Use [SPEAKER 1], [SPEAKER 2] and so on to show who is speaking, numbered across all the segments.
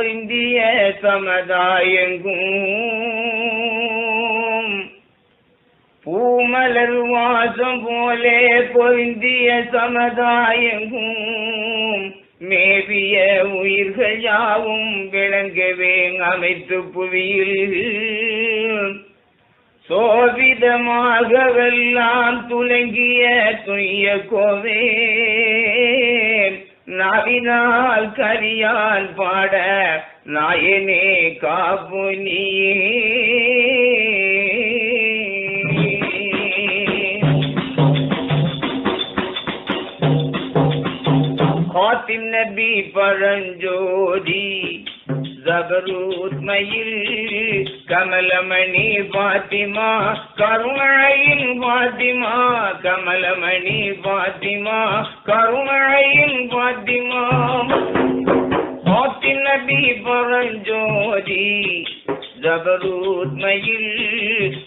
[SPEAKER 1] பொருந்திய சமதாயங்கும். பூமலர் வாசம் போலே பொருந்திய சமதாயங்கும். மேவிய உயிர்கள் யாவும் விளங்கவே அமைத்து புவியில். சோவிதமாகவெல்லாம் துலங்கிய துய்ய கோவே. நாவினால் கரியால் பாட நாயனே காப்பு காத்திம் நபி பழஞ்சோதி ஜபரூத் கமலமணி பாத்திமா கருமழையின் பாத்திமா கமலமணி பாத்திமா கருமழையின் பாத்திமா. காத்தின் நபி பரஞ்சோதி ஜபரூத்மையில்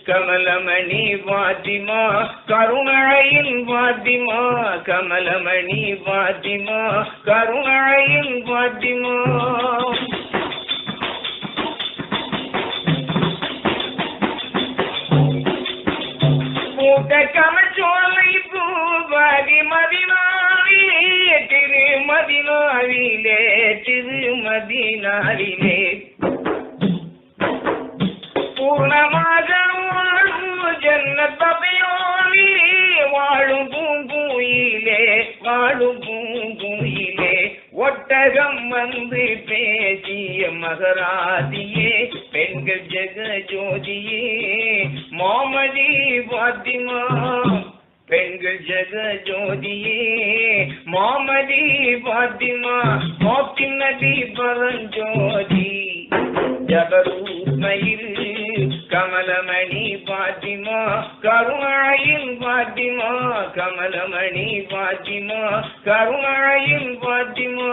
[SPEAKER 1] கமலமணி பாத்திமா கருமழையின் பாத்திமா கமலமணி பாத்திமா கருமழையின் பாத்திமா. கூட்ட கமச்சோலை பூபாதி மதினாவிலே திரு மதினாவிலே திரு மதினாவிலே பூர்ணமாக வாழும் ஜன்னத்தபையோவிலே வாழும் பூங்குயிலே வாழும் பூங்குயிலே ஒட்டகம் வந்து பேசிய மகராதியே பெண்கள் ஜெக ஜோதியே. மாமதி பாத்திமா பெண்கள் ஜெக ஜோதியே. மாமதி பாத்திமா மோக்கி நதி பரஞ்சோதி ஜபரூத்மயில் கமலமணி பாத்திமா கருமழையின் பாத்திமா கமலமணி பாத்திமா கருமழையின் பாத்திமா.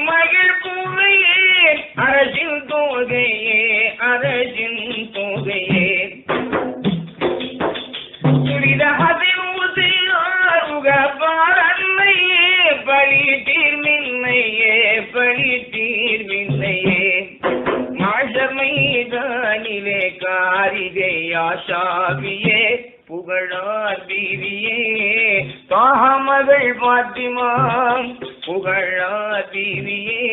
[SPEAKER 1] மகிழ் பூவையே அரசின் தோகையே அரசின் காரிகை ஆஷாவியே புகழார் பீவியே பாகமகள் பாத்திமா புகழார் பீவியே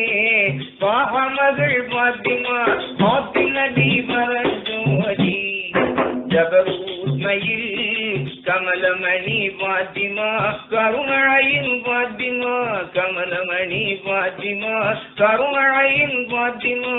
[SPEAKER 1] பாகமகள் பாத்திமா மாத்தின் நதி பரஞ்சோதி ஜபரூத்மயில் கமலமணி பாத்திமா கருணழையின் பாத்திமா கமலமணி பாத்திமா கருணழையின் பாத்திமா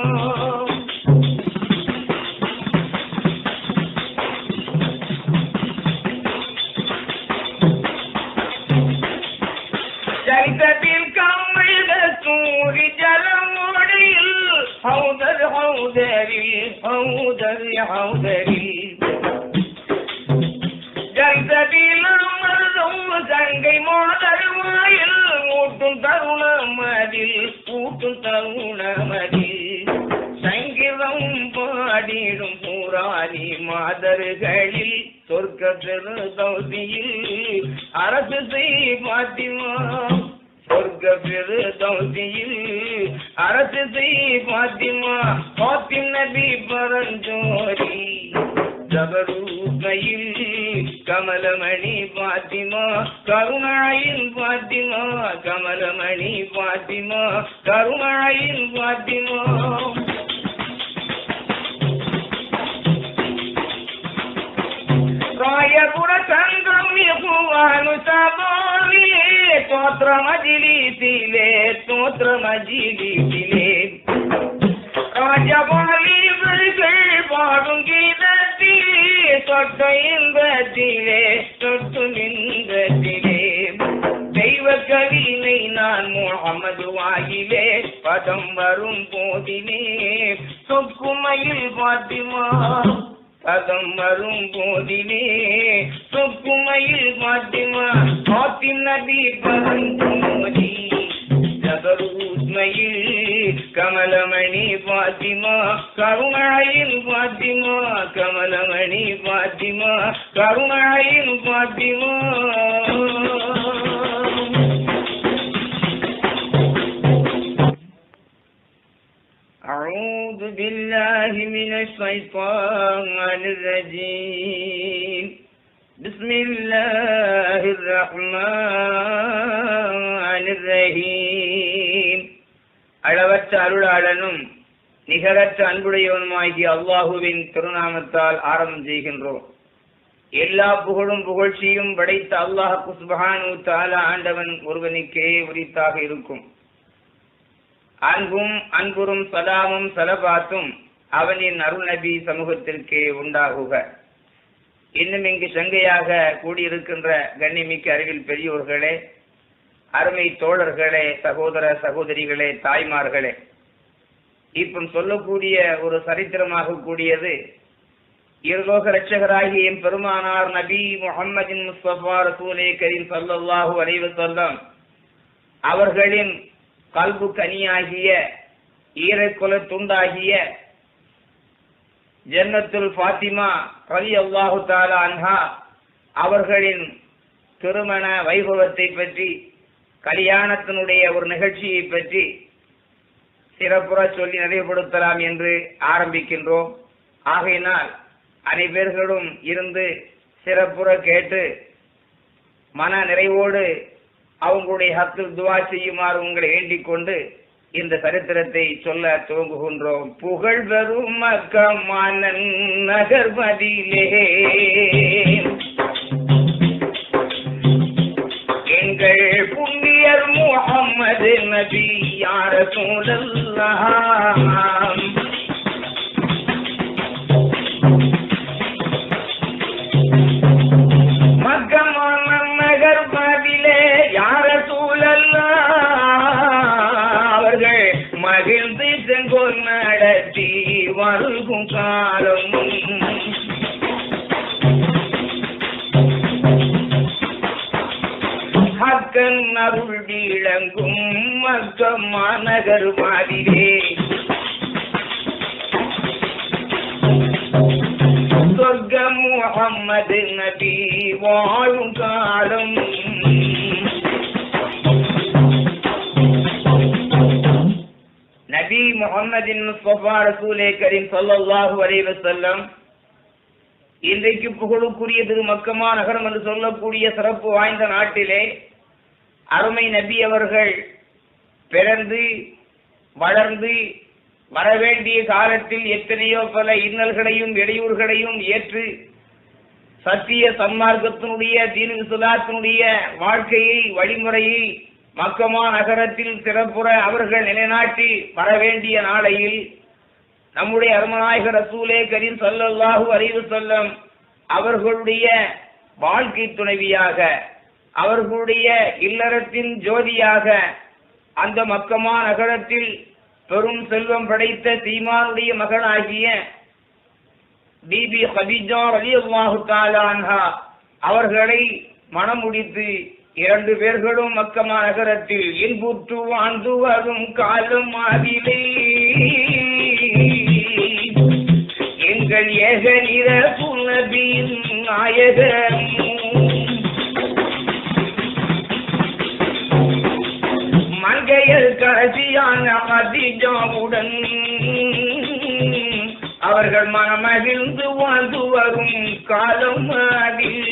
[SPEAKER 1] சூரி ஜலமுடையில் ஹவுதர் ஹவுதரில் ஹவுதர் ஹவுதரில். ஜந்ததில் அமர்ந்தும் சங்கை மாதருவாயில் ஊட்டும் தருணமதில் ஊட்டும் தருணமதில். சங்கீதம் பாடிடும் பூராணி மாதர்களில் சொர்க்க பெரு பெருதௌதியில் அரசு செய் பாத்திமா சொர்க்க பெருதௌதியில் அரசு செய் பாத்திமா பாத்தின் நபி பரஞ்சோரி. ஜபரூபையில் கமலமணி பாத்திமா கருணாயின் பாத்திமா கமலமணி பாத்திமா கருணாயின் பாத்திமா. ராயபுர சங்கம் யகுவானு சபாவிலே தோற்ற மஜிலிசிலே தோற்ற மஜிலிசிலே ராஜபாலிவர்கள் பாடும் கீதத்திலே தொட்ட இன்பத்திலே தொட்டு நின்றத்திலே தெய்வ கவினை நான் முகமது வாயிலே பதம் வரும் போதிலே சொக்குமையில் பாத்திமா பதம் வரும் போதிலே சொக்குமையில் பாத்திமா பாத்தின் நபி பரஞ்சோதி ஜபரூத்மையில் கமலமணி பாத்திமா கருணாயின் பாத்திமா கமலமணி பாத்திமா கருணாயின் பாத்திமா. أعوذ بالله من الشيطان الرجيم بسم الله الرحمن الرحيم அளவற்ற அருளாளனும் நிகரற்ற அன்புடையவனுமாகிய அல்லாஹுவின் திருநாமத்தால் ஆரம்பம் செய்கின்றோம் எல்லா புகழும் புகழ்ச்சியும் படைத்த அல்லாஹ் குஸ்பஹானு தாலா ஆண்டவன் ஒருவனுக்கே உரித்தாக இருக்கும் அன்பும் அன்புறும் சலாமும் சலபாத்தும் அவனின் அருள் நபி சமூகத்திற்கே உண்டாகுக. இன்னும் இங்கு சங்கையாக கூடியிருக்கின்ற கண்ணிமிக்க அறிவில் பெரியோர்களே அருமை தோழர்களே சகோதர சகோதரிகளே தாய்மார்களே இப்போ சொல்லக்கூடிய ஒரு சரித்திரமாக கூடியது இருலோக ரட்சகராகிய என் பெருமானார் நபி முகமதின் முஸ்தபா ரசூலே கரீம் சல்லாஹூ அலைஹி சொல்லம் அவர்களின் கல்பு கனியாகிய ஈரக்குல துண்டாகிய ஜன்னத்துல் ஃபாத்திமா ரவி அல்லாஹு தாலா அன்ஹா அவர்களின் திருமண வைபவத்தை பற்றி கல்யாணத்தினுடைய ஒரு நிகழ்ச்சியை பற்றி சிறப்புற சொல்லி நிறைவுபடுத்தலாம் என்று ஆரம்பிக்கின்றோம். ஆகையினால் அனைவர்களும் இருந்து சிறப்புற கேட்டு மன நிறைவோடு அவங்களுடைய ஹத்தில் துவா செய்யுமாறு உங்களை வேண்டிக் கொண்டு இந்த சரித்திரத்தை சொல்ல துவங்குகின்றோம். புகழ் பெறும் மக்கமான நகர்மதியிலே. எங்கள் புண்ணியர் முகம்மது நபி யார சூழல்லாம் நடத்தி வருகும் காலம். ஹக்கன் அருள் விளங்கும் மக்கம்மா நகர் மாதிரே சொர்க்கம் முகம்மது நபி வாழும் காலம். நபி முகமதின் முஸ்தபா ரசூலே கரீம் சல்லாஹூ அலைஹி வசல்லம் இன்றைக்கு புகழுக்குரிய திரு மக்கமா நகரம் என்று சொல்லக்கூடிய சிறப்பு வாய்ந்த நாட்டிலே அருமை நபி அவர்கள் பிறந்து வளர்ந்து வரவேண்டிய காலத்தில் எத்தனையோ பல இன்னல்களையும் இடையூறுகளையும் ஏற்று சத்திய சன்மார்க்கத்தினுடைய தீனு சுலாத்தினுடைய வாழ்க்கையை வழிமுறையை மக்கமா நகரத்தில் சிறப்புற அவர்கள் நிலைநாட்டி வரவேண்டிய நாளையில் நம்முடைய அருமநாயக ரசூலே கரீம் சல்லல்லாஹு அறிவு வஸல்லம் அவர்களுடைய வாழ்க்கை துணைவியாக அவர்களுடைய இல்லறத்தின் ஜோதியாக அந்த மக்கமா நகரத்தில் பெரும் செல்வம் படைத்த சீமானுடைய மகனாகிய பிபி ஹபிஜா அலி அல்லாஹு அன்ஹா அவர்களை மணம் முடித்து இரண்டு பேர்களும் மக்கமா நகரத்தில் இன்புற்று வாழ்ந்து வரும் காலம் அதிலே எங்கள் ஏக நிற புனபின் நாயகம் மங்கையர் கடைசியான மதிஜாவுடன் அவர்கள் மனமகிழ்ந்து வாழ்ந்து வரும் காலம் அதில்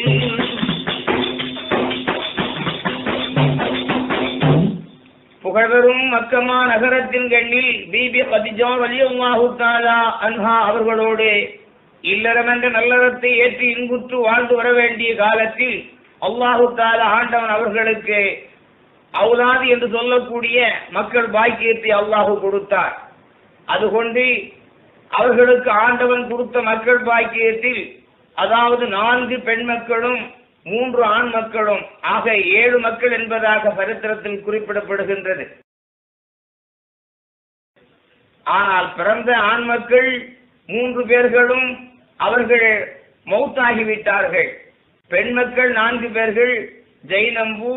[SPEAKER 1] புகழ்பெறும் மக்கமா நகரத்தின் கண்ணில் பிபி பதிஜா வலியம்மாஹு தாலா அன்ஹா அவர்களோடு இல்லறம் என்ற நல்லறத்தை ஏற்றி இன்புற்று வாழ்ந்து வர வேண்டிய காலத்தில் அல்லாஹு தாலா ஆண்டவன் அவர்களுக்கு அவுலாது என்று சொல்லக்கூடிய மக்கள் பாக்கியத்தை அல்லாஹு கொடுத்தார். அதுகொண்டு அவர்களுக்கு ஆண்டவன் கொடுத்த மக்கள் பாக்கியத்தில் அதாவது நான்கு பெண் மக்களும் மூன்று ஆண் மக்களும் ஆக ஏழு மக்கள் என்பதாக சரித்திரத்தில் குறிப்பிடப்படுகின்றது. ஆனால் பிறந்த ஆண் மக்கள் மூன்று பேர்களும் அவர்கள் மௌத்தாகிவிட்டார்கள். பெண் மக்கள் நான்கு பேர்கள் ஜெய்னம்பு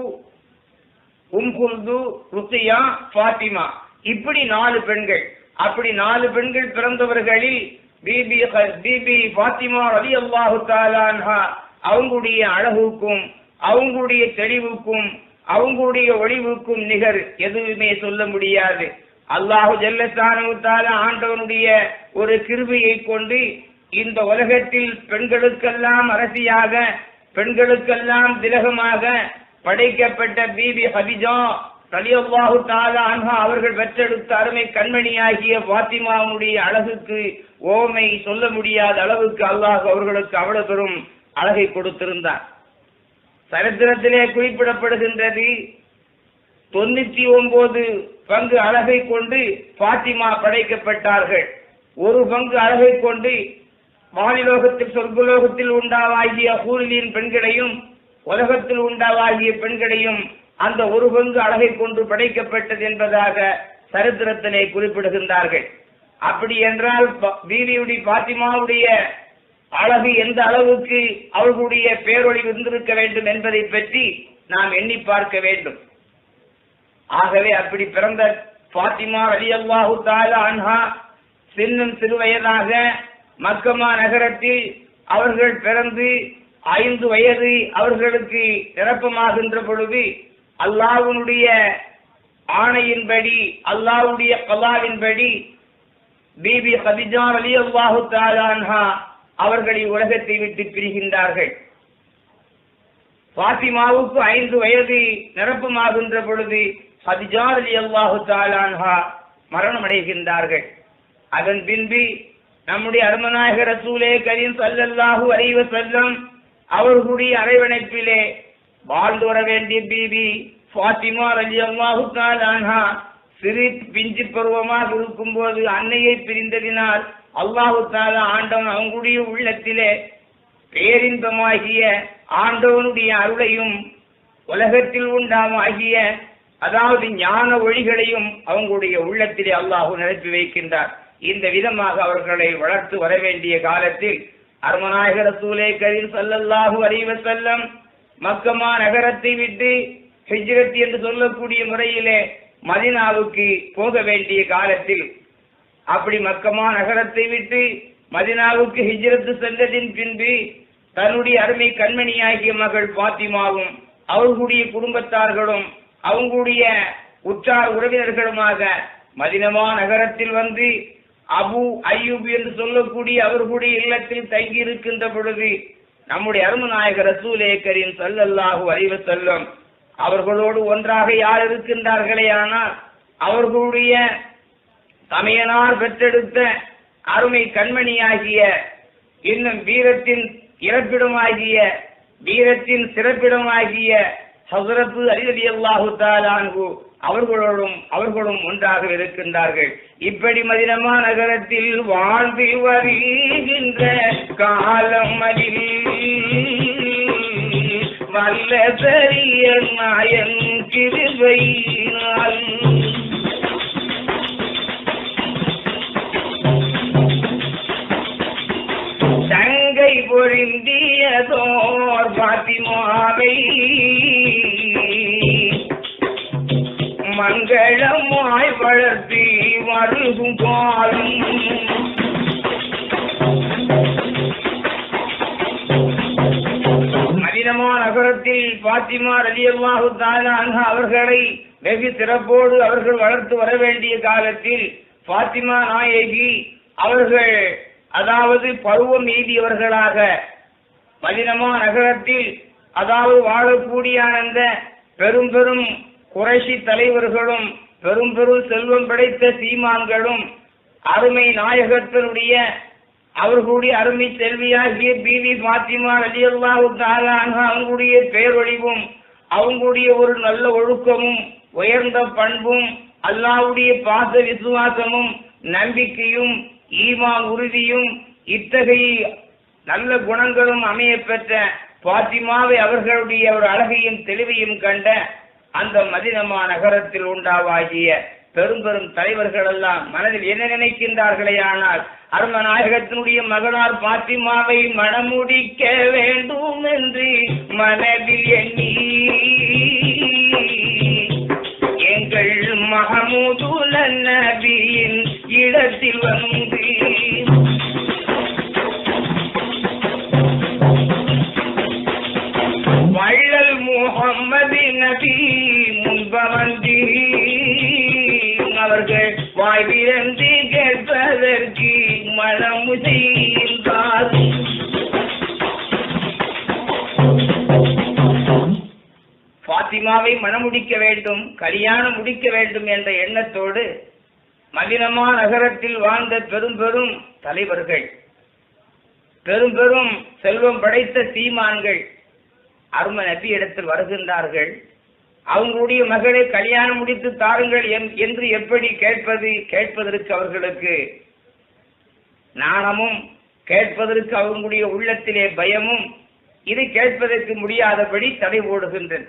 [SPEAKER 1] உம்குல்து ருத்தியா ஃபாத்திமா. இப்படி நாலு பெண்கள். அப்படி நாலு பெண்கள் பிறந்தவர்களில் பிபி பிபி பாத்திமா ரவி அல்லாஹு தாலான்ஹா அவங்களுடைய அழகுக்கும் அவங்களுடைய தெளிவுக்கும் அவங்களுடைய ஒளிவுக்கும் நிகர் எதுவுமே சொல்ல முடியாது. அல்லாஹு ஜல்லத்தானு ஆண்டவனுடைய ஒரு கிருபியை கொண்டு இந்த உலகத்தில் பெண்களுக்கெல்லாம் அரசியாக பெண்களுக்கெல்லாம் திலகமாக படைக்கப்பட்ட பிபி ஹதிஜா ரலியல்லாஹு தாலா அன்ஹா அவர்கள் பெற்றெடுத்த அருமை கண்மணியாகிய பாத்திமாவுடைய அழகுக்கு ஓமை சொல்ல முடியாத அளவுக்கு அல்லாஹ் அவர்களுக்கு அவ்வளவு பெரும் அழகை கொடுத்திருந்தார். சரித்திரத்திலே குறிப்பிடப்படுகின்றது தொண்ணூத்தி ஒன்பது பங்கு அழகை கொண்டு பாத்திமா படைக்கப்பட்டார்கள். ஒரு பங்கு அழகை கொண்டு வானிலோகத்தில் சொர்க்கலோகத்தில் உண்டாவாகிய ஹூரிலின் பெண்களையும் உலகத்தில் உண்டாவாகிய பெண்களையும் அந்த ஒரு பங்கு அழகை கொண்டு படைக்கப்பட்டது என்பதாக சரித்திரத்திலே குறிப்பிடுகின்றார்கள். அப்படி என்றால் ப- பீவியுடைய பாத்திமாவுடைய அழகு எந்த அளவுக்கு அவர்களுடைய பேரொழிவு இருந்திருக்க வேண்டும் என்பதை பற்றி நாம் எண்ணி பார்க்க வேண்டும். ஆகவே அப்படி பிறந்த பாத்திமா அலி அல்லாஹு தாலா அன்ஹா சின்னம் சிறுவயதாக மக்கமா நகரத்தில் அவர்கள் பிறந்து ஐந்து வயது அவர்களுக்கு நிரப்பமாகின்ற பொழுது அல்லாஹ்வுடைய ஆணையின்படி அல்லாவுடைய கலாவின்படி பிபி ஹதிஜா அலி அல்லாஹு தாலான்ஹா அவர்களை உலகத்தை விட்டு பிரிகின்றார்கள். பாத்திமாவுக்கு ஐந்து வயது நிரப்பமாகின்ற பொழுது ஹதிஜா அலி அல்லாஹு தாலான்ஹா மரணம் அடைகின்றார்கள் அதன் பின்பு நம்முடைய அருமநாயக ரசூலே கரீம் சல்லல்லாஹு அலைஹி வஸல்லம் அவர்களுடைய அரவணைப்பிலே வாழ்ந்து வர வேண்டிய பிபி ஃபாத்திமா அலி அல்லாஹு அன்ஹா சிறு பிஞ்சு பருவமாக இருக்கும்போது அன்னையை பிரிந்ததினால் அல்லாஹு ஆண்டவன் அவங்களுடைய உள்ளத்திலே பேரின்பமாகிய ஆண்டவனுடைய அருளையும் உலகத்தில் உண்டாமாகிய அதாவது ஞான ஒழிகளையும் அவங்களுடைய உள்ளத்திலே அல்லாஹு நிரப்பி வைக்கின்றார். இந்த விதமாக அவர்களை வளர்த்து வர வேண்டிய காலத்தில் அருமநாயகர சூலே கரீம் சல்லல்லாஹு அறிவ செல்லம் மக்கமா நகரத்தை விட்டு ஹிஜ்ரத் என்று சொல்லக்கூடிய முறையிலே மதினாவுக்கு போக வேண்டிய காலத்தில் அப்படி மக்கமா நகரத்தை விட்டு மதினாவுக்கு ஹிஜ்ரத்து சென்றதின் பின்பு தன்னுடைய அருமை கண்மணியாகிய மகள் பாத்திமாவும் அவர்களுடைய குடும்பத்தார்களும் அவங்களுடைய உற்றார் உறவினர்களுமாக மதினமா நகரத்தில் வந்து அபு ஐயூப் என்று சொல்லக்கூடிய அவர்களுடைய இல்லத்தில் தங்கி இருக்கின்ற பொழுது நம்முடைய அருமநாயகர் ரசூலே கரீம் அறிவு அலைஹி அவர்களோடு ஒன்றாக யார் இருக்கின்றார்களே ஆனால் அவர்களுடைய தமையனார் பெற்றெடுத்த அருமை கண்மணியாகிய இன்னும் வீரத்தின் இறப்பிடமாகிய வீரத்தின் சிறப்பிடமாகிய ஹசரத்து அலிரதி அல்லாஹு தாலான்கு அவர்களோடும் அவர்களும் ஒன்றாக இருக்கின்றார்கள். இப்படி மதினமா நகரத்தில் வாழ்ந்து வருகின்ற காலம் அதில் வல்ல சரியன் நாயன் கிருபையினால் தங்கை பொருந்தியதோர் பாத்திமாவை. மங்களமாய் வளர்த்தி வருகும் பாலும். மதினமா நகரத்தில் பாத்திமா ரலியல்லாஹு தாலா அவர்களை வெகு சிறப்போடு அவர்கள் வளர்த்து வர வேண்டிய காலத்தில் பாத்திமா நாயகி அவர்கள் அதாவது பருவம் எய்தியவர்களாக மதினமா நகரத்தில் அதாவது வாழக்கூடிய அந்த பெரும் பெரும் குறைஷி தலைவர்களும் பெரும் பெரும் செல்வம் படைத்த சீமான்களும் அருமை நாயகத்தினுடைய அவர்களுடைய அருமை செல்வியாகிய பிவி பாத்திமா ரலியல்லாஹு தஆலா அவங்களுடைய பேரொழிவும் அவங்களுடைய ஒரு நல்ல ஒழுக்கமும் உயர்ந்த பண்பும் அல்லாவுடைய பாச விசுவாசமும் நம்பிக்கையும் ஈமான் உறுதியும் இத்தகைய நல்ல குணங்களும் அமைய பெற்ற பாத்திமாவை அவர்களுடைய ஒரு அழகையும் தெளிவையும் கண்ட அந்த மதினமா நகரத்தில் உண்டாவாகிய பெரும் பெரும் தலைவர்கள் எல்லாம் மனதில் என்ன நினைக்கின்றார்களே ஆனால் அருமநாயகத்தினுடைய மகனார் பாத்திமாவை மணமுடிக்க வேண்டும் என்று மனதில் எண்ணி எங்கள் மஹமூதுல நபியின் இட உள்ளத்தில் வந்து பாத்திமாவை மணமுடிக்க வேண்டும் கல்யாணம் முடிக்க வேண்டும் என்ற எண்ணத்தோடு மதினமா நகரத்தில் வாழ்ந்த பெரும் பெரும் தலைவர்கள் பெரும் பெரும் செல்வம் படைத்த சீமான்கள் அரும நபி இடத்தில் வருகின்றார்கள். அவங்களுடைய மகளை கல்யாணம் முடித்து தாருங்கள் என்று எப்படி கேட்பது கேட்பதற்கு அவர்களுக்கு நாணமும் கேட்பதற்கு அவர்களுடைய உள்ளத்திலே பயமும் இது கேட்பதற்கு முடியாதபடி தடை ஓடுகின்றது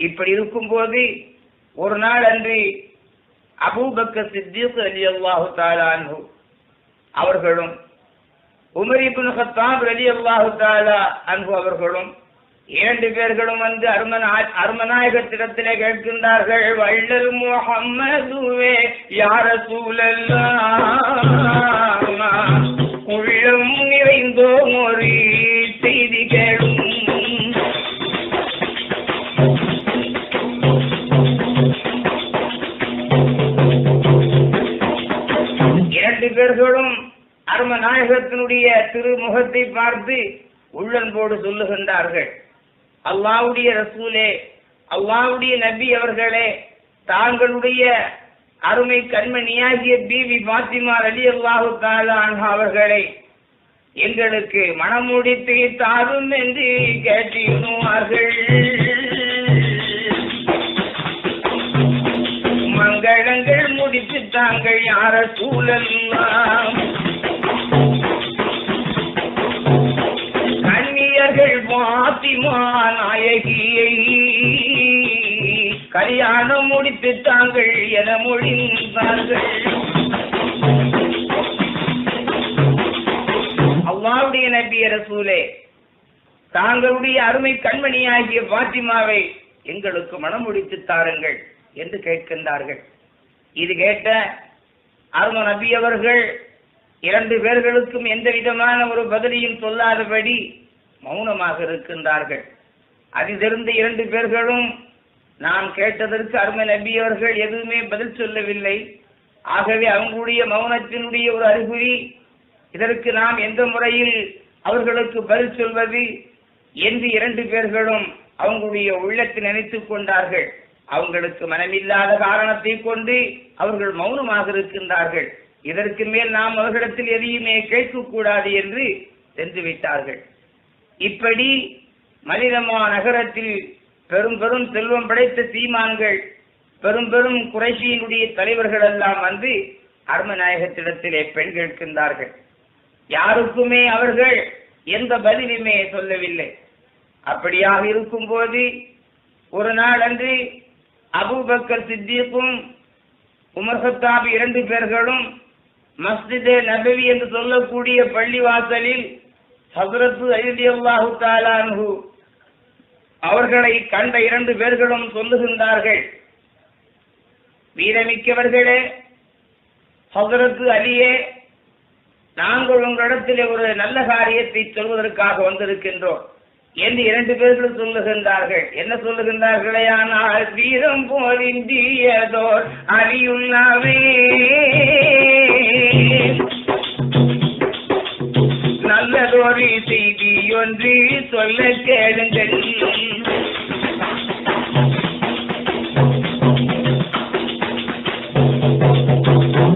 [SPEAKER 1] இப்படி இருக்கும்போது ஒரு நாள் அன்று அபூபக்க சித்திக் அலி அல்லாஹு தாலான்ஹு அவர்களும் உமர் இப்னு ஹத்தாப் அலி அல்லாஹு தாலா அன்பு அவர்களும் இரண்டு பேர்களும் வந்து அருமனா அருமநாயகத்திடத்திலே கேட்கின்றார்கள் வள்ளல் முகம்மதுவே யார சூழல்லா உள்ளம் நிறைந்தோ ஒரு செய்தி கேளும் இரண்டு பேர்களும் அருமநாயகத்தினுடைய திருமுகத்தை பார்த்து உள்ளன்போடு சொல்லுகின்றார்கள். அல்லாவுடைய ரசூலே அல்லாவுடைய நபி அவர்களே தாங்களுடைய அருமை கண்மணியாகிய பிவி பாத்திமா அலி அல்லாஹு தாலா அவர்களை எங்களுக்கு மனமுடித்து தாரும் என்று கேட்டிருந்தார்கள். மங்களங்கள் முடித்து தாங்கள் யார சூழல் கண்ணியர்கள் பாத்திமா நாயகியை கல்யாணம் முடித்து தாங்கள் என மொழிந்தார்கள். அவ்வாவுடைய நபிய ரசூலே தாங்களுடைய அருமை கண்மணியாகிய பாத்திமாவை எங்களுக்கு மனம் முடித்து தாருங்கள் என்று கேட்கின்றார்கள். இது கேட்ட அருண நபி அவர்கள் இரண்டு பேர்களுக்கும் எந்த விதமான ஒரு பதிலையும் சொல்லாதபடி மௌனமாக இருக்கின்றார்கள். அதிலிருந்து இரண்டு பேர்களும் நாம் கேட்டதற்கு அருமை நபி அவர்கள் எதுவுமே பதில் சொல்லவில்லை. ஆகவே அவங்களுடைய மௌனத்தினுடைய ஒரு அறிகுறி இதற்கு நாம் எந்த முறையில் அவர்களுக்கு பதில் சொல்வது என்று இரண்டு பேர்களும் அவங்களுடைய உள்ளத்தில் நினைத்துக் கொண்டார்கள். அவங்களுக்கு மனமில்லாத காரணத்தை கொண்டு அவர்கள் மௌனமாக இருக்கின்றார்கள். இதற்கு மேல் நாம் அவர்களிடத்தில் எதையுமே கேட்கக்கூடாது என்று சென்று விட்டார்கள் இப்படி மனிதமா நகரத்தில் பெரும் பெரும் செல்வம் படைத்த சீமான்கள் பெரும் பெரும் குறைஷியினுடைய தலைவர்கள் எல்லாம் வந்து அர்மநாயகத்திடத்திலே பெண் கேட்கின்றார்கள். யாருக்குமே அவர்கள் எந்த பதிலுமே சொல்லவில்லை. அப்படியாக இருக்கும்போது ஒரு நாள் அன்று அபுபக்கர் சித்திக்கும் உமர் ஹத்தாப் இரண்டு பேர்களும் மஸ்ஜிதே நபவி என்று சொல்லக்கூடிய பள்ளிவாசலில் ஹசரத்து அலி அல்லாஹு தாலான்ஹு அவர்களை கண்ட இரண்டு பேர்களும் சொல்லுகின்றார்கள். வீரமிக்கவர்களே ஹசரத்து அலியே நாங்கள் உங்களிடத்திலே ஒரு நல்ல காரியத்தை சொல்வதற்காக வந்திருக்கின்றோம். என்று இரண்டு பேர்கள் சொல்லுகின்றார்கள். என்ன சொல்லுகின்றார்களே? ஆனால் வீரம் போலிந்தியதோர் அலியுள்ளாவே நல்லதொரு செய்தி ஒன்று சொல்ல கேளுங்கள்.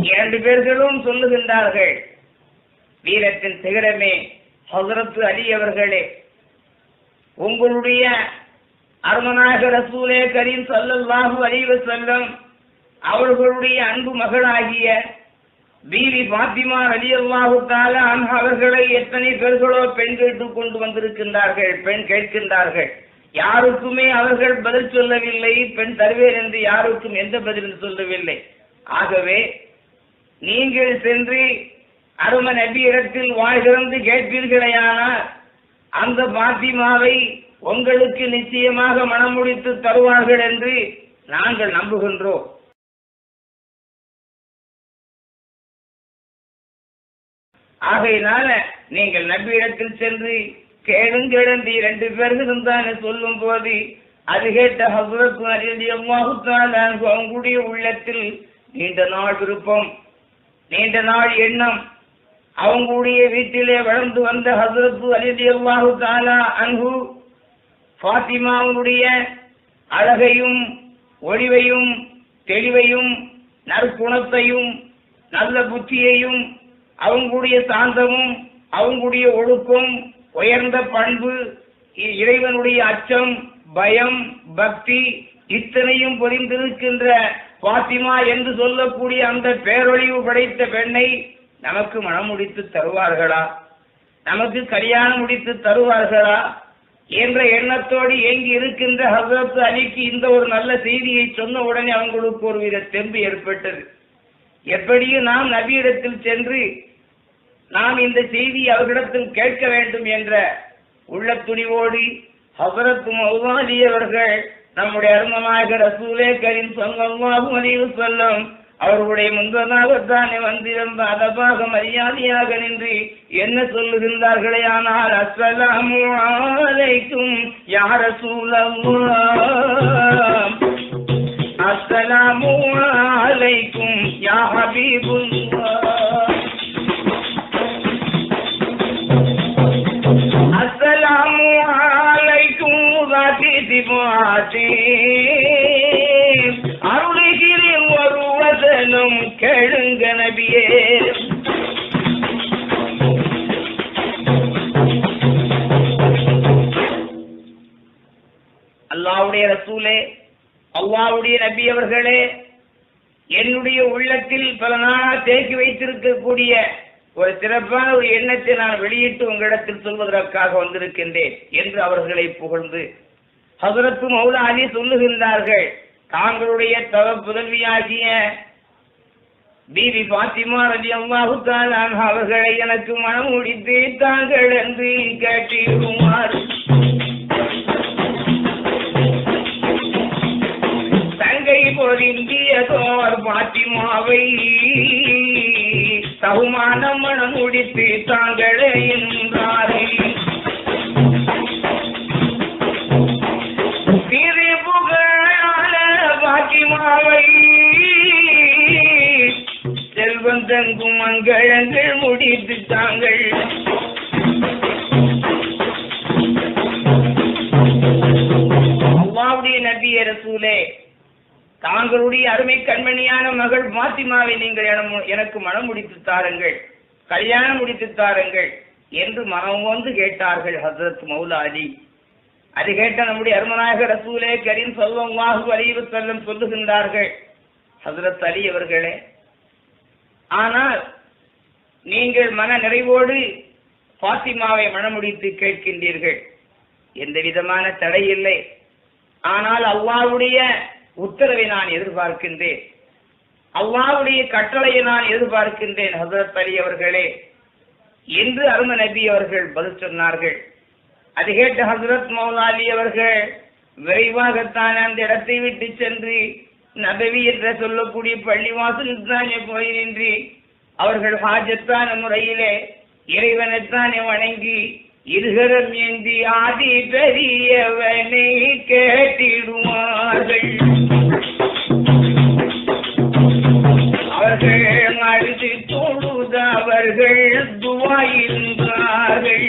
[SPEAKER 1] இரண்டு பேர்களும் சொல்லுகின்றார்கள். வீரத்தின் சிகரமே ஹசரத்து அலி அவர்களே உங்களுடைய அருமனாக ரசூலே கரீம் சல்லல்லாஹு அலைஹி செல்லம் அவர்களுடைய அன்பு மகளாகிய பீவி பாத்திமா ரலியல்லாஹு தஆலா அன்ஹா அவர்களை எத்தனை பேர்களோ பெண் கேட்டுக் கொண்டு வந்திருக்கின்றார்கள் பெண் கேட்கின்றார்கள். யாருக்குமே அவர்கள் பதில் சொல்லவில்லை பெண் தருவேன் என்று யாருக்கும் எந்த பதிலும் சொல்லவில்லை. ஆகவே நீங்கள் சென்று அரும நபியிடத்தில் வாழ்கிறந்து கேட்பீர்களேயானால் அந்த பாத்திமாவை உங்களுக்கு நிச்சயமாக மனமுடித்து தருவார்கள் என்று நாங்கள் நம்புகின்றோம். ஆகையினால நீங்கள் நபியிடத்தில் சென்று கேளுங்கிழந்து இரண்டு பேர்களும் தானே சொல்லும் போது அது கேட்ட ஹசரத் அவங்களுடைய உள்ளத்தில் நீண்ட நாள் விருப்பம் நீண்ட நாள் எண்ணம் அவங்களுடைய வீட்டிலே வளர்ந்து வந்த ஹசரத்து அலிதி அல்லாஹு தாலா அன்பு ஃபாத்திமாவுடைய அழகையும் ஒளிவையும் தெளிவையும் நற்குணத்தையும் நல்ல புத்தியையும் அவங்களுடைய சாந்தமும் அவங்களுடைய ஒழுக்கம் உயர்ந்த பண்பு இ- இறைவனுடைய அச்சம் பயம் பக்தி இத்தனையும் பொறிந்திருக்கின்ற பாத்திமா என்று சொல்லக்கூடிய அந்த பேரொழிவு படைத்த பெண்ணை நமக்கு மனம் முடித்து தருவார்களா? நமக்கு கல்யாணம் முடித்து தருவார்களா? என்ற எண்ணத்தோடு ஏங்கி இருக்கின்ற ஹசரத் அலிக்கு இந்த ஒரு நல்ல செய்தியை சொன்ன உடனே அவங்களுக்கு ஒரு வித தெம்பு ஏற்பட்டது. எப்படியும் நாம் நபியிடத்தில் சென்று நாம் இந்த செய்தியை அவர்களிடத்தில் கேட்க வேண்டும் என்ற உள்ள துணிவோடு ஹசரத் மௌதாலி அவர்கள் நம்முடைய அருமமாக ரசூலே கரீம் ஸல்லல்லாஹு அலைஹி அவர்களுடைய முன்பதாகத்தானே வந்திருந்த அதபாக மரியாதையாக நின்று என்ன சொல்லுகின்றார்களே? ஆனால் அஸ்ஸலாமு அலைக்கும் யார ரசூலல்லாஹ். அஸ்ஸலாமு அலைக்கும் யா ஹபீபுல்லாஹ். அஸ்ஸலாமு அலைக்கும் வாதி சொல்லும் கேளுங்க நபியே. அல்லாவுடைய ரசூலே அல்லாவுடைய நபி அவர்களே என்னுடைய உள்ளத்தில் பல நாளாக தேக்கி வைத்திருக்கக்கூடிய ஒரு சிறப்பான ஒரு எண்ணத்தை நான் வெளியிட்டு உங்களிடத்தில் சொல்வதற்காக வந்திருக்கின்றேன் என்று அவர்களை புகழ்ந்து ஹசரத்து மௌலா அலி சொல்லுகின்றார்கள். தாங்களுடைய தவ புதல்வியாகிய பிபி பாத்திமா ரவி ரதி அல்லாஹு அவர்களை எனக்கு மனம் முடித்து தாங்கள் என்று கேட்டிருமாறு தங்கை பொருந்திய தோர் பாத்திமாவை சகுமான மனம் முடித்து தாங்களே என்றார்கள் திரு புகழான பாத்திமாவை இறங்கும் மங்களங்கள் முடித்து தாங்கள். அல்லாவுடைய நபிய ரசூலே தாங்களுடைய அருமை கண்மணியான மகள் மாத்திமாவை நீங்கள் எனக்கு மனம் முடித்து தாருங்கள். கல்யாணம் முடித்து தாருங்கள் என்று மனம் வந்து கேட்டார்கள் ஹசரத் மௌலா அலி அது கேட்ட நம்முடைய அருமநாயக ரசூலே கரீம் சொல்வம் வாகு அலிவு வஸல்லம் சொல்லுகின்றார்கள். ஹசரத் அலி அவர்களே ஆனால் நீங்கள் மன நிறைவோடு பாத்திமாவை மனமுடித்து கேட்கின்றீர்கள். எந்த விதமான தடை இல்லை. ஆனால் அவ்வாவுடைய உத்தரவை நான் எதிர்பார்க்கின்றேன். அவ்வாவுடைய கட்டளையை நான் எதிர்பார்க்கின்றேன் ஹசரத் அலி அவர்களே. என்று அரும நபி அவர்கள் பதில் சொன்னார்கள். அது கேட்ட ஹசரத் மௌலா அலி அவர்கள் விரைவாகத்தான் அந்த இடத்தை விட்டு சென்று நபவி என்ற சொல்லக்கூடிய பள்ளிவாசலில் தானே போய் நின்று அவர்கள் ஹாஜத்தான முறையிலே இறைவனைத்தானே வணங்கி இருகரம் ஏந்தி ஆதி பெரியவனை கேட்டிடுவார்கள். அவர்கள் அழுது தொழுது அவர்கள் துவாயிருந்தார்கள்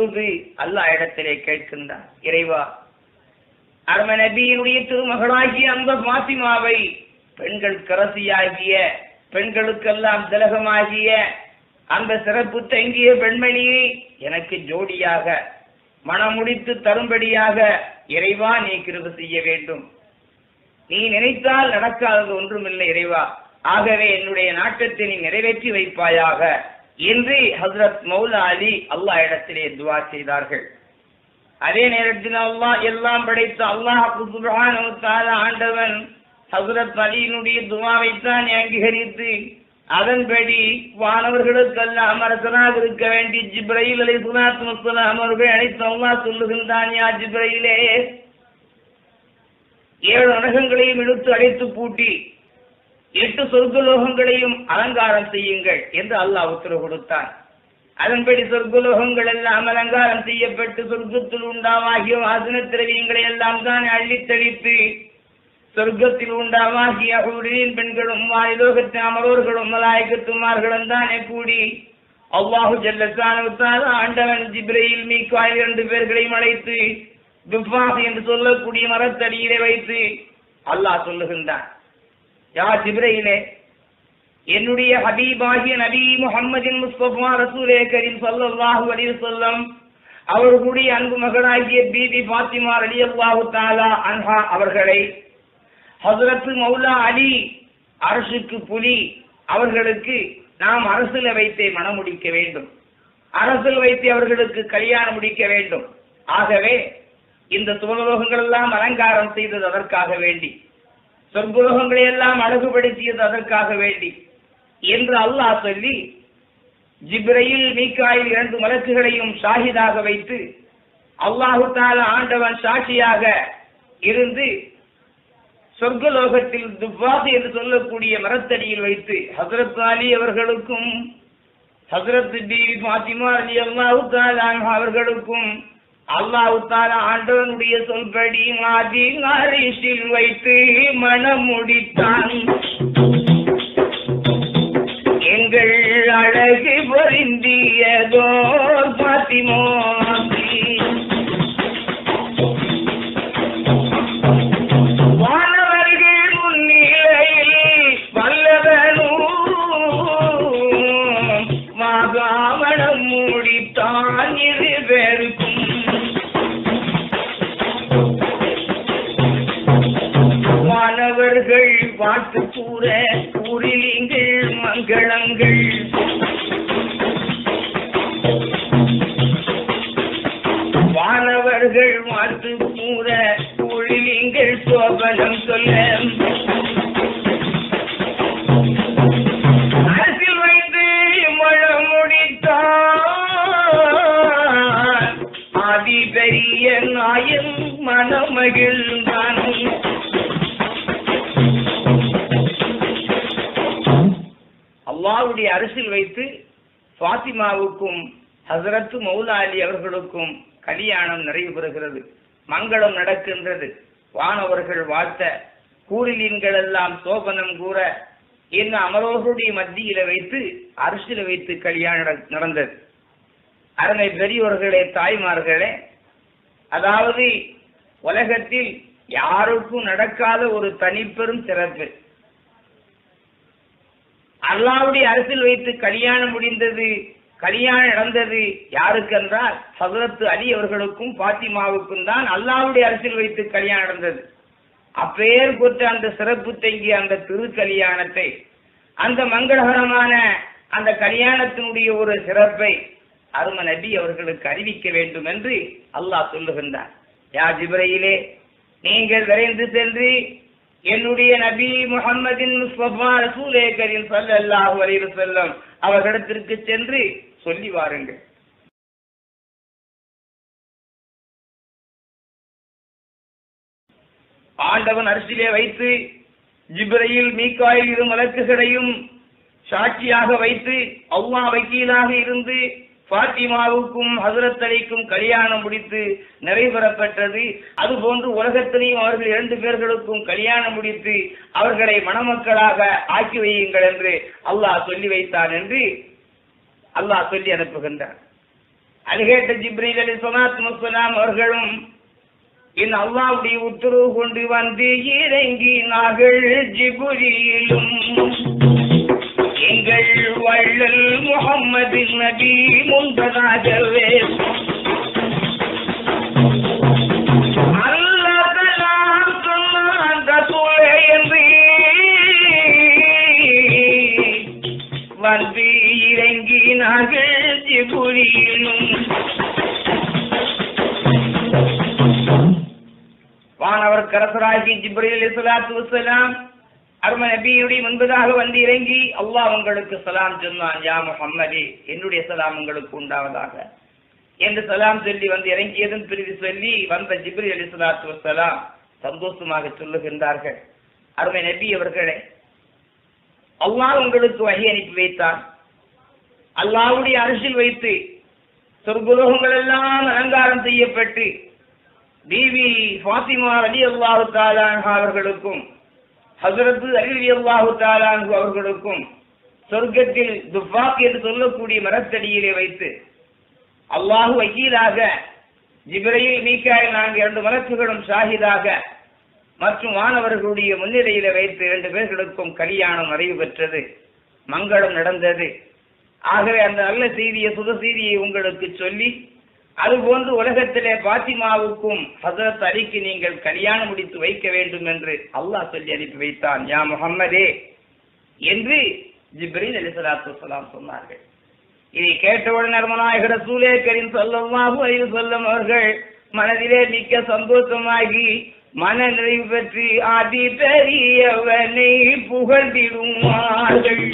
[SPEAKER 1] தொழுது அல்லா இடத்திலே கேட்கின்றார் இறைவா அரும நபியினுடைய திருமகளாகிய அந்த மாசிமாவை பெண்கள் கரசியாகிய பெண்களுக்கெல்லாம் திலகமாகிய அந்த சிறப்பு தங்கிய பெண்மணியை எனக்கு ஜோடியாக மனமுடித்து தரும்படியாக இறைவா நீ கிருப செய்ய வேண்டும். நீ நினைத்தால் நடக்காதது ஒன்றுமில்லை இறைவா. ஆகவே என்னுடைய நாட்டத்தை நீ நிறைவேற்றி வைப்பாயாக. என்று ஹசரத் மௌலா அலி அல்லாஹ் இடத்திலே துவா செய்தார்கள். அதே நேரத்தில் அல்லாஹ் எல்லாம் படைத்த அல்லாஹ் ஆண்டவன் ஹசரத் அலியினுடைய துவாவைத்தான் அங்கீகரித்து அதன்படி வானவர்களுக்கெல்லாம் அரசனாக இருக்க வேண்டிய ஜிப்ரையில் அலி சுனாத் முஸ்லாம் அவர்கள் அழைத்து அல்லாஹ் சொல்லுகின்றான் யா ஜிப்ரையிலே ஏழு நரகங்களையும் இழுத்து அழைத்து பூட்டி எட்டு சொர்க்குலோகங்களையும் அலங்காரம் செய்யுங்கள் என்று அல்லாஹ் உத்தரவு கொடுத்தான். அதன்படி சொர்க்குலோகங்கள் எல்லாம் அலங்காரம் செய்யப்பட்டு சொர்க்கத்தில் உண்டாமாகிய வாசன திரவியங்களை எல்லாம் தான் அள்ளித் தெளித்து சொர்க்கத்தில் உண்டாமாகிய ஊரின் பெண்களும் வாயுலோகத்தின் அமரோர்களும் மலாய்க்கத்துமார்களும் தானே கூடி அவ்வாஹு ஜல்லசான ஆண்டவன் ஜிப்ரையில் மீக்காய் இரண்டு பேர்களையும் அழைத்து துப்பாஸ் என்று சொல்லக்கூடிய மரத்தடியிலே வைத்து அல்லாஹ் சொல்லுகின்றான். யா ஜிப்ரையிலே என்னுடைய ஹபீபாகிய நபி முஹம்மதின் முஸ்தபா ரசூலே கரீம் ஸல்லல்லாஹு அலி சொல்லம் அவர்களுடைய அன்பு மகளாகிய பீபி பாத்திமா ரலியல்லாஹு தாலா அன்ஹா அவர்களை ஹசரத்து மௌலா அலி அரசுக்கு புலி அவர்களுக்கு நாம் அரசில் வைத்தே மனம் முடிக்க வேண்டும். அரசில் வைத்து அவர்களுக்கு கல்யாணம் முடிக்க வேண்டும். ஆகவே இந்த துவலோகங்கள் எல்லாம் அலங்காரம் செய்தது அதற்காக வேண்டி. சொர்க்குலோகங்களை எல்லாம் அழகுபடுத்தியது அதற்காக வேண்டி. என்று அல்லாஹ் சொல்லி ஜிப்ரையில் மீக்காயில் இரண்டு மலக்குகளையும் ஷாஹிதாக வைத்து அல்லாஹு தால ஆண்டவன் சாட்சியாக இருந்து சொர்க்கலோகத்தில் துப்பாத் என்று சொல்லக்கூடிய மரத்தடியில் வைத்து ஹசரத் அலி அவர்களுக்கும் ஹசரத் பி. பாத்திமா அலி அல்லாஹு தாலா அவர்களுக்கும் அல்லாவுத்தார ஆண்டவனுடைய சொல்படி மாதி அரிசில் வைத்து மனம் முடித்தான் எங்கள் அழகு பொருந்தியதோ பாத்திமோ மூடித்தான். இது மாணவர்கள் பாட்டு கூற ஊரிலிங்கள் மங்களங்கள். வானவர்கள் வாழ்த்து கூற ஊரிலிங்கள் சோபனம் சொல்ல. அரசில் வைத்து மழம் முடித்தான் ஆதி பெரிய நாயன் அல்லாவுடைய அரசில் வைத்து ஃபாத்திமாவுக்கும் ஹசரத்து மௌலா அலி அவர்களுக்கும் கல்யாணம் நிறைவு பெறுகிறது மங்களம் நடக்கின்றது. வானவர்கள் வாழ்த்த கூறிலீன்கள் எல்லாம் சோபனம் கூற என்ன அமரோகருடைய மத்தியில வைத்து அரசியல வைத்து கல்யாணம் நட- நடந்தது. அருமை பெரியவர்களே தாய்மார்களே அதாவது உலகத்தில் யாருக்கும் நடக்காத ஒரு தனிப்பெரும் சிறப்பு. அல்லாவுடைய அரசில் வைத்து கல்யாணம் முடிந்தது கல்யாணம் நடந்தது யாருக்கு என்றால் ஹசரத்து அலி அவர்களுக்கும் பாத்திமாவுக்கும் தான் அல்லாவுடைய அரசில் வைத்து கல்யாணம் நடந்தது. அப்பேர் பெற்ற அந்த சிறப்பு தங்கிய அந்த திரு கல்யாணத்தை அந்த மங்களகரமான அந்த கல்யாணத்தினுடைய ஒரு சிறப்பை அரும நபி அவர்களுக்கு அறிவிக்க வேண்டும் என்று அல்லாஹ் சொல்லுகின்றார் யா ஜிப்ரையிலே நீங்கள் விரைந்து சென்று என்னுடைய நபி முஹம்மதின் முஸ்தபா ரசூலே கரீம் ஸல்லல்லாஹு அலைஹி வஸல்லம் அவர்களிடத்திற்கு சென்று சொல்லி வாருங்கள். ஆண்டவன் அரசிலே வைத்து ஜிப்ரையில் மீக்காயில் இரு மலக்குகளையும் சாட்சியாக வைத்து அவ்வா வக்கீலாக இருந்து பாத்திமாவுக்கும் ஹசரத் அலிக்கும் கல்யாணம் முடித்து நிறைவேறப்பட்டது அதுபோன்று உலகத்திலையும் அவர்கள் இரண்டு பேர்களுக்கும் கல்யாணம் முடித்து அவர்களை மணமக்களாக ஆக்கி வையுங்கள் என்று அல்லாஹ் சொல்லி வைத்தான் என்று அல்லாஹ் சொல்லி அனுப்புகின்றார் அது ஜிப்ரீல் அலி சொலாத் முஸ்லாம் அவர்களும் என் அல்லாவுடைய உத்தரவு கொண்டு வந்து இறங்கினார்கள் ஜிபுரியிலும் எங்கள் வள்ளல் முகம்மது நபி முன்பதாகவே அல்லாஹ் சொன்னான் ரசூலே என்று வந்து இறங்கினார்கள் ஜிபுரியிலும் வானவர் கரசராகி ஜிப்ரீல் இஸ்லாத்து வசலாம் அரும நபியுடைய முன்பதாக வந்து இறங்கி அல்லாஹ் உங்களுக்கு சலாம் சொன்னான் யா முஹம்மதே என்னுடைய சலாம் உங்களுக்கு உண்டாவதாக. என்று சலாம் சொல்லி வந்து இறங்கியதும் பிரிவு சொல்லி வந்த ஜிப்ரி அலி சலாத்து வசலாம் சந்தோஷமாக சொல்லுகின்றார்கள். அருமை நபி அவர்களே அல்லாஹ் உங்களுக்கு வகை அனுப்பி வைத்தான். அல்லாவுடைய அரசில் வைத்து சொர்க்குலோகங்கள் எல்லாம் அலங்காரம் செய்யப்பட்டு பிவி ஃபாத்திமா அலி அல்லாஹு தாலான்ஹா அவர்களுக்கும் ஹசரத்து அலி அல்லாஹு தாலான்ஹு அவர்களுக்கும் சொர்க்கத்தில் துப்பாக் என்று சொல்லக்கூடிய மரத்தடியிலே வைத்து அல்லாஹு வக்கீலாக ஜிப்ரையில் மீக்காயில் நான்கு இரண்டு மலக்குகளும் ஷாஹிதாக மற்றும் மாணவர்களுடைய முன்னிலையில வைத்து இரண்டு பேர்களுக்கும் கல்யாணம் நிறைவு பெற்றது மங்களம் நடந்தது. ஆகவே அந்த நல்ல செய்தியை சுத செய்தியை உங்களுக்கு சொல்லி அதுபோன்று உலகத்திலே பாத்திமாவுக்கும் ஹசரத் அலிக்கு நீங்கள் கல்யாணம் முடித்து வைக்க வேண்டும் என்று அல்லாஹ் சொல்லி அனுப்பி வைத்தான். யா முகம்மதே என்று ஜிப்ரீல் அலிசலாத்து வலாம் சொன்னார்கள். இதை கேட்டவுடன் நர்மநாயகர ரசூலே கரீம் அறிவு அலைஹி அவர்கள் மனதிலே மிக்க சந்தோஷமாகி மன நிறைவு பற்றி அதி பெரியவனை புகழ்ந்திடுவார்கள்.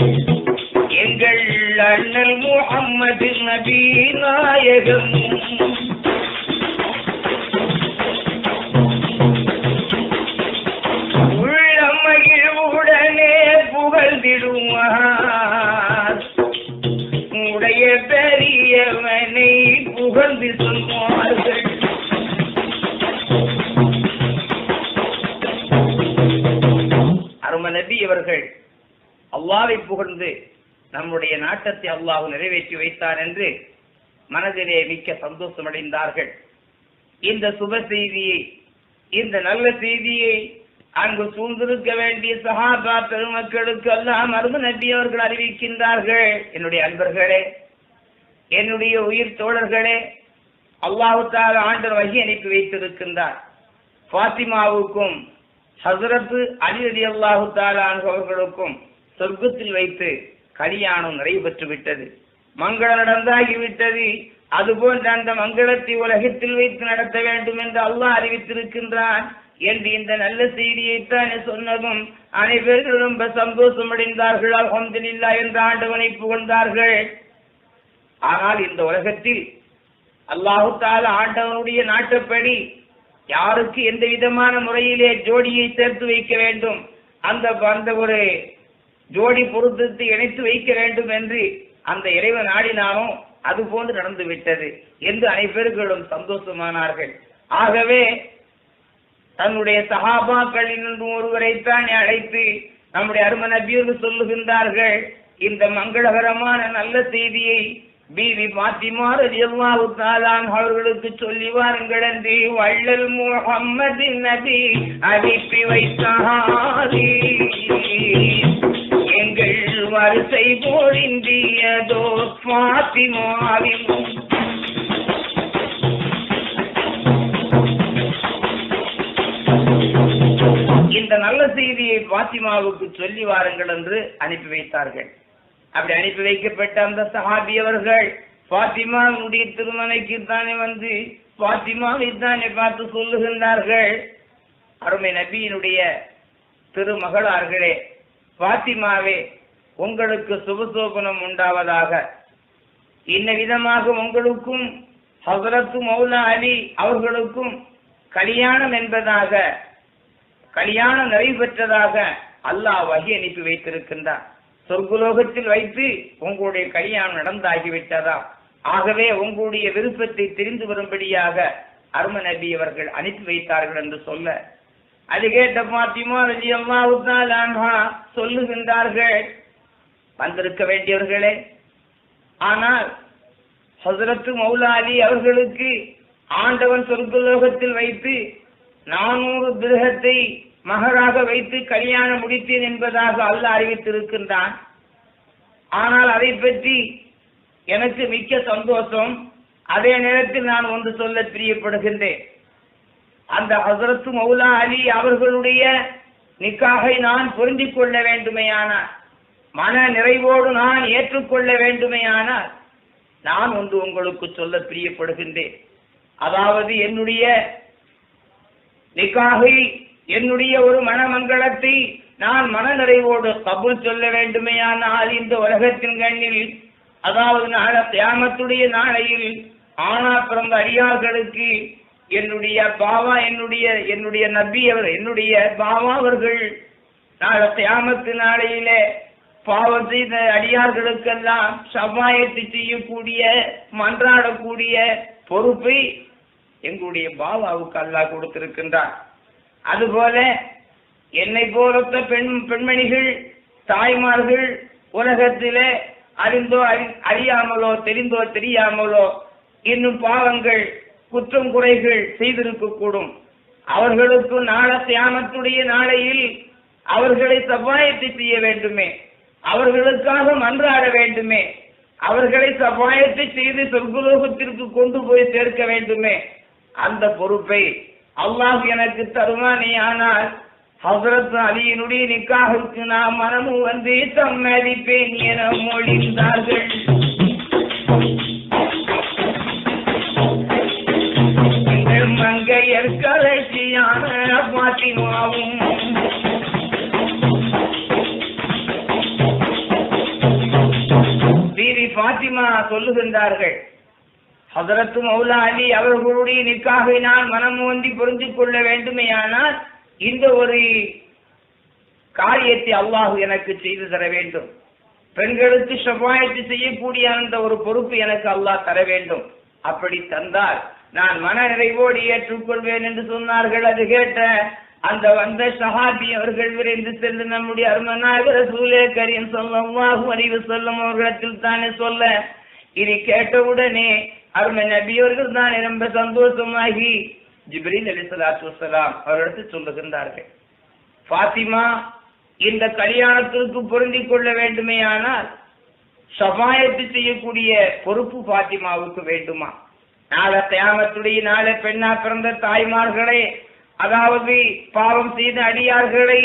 [SPEAKER 1] எங்கள் அண்ணல் முகம்மது நபி நாயகம். உள்ள மகிழ்வுடனே உடைய பெரியவனை புகழ்ந்து சொல்வார்கள். அரும நபி அவர்கள் அல்லாவை புகழ்ந்து நம்முடைய நாட்டத்தை அல்லாஹ் நிறைவேற்றி வைத்தார் என்று மனதிலே மிக்க சந்தோஷமடைந்தார்கள். இந்த சுப செய்தியை இந்த நல்ல செய்தியை அங்கு சூழ்ந்திருக்க வேண்டிய சஹாபா பெருமக்களுக்கு எல்லாம் மருந்து நபி அவர்கள் அறிவிக்கின்றார்கள். என்னுடைய அன்பர்களே என்னுடைய உயிர் தோழர்களே அல்லாஹு ஆண்டர் வகி அனுப்பி வைத்திருக்கின்றார். ஃபாத்திமாவுக்கும் ஹசரத்து அலி அலி அல்லாஹு தாலா அவர்களுக்கும் சொர்க்கத்தில் வைத்து கல்யாணம் நிறைவு பெற்று விட்டது மங்களம் நடந்தாகிவிட்டது. அதுபோன்ற அந்த மங்களத்தை உலகத்தில் வைத்து நடத்த வேண்டும் என்று அல்லாஹ் அறிவித்திருக்கின்றான் என்று இந்த நல்ல செய்தியைத்தானே சொன்னதும் அனைவரும் ரொம்ப சந்தோஷம் அடைந்தார்கள். அல்ஹம்துலில்லா என்ற ஆண்டவனை புகழ்ந்தார்கள் ஆனால் இந்த உலகத்தில் அல்லாஹு தால ஆண்டவனுடைய நாட்டுப்படி யாருக்கு எந்த விதமான முறையிலே ஜோடியை சேர்த்து வைக்க வேண்டும்? அந்த அந்த ஒரு ஜோடி பொருத்தத்தை இணைத்து வைக்க வேண்டும் என்று அந்த இறைவன் ஆடினானோ அது போன்று நடந்து விட்டது என்று அனைவர்களும் சந்தோஷமானார்கள். ஆகவே தன்னுடைய சஹாபாக்களில் ஒருவரைத்தான் அழைத்து நம்முடைய அரும நபியர்கள் சொல்லுகின்றார்கள் இந்த மங்களகரமான நல்ல செய்தியை பீவி பாத்திமா ரலியல்லாஹு தஆலான் அவர்களுக்கு சொல்லி வாருங்கள் என்று வள்ளல் முகம்மதி நபி அனுப்பி வைத்தாரே. வரிசை போலிந்தியதோ இந்த நல்ல செய்தியை பாத்திமாவுக்கு சொல்லி வாருங்கள் என்று அனுப்பி வைத்தார்கள். அப்படி அனுப்பி வைக்கப்பட்ட அந்த சஹாபி அவர்கள் பாத்திமாவுடைய திருமணைக்கு தானே வந்து பாத்திமாவை தானே பார்த்து சொல்லுகின்றார்கள். அருமை நபியினுடைய திருமகளார்களே பாத்திமாவே உங்களுக்கு சுபசோபனம் உண்டாவதாக. இன்ன விதமாக உங்களுக்கும் ஹசரத்து மௌலா அலி அவர்களுக்கும் கல்யாணம் என்பதாக கல்யாணம் நிறைவு பெற்றதாக அல்லாஹ் வகி அனுப்பி வைத்திருக்கின்றார். சொர்க்குலோகத்தில் வைத்து உங்களுடைய கல்யாணம் நடந்தாகிவிட்டதா? ஆகவே உங்களுடைய விருப்பத்தை தெரிந்து வரும்படியாக அரும நபி அவர்கள் அனுப்பி வைத்தார்கள் என்று சொல்ல. அது கேட்ட பாத்திமா ரஜி அல்லாஹா சொல்லுகின்றார்கள் வந்திருக்க வேண்டியவர்களே. ஆனால் ஹசரத்து மௌலா அலி அவர்களுக்கு ஆண்டவன் சொர்க்கலோகத்தில் வைத்து நானூறு கிரகத்தை மகராக வைத்து கல்யாணம் முடித்தேன் என்பதாக அல்ல அறிவித்திருக்கின்றான். ஆனால் அதை பற்றி எனக்கு மிக்க சந்தோஷம். அதே நேரத்தில் நான் ஒன்று சொல்ல பிரியப்படுகின்றேன். அந்த ஹசரத்து மௌலா அலி அவர்களுடைய நிக்காகை நான் பொருந்திக் கொள்ள வேண்டுமேயானால் மன நிறைவோடு நான் ஏற்றுக்கொள்ள வேண்டுமேயானால் நான் ஒன்று உங்களுக்கு சொல்ல பிரியப்படுகின்றேன். அதாவது என்னுடைய நிக்காகை என்னுடைய ஒரு மனமங்கலத்தை நான் மன நிறைவோடு கபூல் சொல்ல வேண்டுமேயானால் இந்த உலகத்தின் கண்ணில் அதாவது நாள தியாமத்துடைய நாளையில் ஆனா பிறந்த அடியார்களுக்கு என்னுடைய பாவா என்னுடைய என்னுடைய நபி அவர் என்னுடைய பாவா அவர்கள் நாள தியாமத்து நாளையிலே பாவம் செய்த அடியார்களுக்கெல்லாம் சபாயத்து செய்யக்கூடிய மன்றாடக்கூடிய பொறுப்பை எங்களுடைய பாபாவுக்கு அல்லாஹ் கொடுத்திருக்கின்றார். அதுபோல என்னை போலத்த பெண் பெண்மணிகள் தாய்மார்கள் உலகத்திலே அறிந்தோ அறி அறியாமலோ தெரிந்தோ தெரியாமலோ இன்னும் பாவங்கள் குற்றம் குறைகள் செய்திருக்க கூடும் அவர்களுக்கு நாள தியானத்துடைய நாளையில் அவர்களை சபாயத்தை செய்ய வேண்டுமே. அவர்களுக்காக மன்றாட வேண்டுமே. அவர்களை சபாயத்தை செய்து சொர்க்குலோகத்திற்கு கொண்டு போய் சேர்க்க வேண்டுமே. அந்த பொறுப்பை அல்லாஹ் எனக்கு தருவானே ஆனால் ஹசரத் அலியினுடைய நிக்காகுக்கு நான் மனமும் வந்து சம்மதிப்பேன் என மொழிந்தார்கள். எங்கள் மங்கையர் கலைச்சியான பாத்திமாவும் பீவி பாத்திமா சொல்லுகின்றார்கள். ஹசரத்து மௌலா அலி அவர்களுடைய நிக்காக நான் மனம் ஓந்தி புரிந்து கொள்ள வேண்டுமேயானால் இந்த ஒரு காரியத்தை அல்லாஹு எனக்கு செய்து தர வேண்டும். பெண்களுக்கு செவ்வாயத்து செய்யக்கூடிய அந்த ஒரு பொறுப்பு எனக்கு அல்லாஹ் தர வேண்டும். அப்படி தந்தால் நான் மன நிறைவோடு ஏற்றுக்கொள்வேன் என்று சொன்னார்கள் அது கேட்ட அந்த வந்த சஹாபி அவர்கள் விரைந்து சென்று நம்முடைய அருமநாயகர் சூலே கரீம் சொல்லவாகும் அறிவு சொல்லும் அவர்களிடத்தில் தானே சொல்ல இது கேட்டவுடனே அருமை நபியவர்கள் தான் ரொம்ப சந்தோஷமாகி ஜிப்ரீல் அலி சலாத்து வலாம் அவரிடத்தில் சொல்லுகின்றார்கள் பாத்திமா இந்த கல்யாணத்திற்கு பொருந்தி கொள்ள வேண்டுமேயானால் சமாயத்து செய்யக்கூடிய பொறுப்பு பாத்திமாவுக்கு வேண்டுமா? நாளை தியாமத்துடைய நாளை பெண்ணா பிறந்த தாய்மார்களே அதாவது பாவம் செய்த அடியார்களை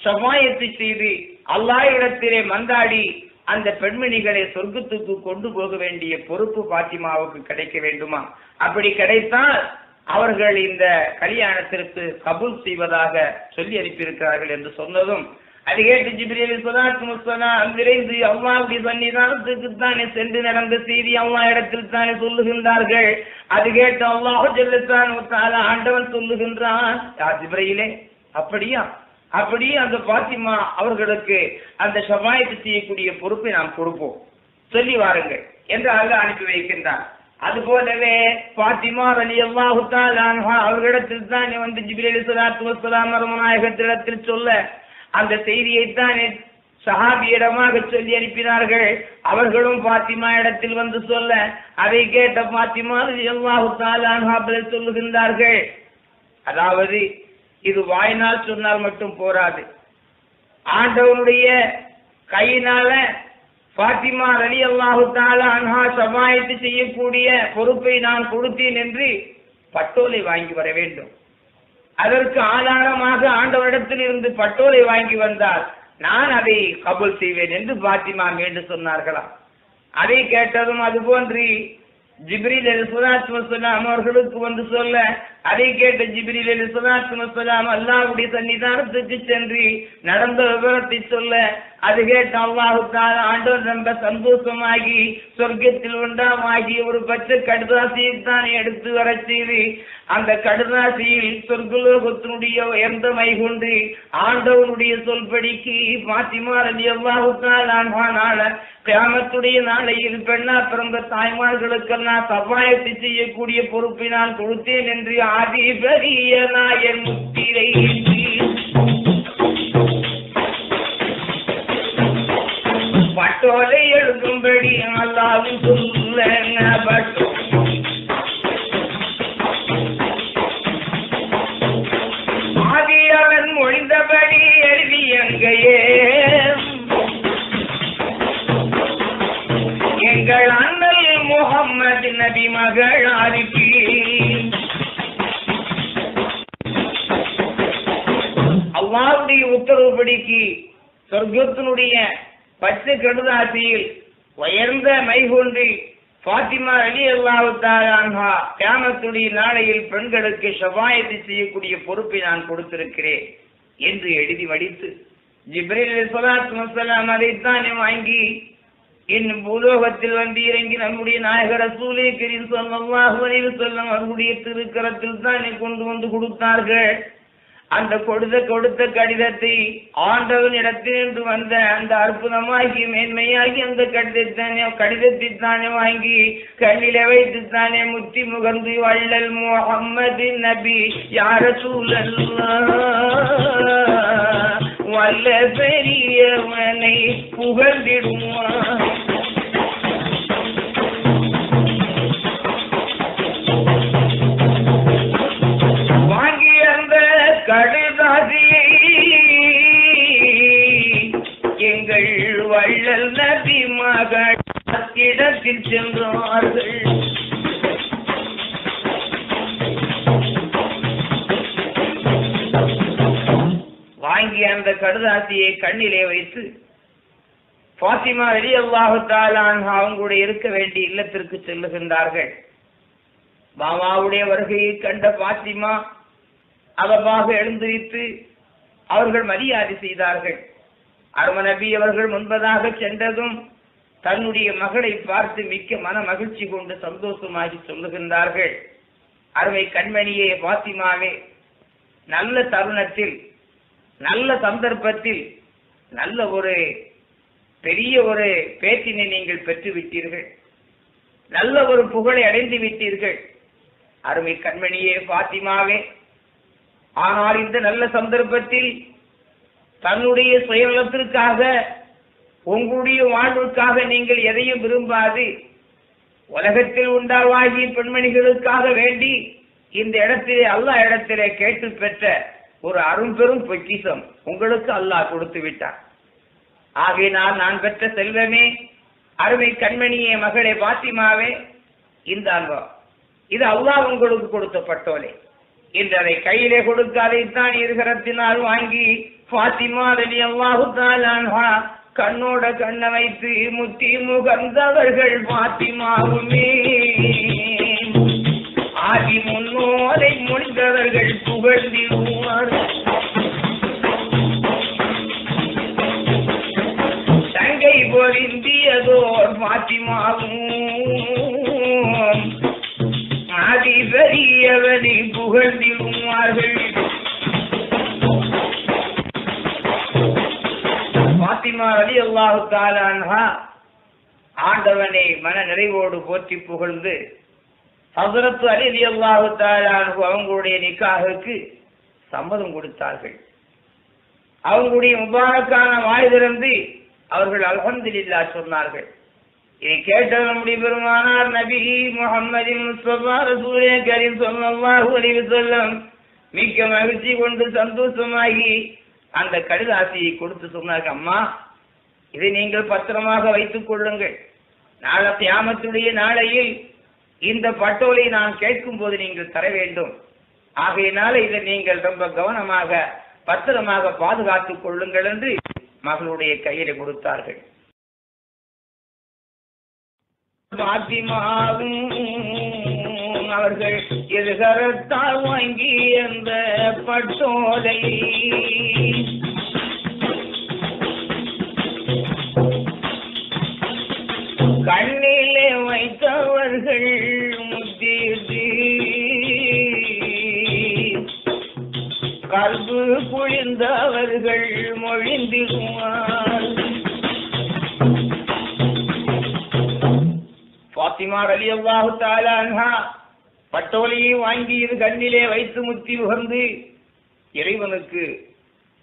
[SPEAKER 1] சமாயத்து செய்து அல்லாஹ் இடத்திலே மந்தாடி அந்த பெண்மணிகளை சொர்க்கத்துக்கு கொண்டு போக வேண்டிய பொறுப்பு பாத்திமாவுக்கு கிடைக்க வேண்டுமா? அப்படி கிடைத்தால் அவர்கள் இந்த கல்யாணத்திற்கு கபூல் செய்வதாக சொல்லி அனுப்பியிருக்கிறார்கள் என்று சொன்னதும் அது கேட்டு ஜிப்ரீல் சலாத்து முஸ்லாம் விரைந்து அல்லாவுடைய சன்னிதானத்துக்கு தானே சென்று நடந்த செய்தி அல்லா இடத்தில் தானே சொல்லுகின்றார்கள்? அது கேட்டு அல்லாஹு செல்லத்தான் ஆண்டவன் சொல்லுகின்றான் ஜிப்ரையிலே அப்படியா? அப்படியே அந்த பாத்திமா அவர்களுக்கு அந்த சபாயத்து செய்யக்கூடிய பொறுப்பை நாம் கொடுப்போம். சொல்லி வாருங்கள் என்று அல்ல அனுப்பி வைக்கின்றான். அது போலவே பாத்திமா அலி அல்லாஹு அவர்களிடத்தில் தானே வந்து ஜிப்ரீல் சலாத்து வசலாம் மரமநாயகத்திடத்தில் சொல்ல அந்த செய்தியைத்தான் சஹாபியிடமாக சொல்லி அனுப்பினார்கள். அவர்களும் பாத்திமா இடத்தில் வந்து சொல்ல அதை கேட்ட பாத்திமா அல்லாஹு தாலான் சொல்லுகின்றார்கள். அதாவது இது வாய்நாள் சொன்னால் மட்டும் போராது. ஆண்டவனுடைய கையினால பாத்திமா அலி அல்லாஹு தாலா அன்ஹா சமாயத்து செய்யக்கூடிய பொறுப்பை நான் கொடுத்தேன் என்று பட்டோலை வாங்கி வர வேண்டும். அதற்கு ஆதாரமாக ஆண்டவரிடத்தில் இருந்து பட்டோலை வாங்கி வந்தால் நான் அதை கபுல் செய்வேன் என்று பாத்திமா மீண்டும் சொன்னார்களாம். அதை கேட்டதும் அது போன்று ஜிப்ரீல் சுலாத் அவர்களுக்கு வந்து சொல்ல அதை கேட்ட ஜிபிரில் அலிஸ்லாத்து அல்லாஹுடைய சன்னிதானத்துக்கு சென்று நடந்த விவரத்தை சொல்ல அது கேட்ட அல்லாஹு தாலா ஆண்டவர் ரொம்ப சந்தோஷமாகி சொர்க்கத்தில் உண்டாமாகி ஒரு பச்சை கடுதாசியை தான் எடுத்து வர செய்து அந்த கடுதாசியில் சொர்க்கலோகத்தினுடைய உயர்ந்த மை கொண்டு ஆண்டவனுடைய சொல்படிக்கு பாத்திமா ரலி அல்லாஹு நாள கிராமத்துடைய நாளையில் பெண்ணா பிறந்த தாய்மார்களுக்கெல்லாம் சவாயத்தை செய்யக்கூடிய பொறுப்பினால் கொடுத்தேன் என்று ஆதி நாயன் முத்திரை பட்டோலை எழுதும்படி அல்லாவும் சொல்ல பட்டோ ஆதி மொழிந்தபடி எழுதி எங்கையே எங்கள் அண்ணல் முகம்மது நபி மகள் மகளாருக்கு அல்லாவுடைய உத்தரவுப்படிக்கு சொர்க்கத்தினுடைய பச்சை கடுதாசியில் உயர்ந்த மைகொன்றில் பாத்திமா அலி அல்லாஹு தியானத்துடைய நாளையில் பெண்களுக்கு சபாயத்தை செய்யக்கூடிய பொறுப்பை நான் கொடுத்திருக்கிறேன் என்று எழுதி வடித்து ஜிப்ரேல் சலாத் வசலாம் அதைத்தானே வாங்கி என் பூலோகத்தில் வந்து இறங்கி நம்முடைய நாயகர் ரசூலே கரீம் ஸல்லல்லாஹு வரைவு வஸல்லம் அவர்களுடைய திருக்கரத்தில் தானே கொண்டு வந்து கொடுத்தார்கள். அந்த கொடுத்த கொடுத்த கடிதத்தை ஆண்டவன் இடத்திலிருந்து வந்த அந்த அற்புதமாகி மேன்மையாகி அந்த கடிதத்தானே கடிதத்தை தானே வாங்கி கண்ணில வைத்து தானே முத்தி முகர்ந்து வள்ளல் முகம்மது நபி யார சூழல்லா வல்ல பெரியவனை புகழ்ந்திடுவான். எங்கள் வள்ளல் நபி மகள் இடத்தில் சென்றார்கள். வாங்கிய அந்த கடுதாசியை கண்ணிலே வைத்து பாத்திமா அலி அல்லாஹாலான் அவங்களுடைய இருக்க வேண்டிய இல்லத்திற்கு செல்லுகின்றார்கள். மாமாவுடைய வருகையை கண்ட பாத்திமா அவபாக எழுந்திரித்து அவர்கள் மரியாதை செய்தார்கள். அரும நபி அவர்கள் முன்பதாக சென்றதும் தன்னுடைய மகளை பார்த்து மிக்க மன மகிழ்ச்சி கொண்டு சந்தோஷமாகி சொல்லுகின்றார்கள். அருமை கண்மணியே பாத்திமாவே நல்ல தருணத்தில் நல்ல சந்தர்ப்பத்தில் நல்ல ஒரு பெரிய ஒரு பேச்சினை நீங்கள் பெற்று விட்டீர்கள் நல்ல ஒரு புகழை அடைந்து விட்டீர்கள். அருமை கண்மணியே பாத்திமாவே ஆனால் இந்த நல்ல சந்தர்ப்பத்தில் தன்னுடைய சுயநலத்திற்காக உங்களுடைய வாழ்வுக்காக நீங்கள் எதையும் விரும்பாது. உலகத்தில் உண்டாவாகிய பெண்மணிகளுக்காக வேண்டி இந்த இடத்திலே அல்லாஹ் இடத்திலே கேட்டு பெற்ற ஒரு அரும்பெரும் பொக்கிசம் உங்களுக்கு அல்லாஹ் கொடுத்து விட்டார். ஆகையினால் நான் பெற்ற செல்வமே அருமை கண்மணியே மகளே பாத்திமாவே இந்த அன்பம் இது அல்லாஹ் உங்களுக்கு கொடுத்த பட்டோலே. இன்று அதை கையிலே கொடுக்காதே தான் இருகரத்தினால் வாங்கி ஃபாத்திமா அலி அல்லாஹு தாலான்ஹா கண்ணோட கண்ண வைத்து முத்தி முகந்தவர்கள் பாத்திமாவுமே ஆதி முன்னோரை முடிந்தவர்கள் புகழ்ந்திடுவார் ஆண்டவனை மன நிறைவோடு போற்றி புகழ்ந்து ஹசரத்து அலி அலி அல்லாஹு தாலான்ஹு அவங்களுடைய நிக்காகுக்கு சம்மதம் கொடுத்தார்கள். அவங்களுடைய முபாரக்கான வாய் திறந்து அவர்கள் அல்ஹம்துலில்லா சொன்னார்கள். இதை கேட்ட நம்முடைய பெருமானார் நபி முகம்மதின் முஸ்தபா கரீம் ஸல்லல்லாஹு அலைஹி வஸல்லம் மிக்க மகிழ்ச்சி கொண்டு சந்தோஷமாகி அந்த கடிதாசியை கொடுத்து சொன்னார்கள். அம்மா இதை நீங்கள் பத்திரமாக வைத்துக் கொள்ளுங்கள். நாளை தியாமத்துடைய நாளையில் இந்த பட்டோலை நான் கேட்கும் போது நீங்கள் தர வேண்டும். ஆகையினால இதை நீங்கள் ரொம்ப கவனமாக பத்திரமாக பாதுகாத்துக் கொள்ளுங்கள் என்று மகளுடைய கையில கொடுத்தார்கள். பாத்திமாவும் அவர்கள் எதிர்கரத்தால் வாங்கி அந்த பட்டோலை கண்ணிலே வைத்தவர்கள் முத்தீர்த்தி கல்பு புழிந்தவர்கள் மொழிந்திருவார் பாத்திமா அலி அல்லாஹு தாலான்ஹா பட்டோலையை வாங்கி இது கண்ணிலே வைத்து முத்தி உகர்ந்து இறைவனுக்கு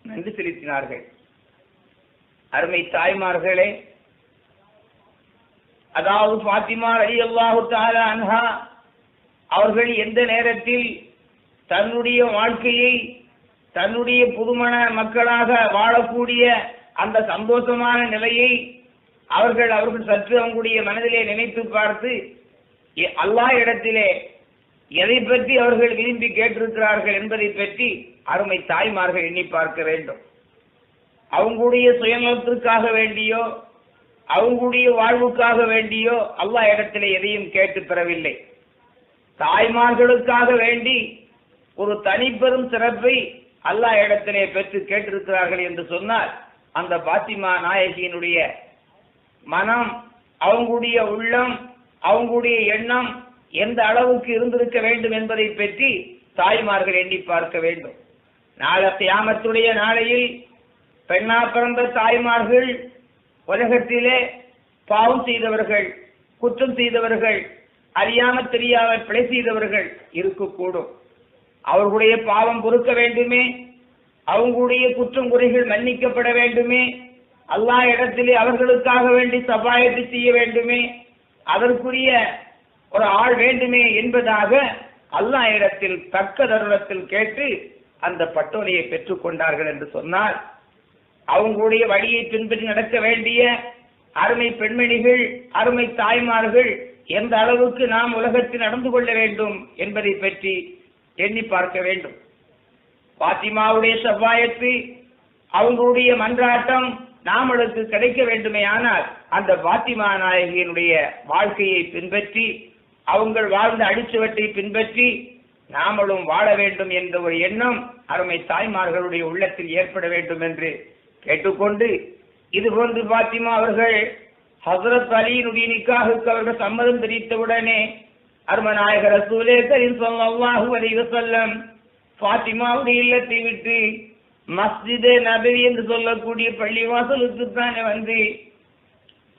[SPEAKER 1] நன்றி செலுத்தினார்கள். அருமை தாய்மார்களே அதாவது பாத்திமா அலி அல்லாஹு தாலான்ஹா அவர்கள் எந்த நேரத்தில் தன்னுடைய வாழ்க்கையை தன்னுடைய புதுமண மக்களாக வாழக்கூடிய அந்த சந்தோஷமான நிலையை அவர்கள் அவர்கள் சற்று அவங்களுடைய மனதிலே நினைத்து பார்த்து அல்லாஹ் இடத்திலே எதை பற்றி அவர்கள் விரும்பி கேட்டிருக்கிறார்கள் என்பதை பற்றி அருமை தாய்மார்கள் எண்ணி பார்க்க வேண்டும். அவங்களுடைய சுயநலத்திற்காக வேண்டியோ அவங்களுடைய வாழ்வுக்காக வேண்டியோ அல்லாஹ் இடத்திலே எதையும் கேட்டு பெறவில்லை. தாய்மார்களுக்காக வேண்டி ஒரு தனிப்பெரும் சிறப்பை அல்லாஹ் இடத்திலே பெற்று கேட்டிருக்கிறார்கள் என்று சொன்னால் அந்த பாத்திமா நாயகியினுடைய மனம் அவங்களுடைய உள்ளம் அவங்களுடைய எண்ணம் எந்த அளவுக்கு இருந்திருக்க வேண்டும் என்பதை பற்றி தாய்மார்கள் எண்ணி பார்க்க வேண்டும். நாளை தியாமத்துடைய நாளையில் பெண்ணா பிறந்த தாய்மார்கள் உலகத்திலே பாவம் செய்தவர்கள் குற்றம் செய்தவர்கள் அறியாம தெரியாம பிழை செய்தவர்கள் இருக்கக்கூடும். அவர்களுடைய பாவம் பொறுக்க வேண்டுமே அவங்களுடைய குற்றம் குறைகள் மன்னிக்கப்பட வேண்டுமே அல்லா இடத்திலே அவர்களுக்காக வேண்டி சபாயத்தை செய்ய வேண்டுமே அதற்குரிய ஒரு ஆள் வேண்டுமே என்பதாக அல்லா இடத்தில் தக்க தருணத்தில் கேட்டு அந்த பட்டோலையை பெற்றுக் கொண்டார்கள் என்று சொன்னால் அவங்களுடைய வழியை பின்பற்றி நடக்க வேண்டிய அருமை பெண்மணிகள் அருமை தாய்மார்கள் எந்த அளவுக்கு நாம் உலகத்தில் நடந்து கொள்ள வேண்டும் என்பதை பற்றி எண்ணி பார்க்க வேண்டும். பாத்திமாவுடைய செவ்வாயத்து அவங்களுடைய மன்றாட்டம் நாமளுக்கு கிடைக்க வேண்டுமே ஆனால் அந்த பாத்திமா நாயகியினுடைய வாழ்க்கையை பின்பற்றி அவங்கள் வாழ்ந்த அடிச்சுவட்டை பின்பற்றி நாமளும் வாழ வேண்டும் என்ற ஒரு எண்ணம் அருமை தாய்மார்களுடைய உள்ளத்தில் ஏற்பட வேண்டும் என்று கேட்டுக்கொண்டு இது போன்று பாத்திமா அவர்கள் ஹசரத் அலியினுடைய நிக்காகுக்கு அவர்கள் சம்மதம் தெரிவித்தவுடனே அருமநாயகர் ரசூலே கரீம் ஸல்லல்லாஹு அலைஹி வஸல்லம் ஃபாத்திமாவுடைய இல்லத்தை விட்டு மஸ்ஜிது நபரி என்று சொல்லக்கூடிய பள்ளிவாசலுக்கு தானே வந்து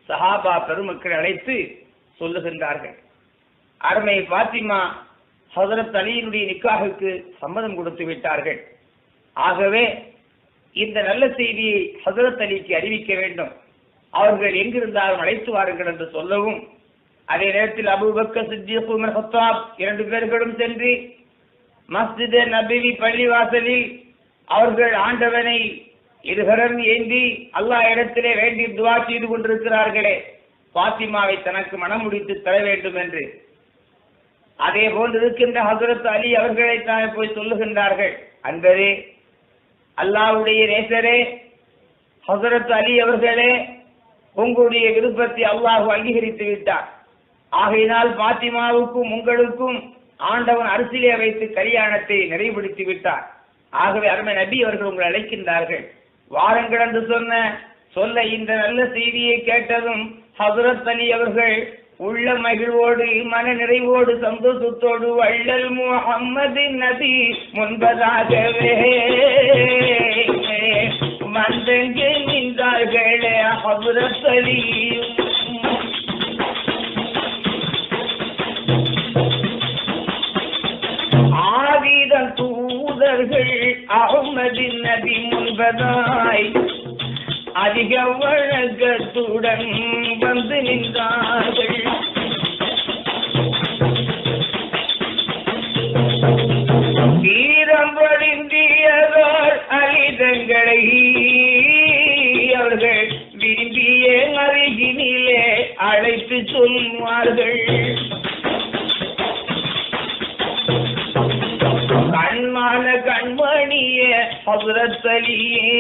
[SPEAKER 1] சஹாபா பெருமக்கள் அழைத்து சொல்லுகின்றார்கள். அருமை பாத்திமா ஹசரத் அலியினுடைய நிக்காகுக்கு சம்மதம் கொடுத்து விட்டார்கள். ஆகவே இந்த நல்ல செய்தியை ஹசரத் அலிக்கு அறிவிக்க வேண்டும். அவர்கள் எங்கிருந்தாலும் அழைத்து வாருங்கள் என்று சொல்லவும் அதே நேரத்தில் அபுபக்க சித்திக் உமர் ஹத்தாப் இரண்டு பேர்களும் சென்று மஸ்ஜித் நபிவி பள்ளிவாசலில் அவர்கள் ஆண்டவனை இருகரம் ஏந்தி அல்லாஹ் இடத்திலே வேண்டி துவா செய்து கொண்டிருக்கிறார்களே பாத்திமாவை தனக்கு மனம் முடித்து தர வேண்டும் என்று. அதே போன்று இருக்கின்ற ஹசரத் அலி அவர்களை தான் போய் சொல்லுகின்றார்கள் அன்பரே அல்லாஹ்வுடைய நேசரே ஹசரத் அலி அவர்களே உங்களுடைய விருப்பத்தை அல்லாஹ் அங்கீகரித்து விட்டார். ஆகையினால் பாத்திமாவுக்கும் உங்களுக்கும் ஆண்டவன் அரசியலே வைத்து கல்யாணத்தை நிறைவுபடுத்தி விட்டார். ஆகவே அருமை நபி அவர்கள் உங்களை அழைக்கின்றார்கள். வாரங்கள் என்று சொன்ன சொல்ல இந்த நல்ல செய்தியை கேட்டதும் ஹசரத் அலி அவர்கள் உள்ள மகிழ்வோடு மன நிறைவோடு சந்தோஷத்தோடு வள்ளல் முகம்மது நபி முன்பதாகவே. வந்தெங்கே நின்றார்களே அபுரத்தலி அலியும் தூதர்கள் அகமதின் நபி முன்பதாய். அதிக வழக்கத்துடன் வந்து நின்றார்கள். வீரம் வழிந்தியதால் அலிதங்களை அவர்கள் விரும்பிய அருகினிலே அழைத்து சொல்வார்கள். கண்மான கண்மணிய ஹசரத்தலியே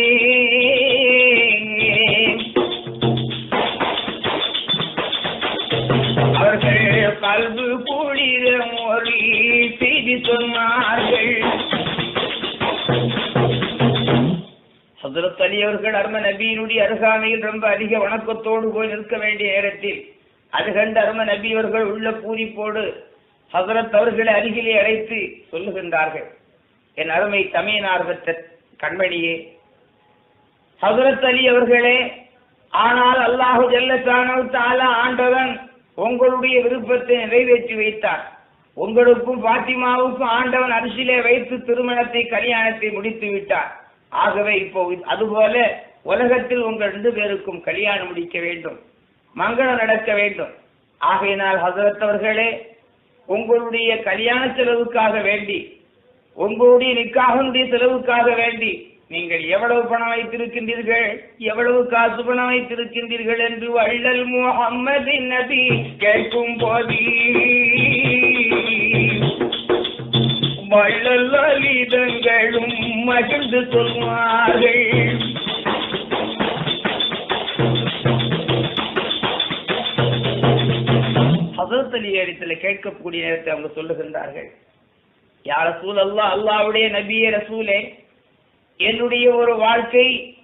[SPEAKER 1] அவர்கள் கல்வி குளிர மொழி செய்தி சொன்னார்கள். ஹசரத் அலி அவர்கள் அரும நபியினுடைய அருகாமையில் ரொம்ப அதிக வணக்கத்தோடு போய் நிற்க வேண்டிய நேரத்தில் அது கண்டு அரும நபி அவர்கள் உள்ள பூரிப்போடு ஹசரத் அவர்களை அருகிலே அழைத்து சொல்லுகின்றார்கள். என் அருமை தமிழனார் பெற்ற கண்மணியே ஹசரத் அலி அவர்களே ஆனால் அல்லாஹு ஜல்லசானு தாலா ஆண்டவன் உங்களுடைய விருப்பத்தை நிறைவேற்றி வைத்தார். உங்களுக்கும் பாத்திமாவுக்கும் ஆண்டவன் அரிசியிலே வைத்து திருமணத்தை கல்யாணத்தை முடித்து விட்டார். ஆகவே இப்போ அதுபோல உலகத்தில் உங்கள் ரெண்டு பேருக்கும் கல்யாணம் முடிக்க வேண்டும். மங்களம் நடக்க வேண்டும். ஆகையினால் ஹசரத்தவர்களே உங்களுடைய கல்யாண செலவுக்காக வேண்டி உங்களுடைய நிக்காகனுடைய செலவுக்காக வேண்டி நீங்கள் எவ்வளவு பணம் வைத்திருக்கின்றீர்கள்? எவ்வளவு காசு பணம் வைத்திருக்கின்றீர்கள் என்று வள்ளல் முகம்மது நபி கேட்கும் போது வள்ளல் அலிதங்களும் மகிழ்ந்து சொல்வார்கள். ஹசரத் அலி இடத்துல கேட்கக்கூடிய நேரத்தை அவங்க சொல்லுகின்றார்கள். யார் ரசூல் அல்லா அல்லாவுடைய நபியே ரசூலே என்னுடைய ஒரு வாழ்க்கை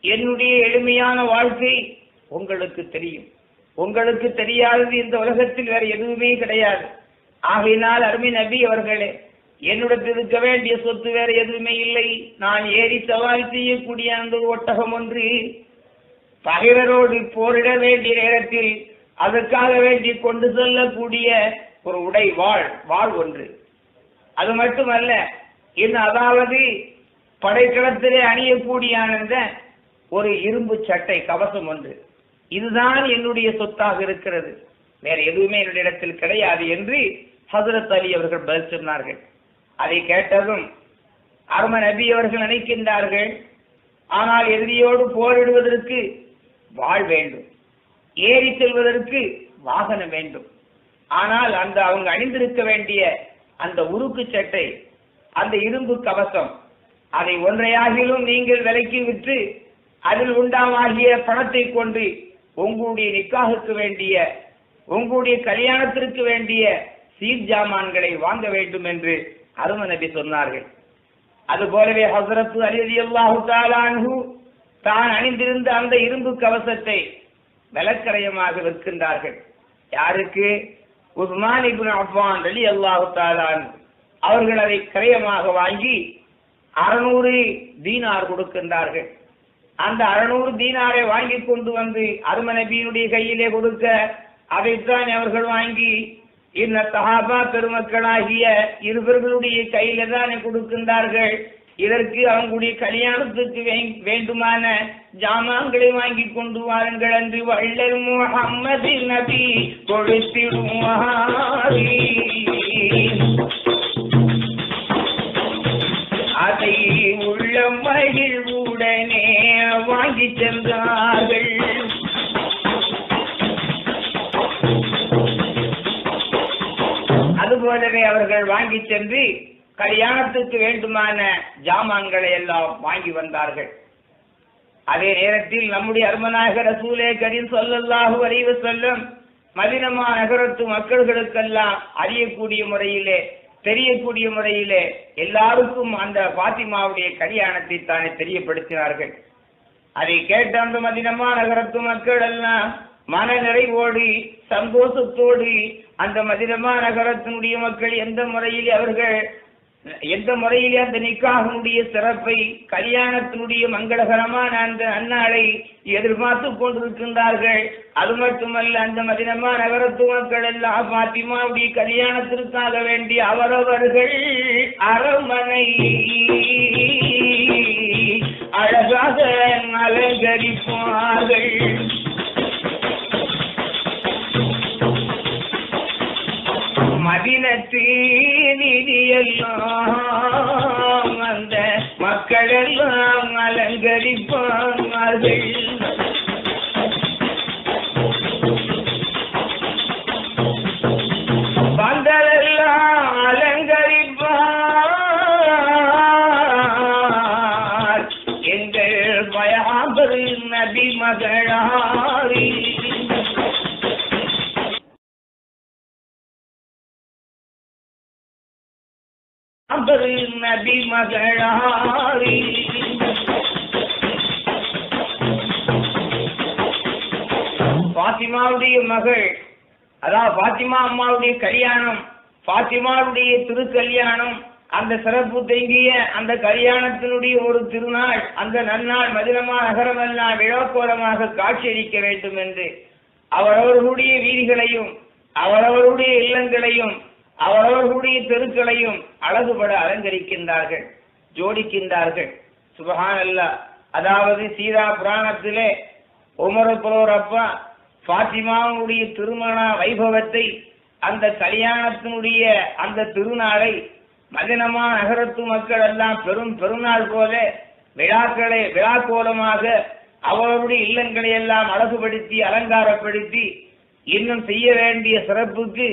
[SPEAKER 1] என்னுடைய எளிமையான வாழ்க்கை உங்களுக்கு தெரியும். உங்களுக்கு தெரியாதது இந்த உலகத்தில் வேற எதுவுமே கிடையாது. ஆகையினால் அருமை நபி அவர்களே என்னிடத்தில் இருக்க வேண்டிய சொத்து வேற எதுவுமே இல்லை. நான் ஏறி சவாரி செய்யக்கூடிய அந்த ஒட்டகம் ஒன்று. பகைவரோடு போரிட வேண்டிய நேரத்தில் அதற்காக வேண்டி கொண்டு செல்லக்கூடிய ஒரு உடை வாழ் வாழ் ஒன்று. அது மட்டுமல்ல இன்னும் அதாவது படைக்களத்திலே அணியக்கூடிய ஒரு இரும்பு சட்டை கவசம் ஒன்று. இதுதான் என்னுடைய சொத்தாக இருக்கிறது. வேற எதுவுமே என்னுடைய இடத்தில் கிடையாது என்று ஹசரத் அலி அவர்கள் பதில் சொன்னார்கள். அதை கேட்டதும் அரும நபி அவர்கள் நினைக்கின்றார்கள் ஆனால் எதிரியோடு போரிடுவதற்கு வாழ் வேண்டும். ஏறி செல்வதற்கு வாகனம் வேண்டும். ஆனால் அந்த அவங்க அணிந்திருக்க வேண்டிய அந்த உருக்கு சட்டை அந்த இரும்பு கவசம் அதை ஒன்றையாகிலும் நீங்கள் விலைக்கு விற்று அதில் உண்டாமாகிய பணத்தை கொண்டு உங்களுடைய நிக்காகுக்கு வேண்டிய உங்களுடைய கல்யாணத்திற்கு வேண்டிய சீர் ஜாமான்களை வாங்க வேண்டும் என்று அரும நபி சொன்னார்கள். அது போலவே ஹசரத்து அலி அல்லாஹு தாலான்ஹு தான் அணிந்திருந்த அந்த இரும்பு கவசத்தை விலக்கரையமாக விற்கின்றார்கள். யாருக்கு? உஸ்மான் இபின் அஃபான் அலி அல்லாஹு தாலான் அவர்கள் அதை கரையமாக வாங்கி அறுநூறு தீனார் கொடுக்கின்றார்கள். அந்த அறுநூறு தீனாரை வாங்கி கொண்டு வந்து அரும நபியினுடைய கையிலே கொடுக்க அதைத்தான் அவர்கள் வாங்கி இந்த சஹாபா பெருமக்களாகிய இருவர்களுடைய கையில தானே கொடுக்கின்றார்கள். இதற்கு அவங்களுடைய கல்யாணத்துக்கு வேண்டுமான ஜாமான்களை வாங்கி கொண்டு வாருங்கள் என்று வள்ளல் முகம்மது நபி கொடுத்திடுவாரி உள்ள உடனே வாங்கி சென்றார்கள். அதுபோலவே அவர்கள் வாங்கி சென்று கல்யாணத்துக்கு வேண்டுமான ஜாமான்களை எல்லாம் வாங்கி வந்தார்கள். அதே நேரத்தில் நம்முடைய அருமநாயக ரசூலே கரீம் சொல்லல்லாஹு வரைவு சொல்லும் மதினமா நகரத்து மக்கள்களுக்கெல்லாம் அறியக்கூடிய முறையிலே தெரியக்கூடிய முறையிலே எல்லாருக்கும் அந்த பாத்திமாவுடைய கல்யாணத்தை தானே தெரியப்படுத்தினார்கள். அதை கேட்ட அந்த மதினமா நகரத்து மக்கள் எல்லாம் மன நிறைவோடு சந்தோஷத்தோடு அந்த மதினமா நகரத்தினுடைய மக்கள் எந்த முறையில் அவர்கள் எந்த முறையிலே அந்த நிக்காகனுடைய சிறப்பை கல்யாணத்தினுடைய மங்களகரமான அந்த அந்நாளை எதிர்பார்த்து கொண்டிருக்கின்றார்கள். அது மட்டுமல்ல அந்த மதினமா நகரத்து மக்கள் எல்லாம் பாத்திமாவுடைய கல்யாணத்திற்காக வேண்டி அவரவர்கள் அரமனை அழகாக அலங்கரிப்பார்கள். மதினத்து நிதியெல்லாம் அந்த மக்கள் எல்லாம் அலங்கரிப்பார்கள் பந்தலெல்லாம் அலங்கரிப்பார். எங்கள் பயாபரு நபி மகளாரி அபர் நபி மகளாரி. பாத்திமாவுடைய மகள் அதாவது பாத்திமா அம்மாவுடைய கல்யாணம் பாத்திமாவுடைய திருக்கல்யாணம் அந்த சிறப்பு தங்கிய அந்த கல்யாணத்தினுடைய ஒரு திருநாள் அந்த நன்னாள் மதினமா நகரமெல்லாம் விழாக்கோலமாக காட்சியளிக்க வேண்டும் என்று அவரவர்களுடைய வீதிகளையும் அவரவருடைய இல்லங்களையும் அவரவர்களுடைய தெருக்களையும் அழகுபட அலங்கரிக்கின்றார்கள் ஜோடிக்கின்றார்கள். சுபஹான் அல்லா அதாவது சீதா புராணத்திலே உமர அப்பா பாத்திமாவுடைய திருமண வைபவத்தை அந்த கல்யாணத்தினுடைய அந்த திருநாளை மதினமா நகரத்து மக்கள் எல்லாம் பெரும் பெருநாள் போல விழாக்களை விழாக்கோலமாக அவருடைய இல்லங்களை எல்லாம் அழகுபடுத்தி அலங்காரப்படுத்தி இன்னும் செய்ய வேண்டிய சிறப்புக்கு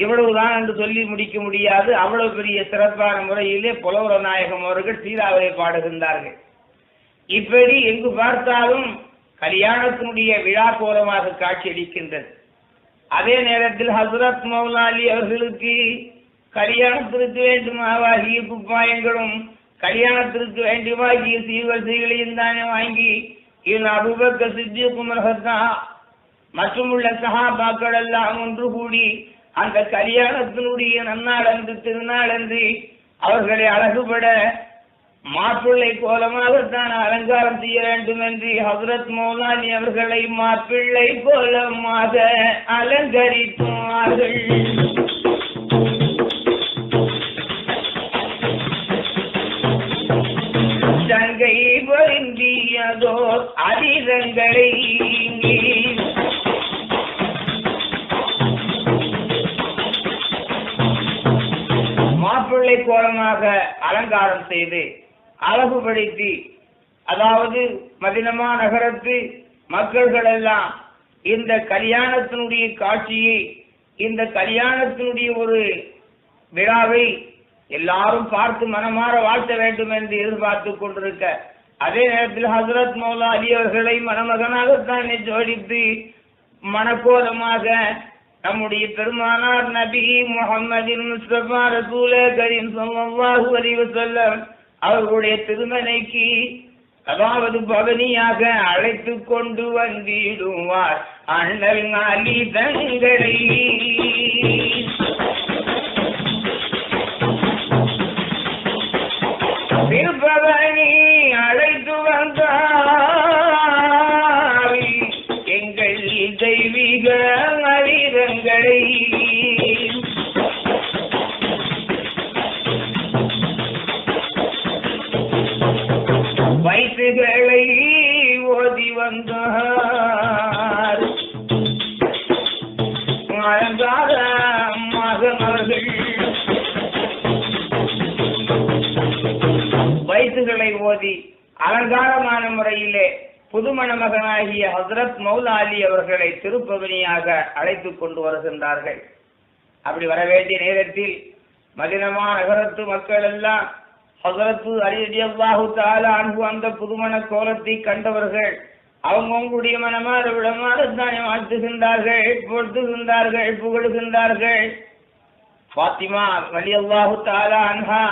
[SPEAKER 1] இவ்வளவுதான் என்று சொல்லி முடிக்க முடியாது. அவ்வளவு பெரிய சிறப்பான முறையிலே புலவர நாயகம் அவர்கள் சீதாவை பாடுகின்றார்கள். இப்படி எங்கு பார்த்தாலும் கல்யாணத்தினுடைய விழா கோலமாக காட்சியளிக்கின்றது. அதே நேரத்தில் ஹசரத் மௌலாலி அவர்களுக்கு கல்யாணத்திற்கு வேண்டுமாவாகிய குப்பாயங்களும் கல்யாணத்திற்கு வேண்டுமாகிய சீவரிசைகளையும் தானே வாங்கி இவன் அபுபக்க சித்தி குமரகத்தான் மற்றும் உள்ள சகாபாக்கள் எல்லாம் ஒன்று கூடி அந்த கல்யாணத்தினுடைய நன்னாள் அன்று திருநாள் அவர்களை அழகுபட மாப்பிள்ளை கோலமாகத்தான் அலங்காரம் செய்ய வேண்டும் என்று ஹசரத் மௌலானி அவர்களை மாப்பிள்ளை கோலமாக அலங்கரித்தார்கள் தங்கை பொருந்தியதோ அதிரங்களை மாப்பிள்ளை கோலமாக அலங்காரம் செய்து அழகுபடுத்தி அதாவது மதினமா நகரத்து மக்கள்கள் எல்லாம் இந்த கல்யாணத்தினுடைய காட்சியை இந்த கல்யாணத்தினுடைய ஒரு விழாவை எல்லாரும் பார்த்து மனமாற வாழ்த்த வேண்டும் என்று எதிர்பார்த்து கொண்டிருக்க அதே நேரத்தில் ஹசரத் மௌலா அலி அவர்களை மணமகனாகத்தான் ஜோடித்து மனக்கோலமாக நம்முடைய பெருமானார் நபி முகமதின் முஸ்தபா ரசூல கரீம் ஸல்லல்லாஹு அலைஹி வஸல்லம் அவர்களுடைய திருமனைக்கு அதாவது பவனியாக அழைத்து கொண்டு வந்திடுவார். அண்ணல் அலி தங்களை ஓதி அலங்காரமான முறையிலே புதுமண மகனாகிய ஹசரத் மௌலா அலி அவர்களை திருப்பவனியாக அழைத்து கொண்டு வருகின்றார்கள். அப்படி வர வேண்டிய நேரத்தில் மதினமா நகரத்து மக்கள் எல்லாம் ஹசரத்து அலி அல்லாஹு தாலா அன்பு அந்த புதுமண கோலத்தை கண்டவர்கள் அவங்கவுங்களுடைய மனமாற விடமாறு தானே வாழ்த்துகின்றார்கள் பொருத்துகின்றார்கள் புகழுகின்றார்கள். பாத்திமா அலி அல்லாஹு தாலா அன்ஹா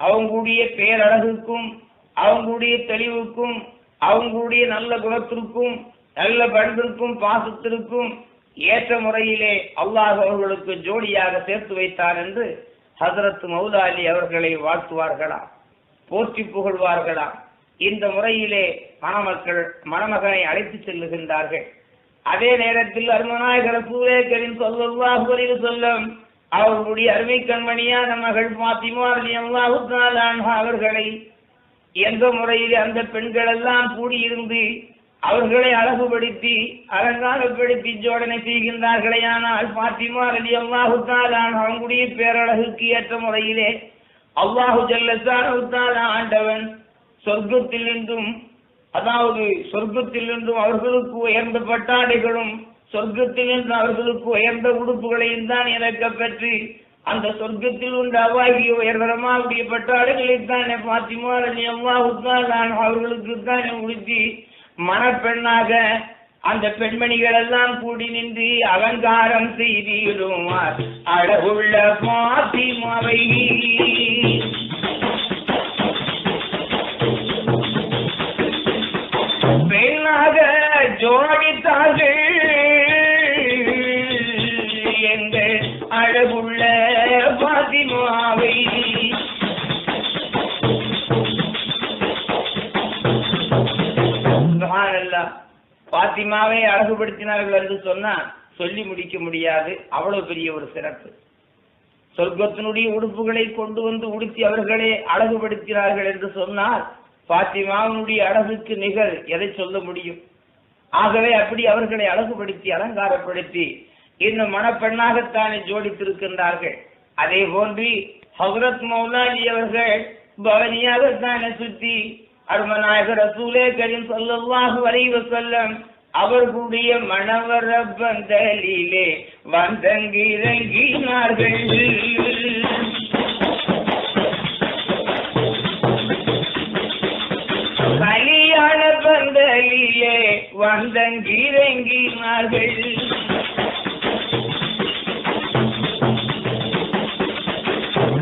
[SPEAKER 1] அவங்களுடைய பேரழகுக்கும் அவங்களுடைய தெளிவுக்கும் அவங்களுடைய நல்ல குணத்திற்கும் நல்ல பண்பிற்கும் பாசத்திற்கும் ஏற்ற முறையிலே அல்லாஹ் அவர்களுக்கு ஜோடியாக சேர்த்து வைத்தார் என்று ஹசரத் மௌலா அலி அவர்களை வாழ்த்துவார்களாம் போற்றி புகழ்வார்களாம் இந்த முறையிலே மணமக்கள் மணமகனை அழைத்து செல்லுகின்றார்கள். அதே நேரத்தில் அருமநாயகர் சூரேக்கரின் சொல்லுவாஹு அலைஹி சொல்லம் அவர்களுடைய அருமை கண்மணியான மகள் பாத்திமா ரலியல்லாஹு தஆலா அவர்களை எந்த முறையில் அந்த பெண்கள் எல்லாம் கூடியிருந்து அவர்களை அழகுபடுத்தி அலங்காரப்படுத்தி ஜோடனை செய்கின்றார்களே. ஆனால் பாத்திமா அலி அல்லாஹுத்தாலான் அவங்களுடைய பேரழகுக்கு ஏற்ற முறையிலே அல்லாஹு ஜல்லத்தான ஆண்டவன் சொர்க்கத்தில் இருந்தும் அதாவது சொர்க்கத்தில் அவர்களுக்கு உயர்ந்த பட்டாடைகளும் சொர்க்கத்தில் அவர்களுக்கு உயர்ந்த உடுப்புகளையும் தான் இறக்க பெற்று அந்த சொர்க்கத்தில் உண்டு அவாகிய உயர்தரமா அப்படியேப்பட்ட ஆடுகளைத்தானே பாத்திமா அலி அல்லாஹுத்தான் அவர்களுக்கு தானே உடுத்தி மணப்பெண்ணாக அந்த பெண்மணிகள் எல்லாம் கூடி நின்று அலங்காரம் செய்திடுவார். அழகுள்ள பாத்திமாவை. பெண்ணாக ஜோடித்தார்கள். பாத்திமாவை அழகுபடுத்தினார்கள் என்று சொன்னா சொல்லி முடிக்க முடியாது. அவ்வளவு பெரிய ஒரு சிறப்பு. சொர்க்கத்தினுடைய உடுப்புகளை கொண்டு வந்து உடுத்தி அவர்களே அழகுபடுத்தினார்கள் என்று சொன்னால் பாத்திமாவினுடைய அழகுக்கு நிகர் எதை சொல்ல முடியும்? ஆகவே அப்படி அவர்களை அழகுபடுத்தி அலங்காரப்படுத்தி இன்னும் மணப்பெண்ணாகத்தானே ஜோடித்திருக்கின்றார்கள். அதே போன்று ஹசரத் மௌலாலி அவர்கள் பவனியாகத்தானே சுத்தி அருமநாயகர் ரசூலே கரீம் ஸல்லல்லாஹு அலைஹி வஸல்லம் அவர்களுடைய மணவர பந்தலிலே வந்தங்கிறங்கினார்கள் கலியாண பந்தலிலே வந்தங்கிறங்கினார்கள்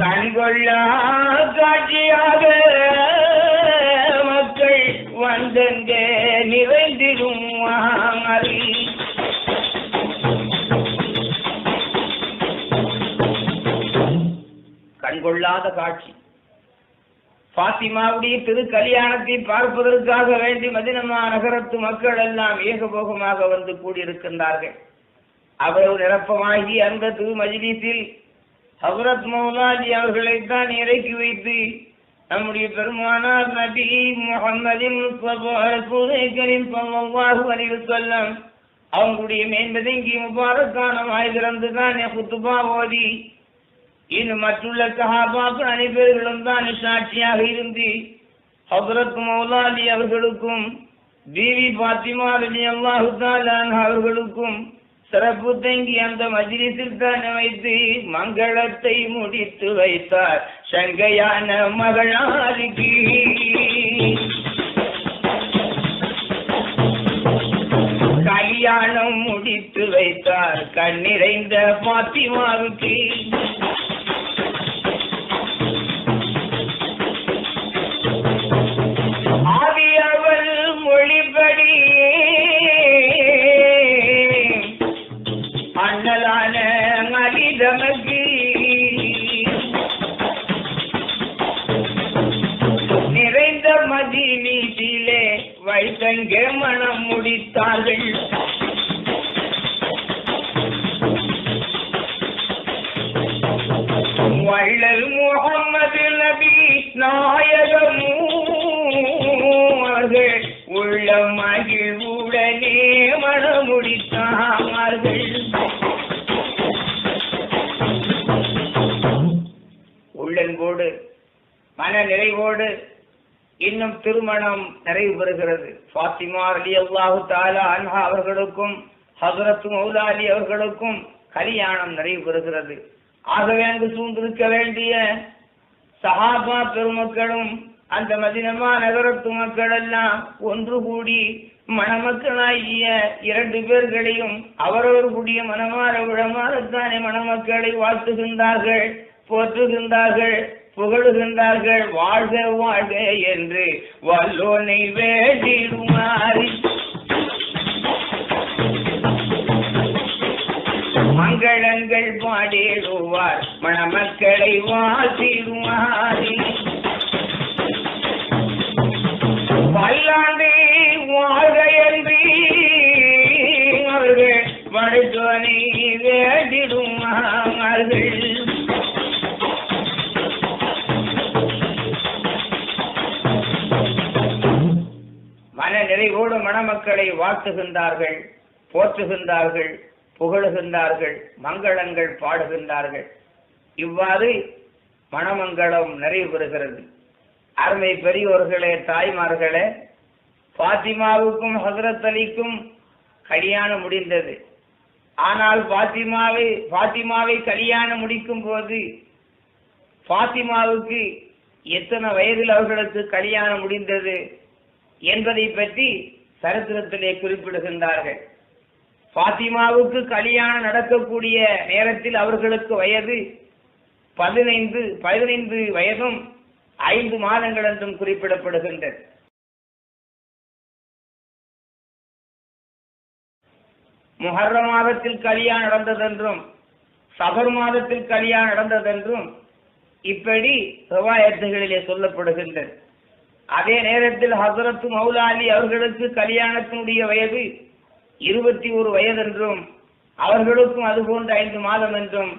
[SPEAKER 1] கண்கொள்ளா காட்சியாக கண்கொள்ளாத காட்சி. பாத்திமாவுடைய திரு கல்யாணத்தை பார்ப்பதற்காக வேண்டி மதினமா நகரத்து மக்கள் எல்லாம் ஏகபோகமாக வந்து கூடியிருக்கின்றார்கள். அவ்வளவு நிரப்பமாகி அந்த திரு மஜ்லிஸில் ஹசரத் மௌலாஜி அவர்களைத்தான் இறக்கி வைத்து நம்முடைய பெருமானார் நபி முகமதின் அவங்களுடைய மேன்பதங்கி முபாரக்கான வாய் திறந்து தான் குத்துபா ஓதி இன்னும் மற்றுள்ள சஹாபாக்கள் அனைவர்களும் தான் சாட்சியாக இருந்து ஹசரத் மௌலாலி அவர்களுக்கும் பிவி பாத்திமா அலி அல்லாஹு அவர்களுக்கும் சிறப்பு தங்கி அந்த மஜிலிசில் தான் வைத்து மங்களத்தை முடித்து வைத்தார். சங்கையான மகளாருக்கு கல்யாணம் முடித்து வைத்தார். கண்ணிறைந்த பாத்திமாவுக்கு வைத்தங்க மனம் முடித்தார்கள். வள்ளல் முகமது நபி நாயகமூ உள்ள மகிழ்வுடனே மனமுடித்தார்கள் உள்ளன்போடு மன நிறைவோடு இன்னும் திருமணம் நிறைவு பெறுகிறது. அலி அல்லாஹு தாலா அன்ஹா அவர்களுக்கும் ஹசரத் மௌலா அலி அவர்களுக்கும் கல்யாணம் நிறைவு பெறுகிறது. ஆகவே அங்கு சூழ்ந்திருக்க வேண்டிய சஹாபா பெருமக்களும் அந்த மதினமா நகரத்து மக்கள் எல்லாம் ஒன்று கூடி மணமக்களாகிய இரண்டு பேர்களையும் அவரவர்களுடைய மனமாற விடமாறத்தானே மணமக்களை வாழ்த்துகின்றார்கள் போற்றுகின்றார்கள். புகழுகின்றார்கள் வாழ்க வாழ்க என்று வல்லோனை வேண்டிடுமாறி. மங்களங்கள் பாடிடுவார் மணமக்களை வாசிடுமாறி பல்லாண்டு வாழ்க என்று அவர்கள் மருத்துவனை வேண்டிடுமார்கள் மன நிறைவோடு மணமக்களை வாழ்த்துகின்றார்கள் போற்றுகின்றார்கள் புகழுகின்றார்கள் மங்களங்கள் பாடுகின்றார்கள். இவ்வாறு மணமங்களம் நிறைவு பெறுகிறது. அருமை பெரியோர்களே தாய்மார்களே பாத்திமாவுக்கும் ஹசரத் அலிக்கும் கல்யாணம் முடிந்தது. ஆனால் பாத்திமாவை பாத்திமாவை கல்யாணம் முடிக்கும் போது பாத்திமாவுக்கு எத்தனை வயதில் அவர்களுக்கு கல்யாணம் முடிந்தது? என்பதை பற்றி சரித்திரத்திலே குறிப்பிடுகின்றார்கள். பாத்திமாவுக்கு கல்யாணம் நடக்கக்கூடிய நேரத்தில் அவர்களுக்கு வயது பதினைந்து பதினைந்து வயதும் ஐந்து மாதங்கள் என்றும் குறிப்பிடப்படுகின்றது. முஹர்ர மாதத்தில் கல்யாணம் நடந்ததென்றும் சபர் மாதத்தில் கல்யாணம் நடந்ததென்றும் இப்படி ரிவாயத்துகளிலே சொல்லப்படுகின்றது. அதே நேரத்தில் ஹசரத்து மௌலா அலி அவர்களுக்கு கல்யாணத்தினுடைய வயது இருபத்தி ஒரு வயதென்றும் அவர்களுக்கும் அதுபோன்று ஐந்து மாதம் என்றும்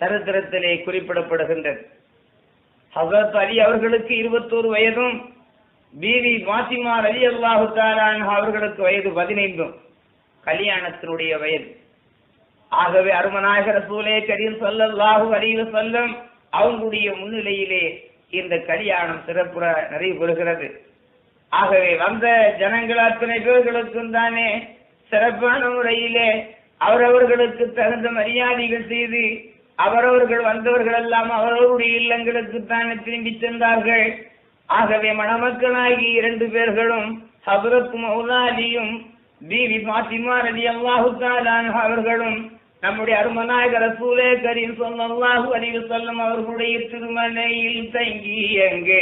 [SPEAKER 1] சரித்திரத்திலே குறிப்பிடப்படுகின்றது. ஹசரத் அலி அவர்களுக்கு இருபத்தோரு வயதும் பீவி பாத்திமா அலி அல்லாஹு அவர்களுக்கு வயது பதினைந்தும் கல்யாணத்தினுடைய வயது. ஆகவே அருமநாயகர் சூலே கரீம் சொல்லல்லாஹு அலைஹி செல்லம் அவங்களுடைய முன்னிலையிலே இந்த கல்யாணம் சிறப்புற நிறைவு பெறுகிறது. ஆகவே வந்த ஜனங்கள் அத்தனை பேர்களுக்கும் தானே சிறப்பான முறையிலே அவரவர்களுக்கு தகுந்த மரியாதைகள் செய்து அவரவர்கள் வந்தவர்கள் எல்லாம் அவரவருடைய இல்லங்களுக்கு தானே திரும்பி சென்றார்கள். ஆகவே மணமக்களாகி இரண்டு பேர்களும் ஹபரத் மௌலாலியும் பிவி பாத்திமா ரலி அல்லாஹு அவர்களும் நம்முடைய அருமநாயகர் ரசூலே கரீம் ஸல்லல்லாஹு அலைஹி வஸல்லம் அவர்களுடைய திருமலையில் தங்கி அங்கே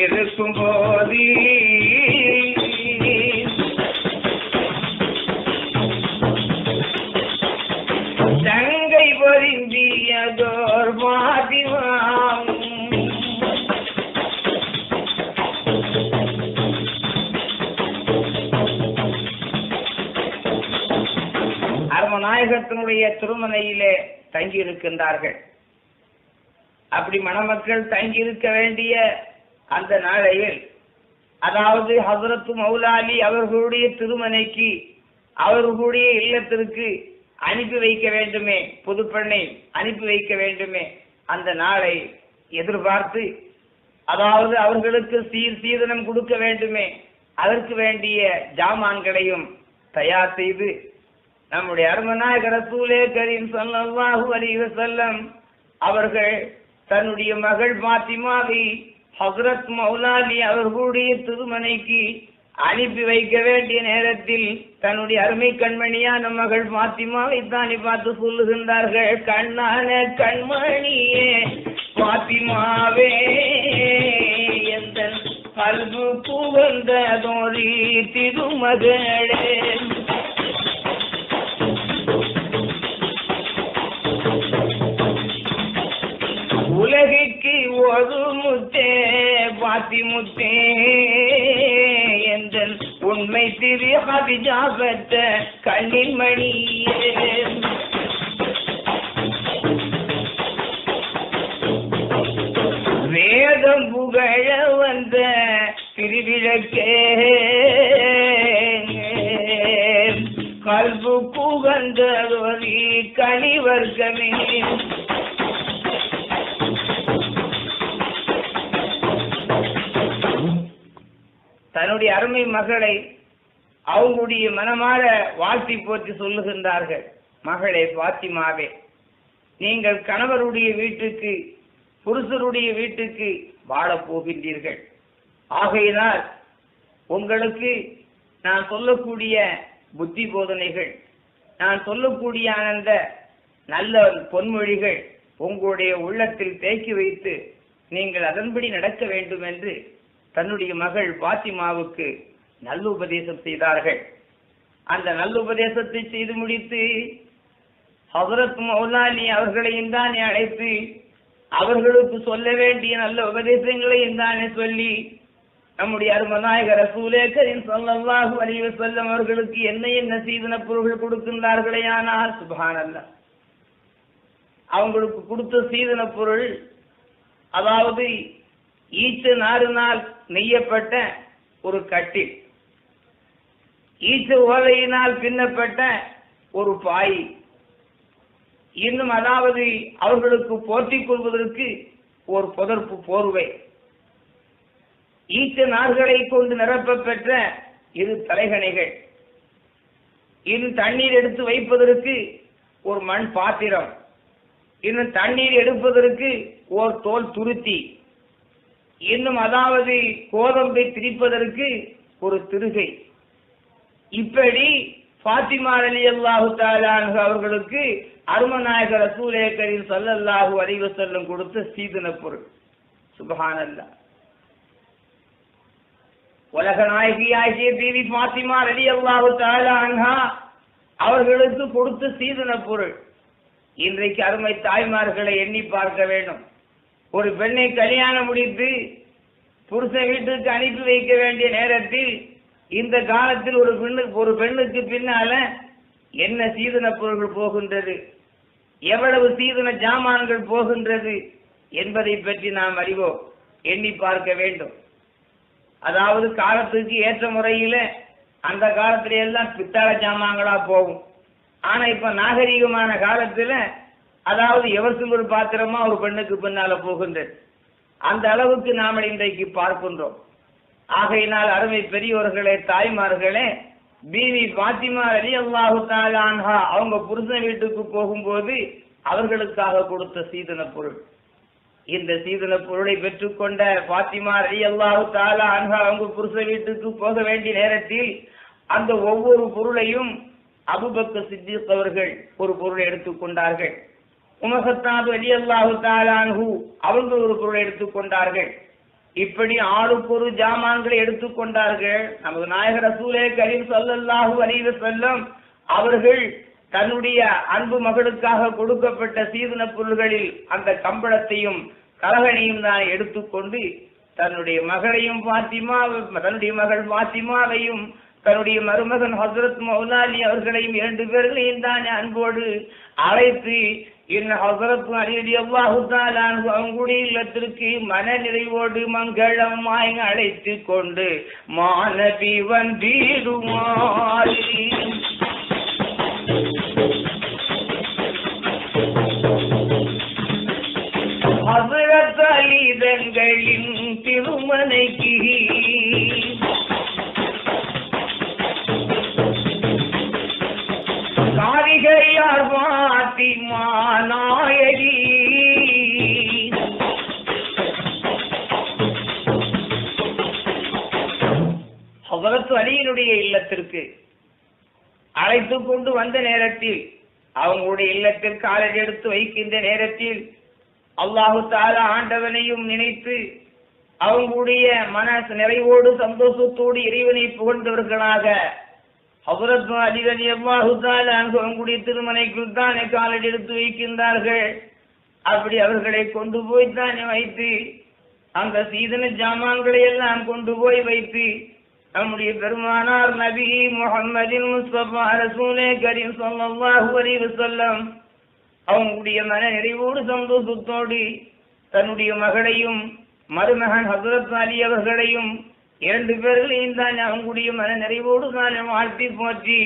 [SPEAKER 1] இருக்கும் போதே நாயகத்தினுடைய திருமனையிலே தங்கியிருக்கின்றார்கள். அப்படி மணமக்கள் தங்கி இருக்க வேண்டிய அந்த நாளையில் அதாவது ஹசரத்து மௌலாலி அவர்களுடைய திருமனைக்கு அவர்களுடைய இல்லத்திற்கு அனுப்பி வைக்க வேண்டுமே புதுப்பெண்ணை அனுப்பி வைக்க வேண்டுமே அந்த நாளை எதிர்பார்த்து அதாவது அவர்களுக்கு சீர் சீதனம் கொடுக்க வேண்டுமே அதற்கு வேண்டிய ஜாமான்களையும் தயார் செய்து நம்முடைய அருமநாயகர் ரசூலே கரீம் ஸல்லல்லாஹு அலைஹி வஸல்லம் அவர்கள் தன்னுடைய மகள் பாத்திமாவை ஹசரத் மௌலாலி அவர்களுடைய திருமனைக்கு அனுப்பி வைக்க வேண்டிய நேரத்தில் தன்னுடைய அருமை கண்மணியான மகள் பாத்திமாவை தானே பார்த்து சொல்லுகின்றார்கள் கண்ணான கண்மணியே பாத்திமாவே எந்த கல்பு புகழ்ந்ததோரி திருமகளே உலகிற்கு ஒரு முத்தே பாத்தி முத்தே என்ற உண்மை திரு ஹபிஜா பெற்ற கண்ணின் மணியே. வேதம் புகழ வந்த திருவிளக்கே. கல்பு புகழ்ந்ததொரு கனிவர்க்கமே. தன்னுடைய அருமை மகளை அவங்களுடைய மனமாற வாழ்த்தி போற்றி சொல்லுகின்றார்கள். மகளே பாத்திமாவே நீங்கள் கணவருடைய வீட்டுக்கு புருஷருடைய வீட்டுக்கு வாழப் போகின்றீர்கள். ஆகையினால் உங்களுக்கு நான் சொல்லக்கூடிய புத்தி போதனைகள் நான் சொல்லக்கூடிய அந்த நல்ல பொன்மொழிகள் உங்களுடைய உள்ளத்தில் தேக்கி வைத்து நீங்கள் அதன்படி நடக்க வேண்டும் என்று தன்னுடைய மகள் பாத்திமாவுக்கு நல்ல உபதேசம் செய்தார்கள். அந்த நல்லுபதேசத்தை செய்து முடித்து ஹசரத் மௌலானி அவர்களையும் தானே அழைத்து அவர்களுக்கு சொல்ல வேண்டிய நல்ல உபதேசங்களையும் தானே சொல்லி நம்முடைய அருமநாயகர் ரசூலே கரீம் ஸல்லல்லாஹு அலைஹி அவர்களுக்கு என்ன என்ன சீதன பொருள்கள் கொடுக்கின்றார்களே ஆனால் சுப்ஹானல்லாஹ். அவங்களுக்கு கொடுத்த சீதன பொருள் அதாவது ஈச்சு நாரினால் நெய்யப்பட்ட ஒரு கட்டில் ஈச்சு ஓலையினால் பின்னப்பட்ட ஒரு பாய். இன்னும் அதாவது அவர்களுக்கு போர்த்திக் கொள்வதற்கு ஒரு புதர்ப்பு போர்வை. ஈச்ச நார்களை கொண்டு நிரப்ப பெற்ற இரு தலைகணைகள். இன்னும் தண்ணீர் எடுத்து வைப்பதற்கு ஒரு மண் பாத்திரம். இன்னும் தண்ணீர் எடுப்பதற்கு ஓர் தோல் துருத்தி. இன்னும் அதாவது கோதம்பை திரிப்பதற்கு ஒரு திருகை. இப்படி பாத்திமா அலி அல்லாஹு தாலானு அவர்களுக்கு அருமநாயகர் ரசூலே கரீம் ஸல்லல்லாஹு செல்லும் வஸல்லம் கொடுத்த சீதன பொருள். சுபஹானல்லா. உலக நாயகியாகிய தேவி பாத்திமா அலி அல்லாஹு தாலா அவர்களுக்கு கொடுத்த சீதன பொருள். இன்றைக்கு அருமை தாய்மார்களை எண்ணி பார்க்க வேண்டும். ஒரு பெண்ணை கல்யாணம் முடித்து புருஷன் வீட்டுக்கு அனுப்பி வைக்க வேண்டிய நேரத்தில் இந்த காலத்தில் ஒரு பெண்ணுக்கு ஒரு பெண்ணுக்கு பின்னால என்ன சீதன பொருள்கள் போகின்றது? எவ்வளவு சீதன ஜாமான்கள் போகின்றது என்பதை பற்றி நாம் அறிவோம் எண்ணி பார்க்க வேண்டும். அதாவது காலத்துக்கு ஏற்ற முறையில அந்த காலத்துல எல்லாம் பித்தாள ஜாமான்களா போகும். ஆனா இப்ப நாகரிகமான காலத்துல அதாவது எவர் ஒரு பாத்திரமா ஒரு பெண்ணுக்கு பின்னால போகின்றது அந்த அளவுக்கு நாம் இன்றைக்கு பார்க்கின்றோம். ஆகையினால் அருமை பெரியோர்களே தாய்மார்களே பிவி பாத்திமா அலி அல்லாஹு தாலான்ஹா அவங்க புருஷன் வீட்டுக்கு போகும்போது அவர்களுக்காக கொடுத்த சீதன பொருள். இந்த சீதன பொருளை பெற்றுக்கொண்ட பாத்திமா அலி அல்லாஹு தாலா அன்ஹா அவங்க புருஷ வீட்டுக்கு போக வேண்டிய நேரத்தில் அந்த ஒவ்வொரு பொருளையும் அபுபக்க சித்திக் அவர்கள் ஒரு பொருளை எடுத்துக்கொண்டார்கள். உமசத்தாது அலி அல்லாஹு தாலான்ஹு அவங்க ஒரு பொருளை எடுத்துக்கொண்டார்கள் இப்படி ஆளுக்கு ஒரு ஜாமான்களை எடுத்துக்கொண்டார்கள் நமது நாயகர் ரசூலே கரீம் சொல்லல்லாஹு அலைஹி செல்லம் அவர்கள் தன்னுடைய அன்பு மகளுக்காக கொடுக்கப்பட்ட சீதன பொருள்களில் அந்த கம்பளத்தையும் கலகனையும் தான் எடுத்துக்கொண்டு தன்னுடைய மகளையும் பாத்திமா தன்னுடைய மகள் பாத்திமாவையும் தன்னுடைய மருமகன் ஹசரத் மௌலாலி அவர்களையும் இரண்டு பேர்களையும் தான் அன்போடு அழைத்து என் ஹசரத் அலி அல்லாஹு அவங்களுடைய இல்லத்திற்கு மன நிறைவோடு மங்களமாய் அழைத்து கொண்டு மாணவி வந்தீடுமாறி ஹசரத் அலிதங்களின் திருமனைக்கு காரிகையார் பாத்திமா நாயகி ஹசரத் அடியினுடைய இல்லத்திற்கு அழைத்து கொண்டு வந்த நேரத்தில் அவங்களுடைய இல்லத்தில் காலடி எடுத்து வைக்கின்ற நேரத்தில் அல்லாஹு தாலா ஆண்டவனையும் நினைத்து அவங்களுடைய மன நிறைவோடு சந்தோஷத்தோடு இறைவனை புகழ்ந்தவர்களாக ஹபரத் அலி அலி அல்லாஹு அவங்களுடைய திருமனைக்குள் தானே காலடி எடுத்து வைக்கின்றார்கள். அப்படி அவர்களை கொண்டு போய் தானே வைத்து அந்த சீதன ஜாமான்களை எல்லாம் கொண்டு போய் வைத்து நம்முடைய பெருமானார் நபி முகமதின் முஸ்தபா ரசூலே கரீம் ஸல்லல்லாஹு அலைஹி வஸல்லம் அவங்களுடைய மன நிறைவோடு சந்தோஷத்தோடு தன்னுடைய மகளையும் மருமகன் ஹசரத் அலி அவர்களையும் இரண்டு பேர்களையும் தான் அவங்களுடைய மன நிறைவோடு தான் வாழ்த்தி போற்றி.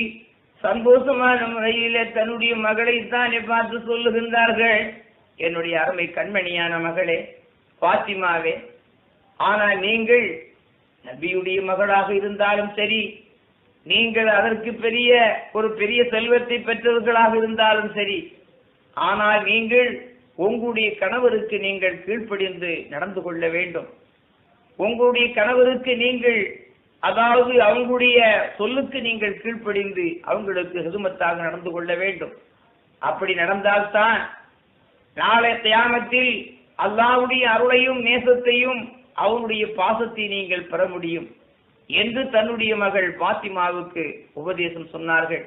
[SPEAKER 1] சந்தோஷமான முறையிலே தன்னுடைய மகளை தானே பார்த்து சொல்லுகின்றார்கள். என்னுடைய அருமை கண்மணியான மகளே பாத்திமாவே ஆனால் நீங்கள் நபியுடைய மகளாக இருந்தாலும் சரி நீங்கள் அதற்கு பெரிய ஒரு பெரிய செல்வத்தை பெற்றவர்களாக இருந்தாலும் சரி ஆனால் நீங்கள் உங்களுடைய கணவருக்கு நீங்கள் கீழ்ப்படிந்து நடந்து கொள்ள வேண்டும். உங்களுடைய கணவருக்கு நீங்கள் அதாவது அவங்களுடைய சொல்லுக்கு நீங்கள் கீழ்ப்படிந்து அவங்களுக்கு ஹெதுமத்தாக நடந்து கொள்ள வேண்டும். அப்படி நடந்தால்தான் நாளை தியானத்தில் அல்லாவுடைய அருளையும் நேசத்தையும் அவனுடைய பாசத்தை நீங்கள் பெற முடியும் என்று தன்னுடைய மகள் பாத்திமாவுக்கு உபதேசம் சொன்னார்கள்.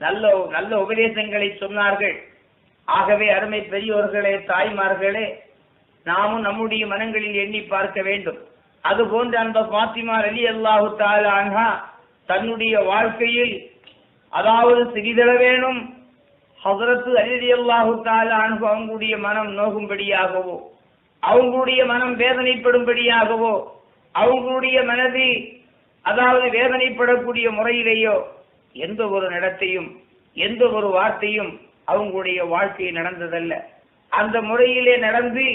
[SPEAKER 1] நல்ல நல்ல உபதேசங்களை சொன்னார்கள். ஆகவே அருமை பெரியோர்களே தாய்மார்களே நாமும் நம்முடைய மனங்களில் எண்ணி பார்க்க வேண்டும். அது போன்ற அந்த பாத்திமா அலி அல்லாஹு தாலான்ஹா தன்னுடைய வாழ்க்கையில் அதாவது சிறிதளவேனும் ஹசரத்து அலி அல்லாஹு தாலான்ஹு அவங்களுடைய மனம் நோகும்படியாகவோ அவங்களுடைய மனம் வேதனைப்படும்படியாகவோ அவங்களுடைய மனது அதாவது வேதனைப்படக்கூடிய முறையிலேயோ எந்த ஒரு நடத்தையும் எந்த ஒரு வார்த்தையும் அவங்களுடைய வாழ்க்கை நடந்ததல்ல. அந்த முறையிலே நடந்து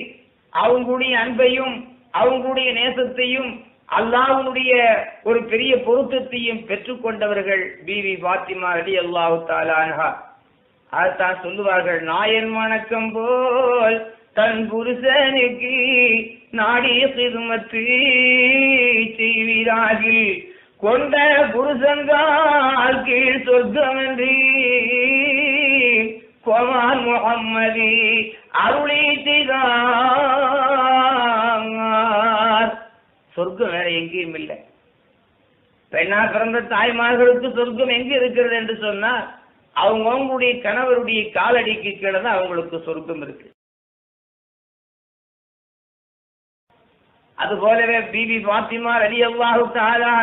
[SPEAKER 1] அவங்களுடைய அன்பையும் அவங்களுடைய நேசத்தையும் அல்லாஹனுடைய ஒரு பெரிய பொருத்தத்தையும் பெற்றுக்கொண்டவர்கள் பிவி பாத்திமா அலி அல்லாஹு தாலான்ஹா அதான் சொல்லுவார்கள் நாயன் வணக்கம் போல் தன் புருஷனுக்கு நாடிய சிறுமத்து செய்வீராகில் கொண்ட புருஷன்கால் கீழ் சொர்க்கமன்றி கொமான் முகம்மதி அருளி செய்தான் சொர்க்கம் வேற எங்கேயும் இல்லை. பெண்ணா பிறந்த தாய்மார்களுக்கு சொர்க்கம் எங்க இருக்கிறது என்று சொன்னால் அவங்க அவங்களுடைய கணவருடைய காலடிக்கு கீழே தான் அவங்களுக்கு சொர்க்கம் இருக்கு. அது போலவே பிபி பாத்திமா அலி அல்லாஹு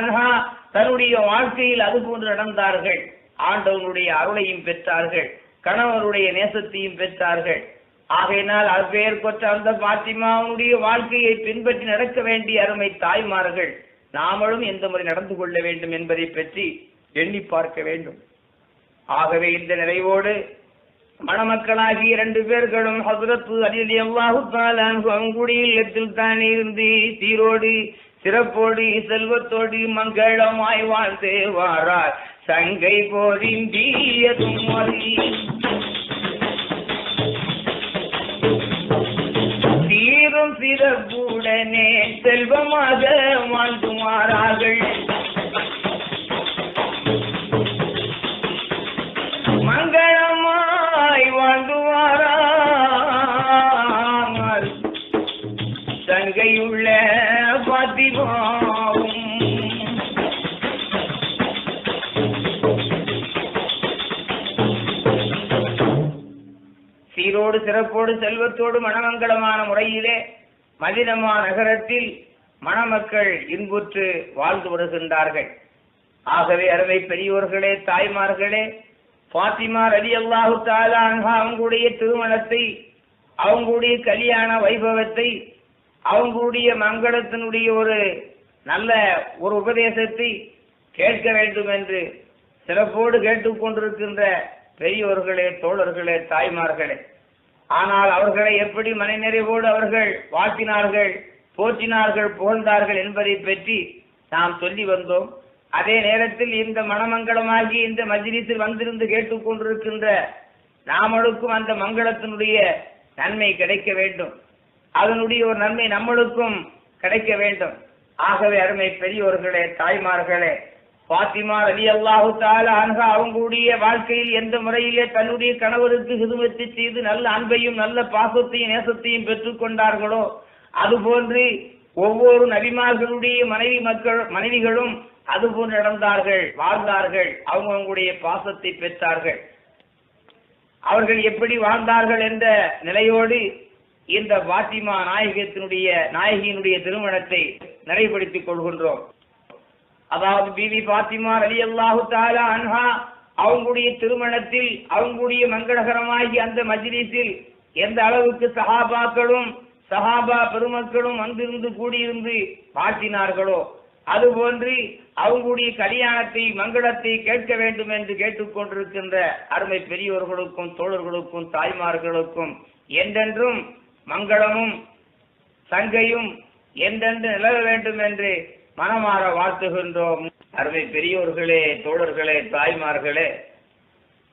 [SPEAKER 1] அன்ஹா தன்னுடைய வாழ்க்கையில் அது போன்று நடந்தார்கள். ஆண்டவனுடைய அருளையும் பெற்றார்கள். கணவருடைய நேசத்தையும் பெற்றார்கள். ஆகையினால் அப்பெயர் கொற்ற அந்த பாத்திமாவுடைய வாழ்க்கையை பின்பற்றி நடக்க வேண்டிய அருமை தாய்மார்கள் நாமளும் எந்த முறை நடந்து கொள்ள வேண்டும் என்பதை பற்றி எண்ணி பார்க்க வேண்டும். ஆகவே இந்த நிறைவோடு மணமக்களாகி இரண்டு பேர்களும் ஹசரத்து அலி அல்லாஹு அவங்களுடைய இல்லத்தில் தானே இருந்து சீரோடு சிறப்போடு செல்வத்தோடு மங்களமாய் வாழ்ந்து வாரார். சங்கை போரின் தீயதும் சீரும் சிறப்புடனே செல்வமாக வாழ்ந்துமாறார்கள் சீரோடு சிறப்போடு செல்வத்தோடு மனமங்கலமான முறையிலே மதினமா நகரத்தில் மணமக்கள் இன்புற்று வாழ்ந்து வருகின்றார்கள். ஆகவே அருமை பெரியோர்களே தாய்மார்களே பாத்திமா ரலி அல்லாஹு அவங்களுடைய திருமணத்தை அவங்களுடைய கல்யாண வைபவத்தை அவங்களுடைய மங்களத்தினுடைய ஒரு நல்ல ஒரு உபதேசத்தை கேட்க வேண்டும் என்று சிறப்போடு கேட்டுக்கொண்டிருக்கின்ற பெரியோர்களே தோழர்களே தாய்மார்களே. ஆனால் அவர்களை எப்படி மனநிறைவோடு அவர்கள் வாழ்த்தினார்கள் போற்றினார்கள் புகழ்ந்தார்கள் என்பதை பற்றி நாம் சொல்லி வந்தோம். அதே நேரத்தில் இந்த மணமங்கலமாகி இந்த மஜ்லிஸில் வந்திருந்து கேட்டுக்கொண்டிருக்கின்ற நாமளுக்கும் அந்த மங்களத்தினுடைய நன்மை கிடைக்க வேண்டும். அதனுடைய ஒரு நன்மை நம்மளுக்கும் கிடைக்க வேண்டும். ஆகவே அருமை பெரியோர்களே தாய்மார்களே பாத்திமா அலி அல்லாஹு தாலா அன்ஹா அவங்களுடைய வாழ்க்கையில் எந்த முறையிலே தன்னுடைய கணவருக்கு ஹிதுமத்து செய்து நல்ல அன்பையும் நல்ல பாசத்தையும் நேசத்தையும் பெற்றுக்கொண்டார்களோ அதுபோன்று ஒவ்வொரு நபிமார்களுடைய மனைவி மக்கள் மனைவிகளும் அதுபோன்று நடந்தார்கள் வாழ்ந்தார்கள் அவங்க அவங்களுடைய பாசத்தை பெற்றார்கள். அவர்கள் எப்படி வாழ்ந்தார்கள் என்ற நிலையோடு இந்த பாத்திமா நாயகத்தினுடைய நாயகியினுடைய திருமணத்தை நிறைவுபடுத்திக் கொள்கின்றோம். அதாவது பிபி பாத்திமா அலி அல்லாஹு தாலா அன்ஹா அவங்களுடைய திருமணத்தில் அவங்களுடைய மங்களகரமாகி அந்த மஜ்லிஸில் எந்த அளவுக்கு சஹாபாக்களும் சஹாபா பெருமக்களும் வந்திருந்து கூடியிருந்து பாட்டினார்களோ அதுபோன்று அவங்களுடைய கல்யாணத்தை மங்களத்தை கேட்க வேண்டும் என்று கேட்டுக்கொண்டிருக்கின்ற அருமை பெரியோர்களுக்கும் தோழர்களுக்கும் தாய்மார்களுக்கும் என்றென்றும் மங்களமும் சங்கையும் என்றென்று நிலவ வேண்டும் என்று மனமாற வாழ்த்துகின்றோம். அருமை பெரியோர்களே தோழர்களே தாய்மார்களே.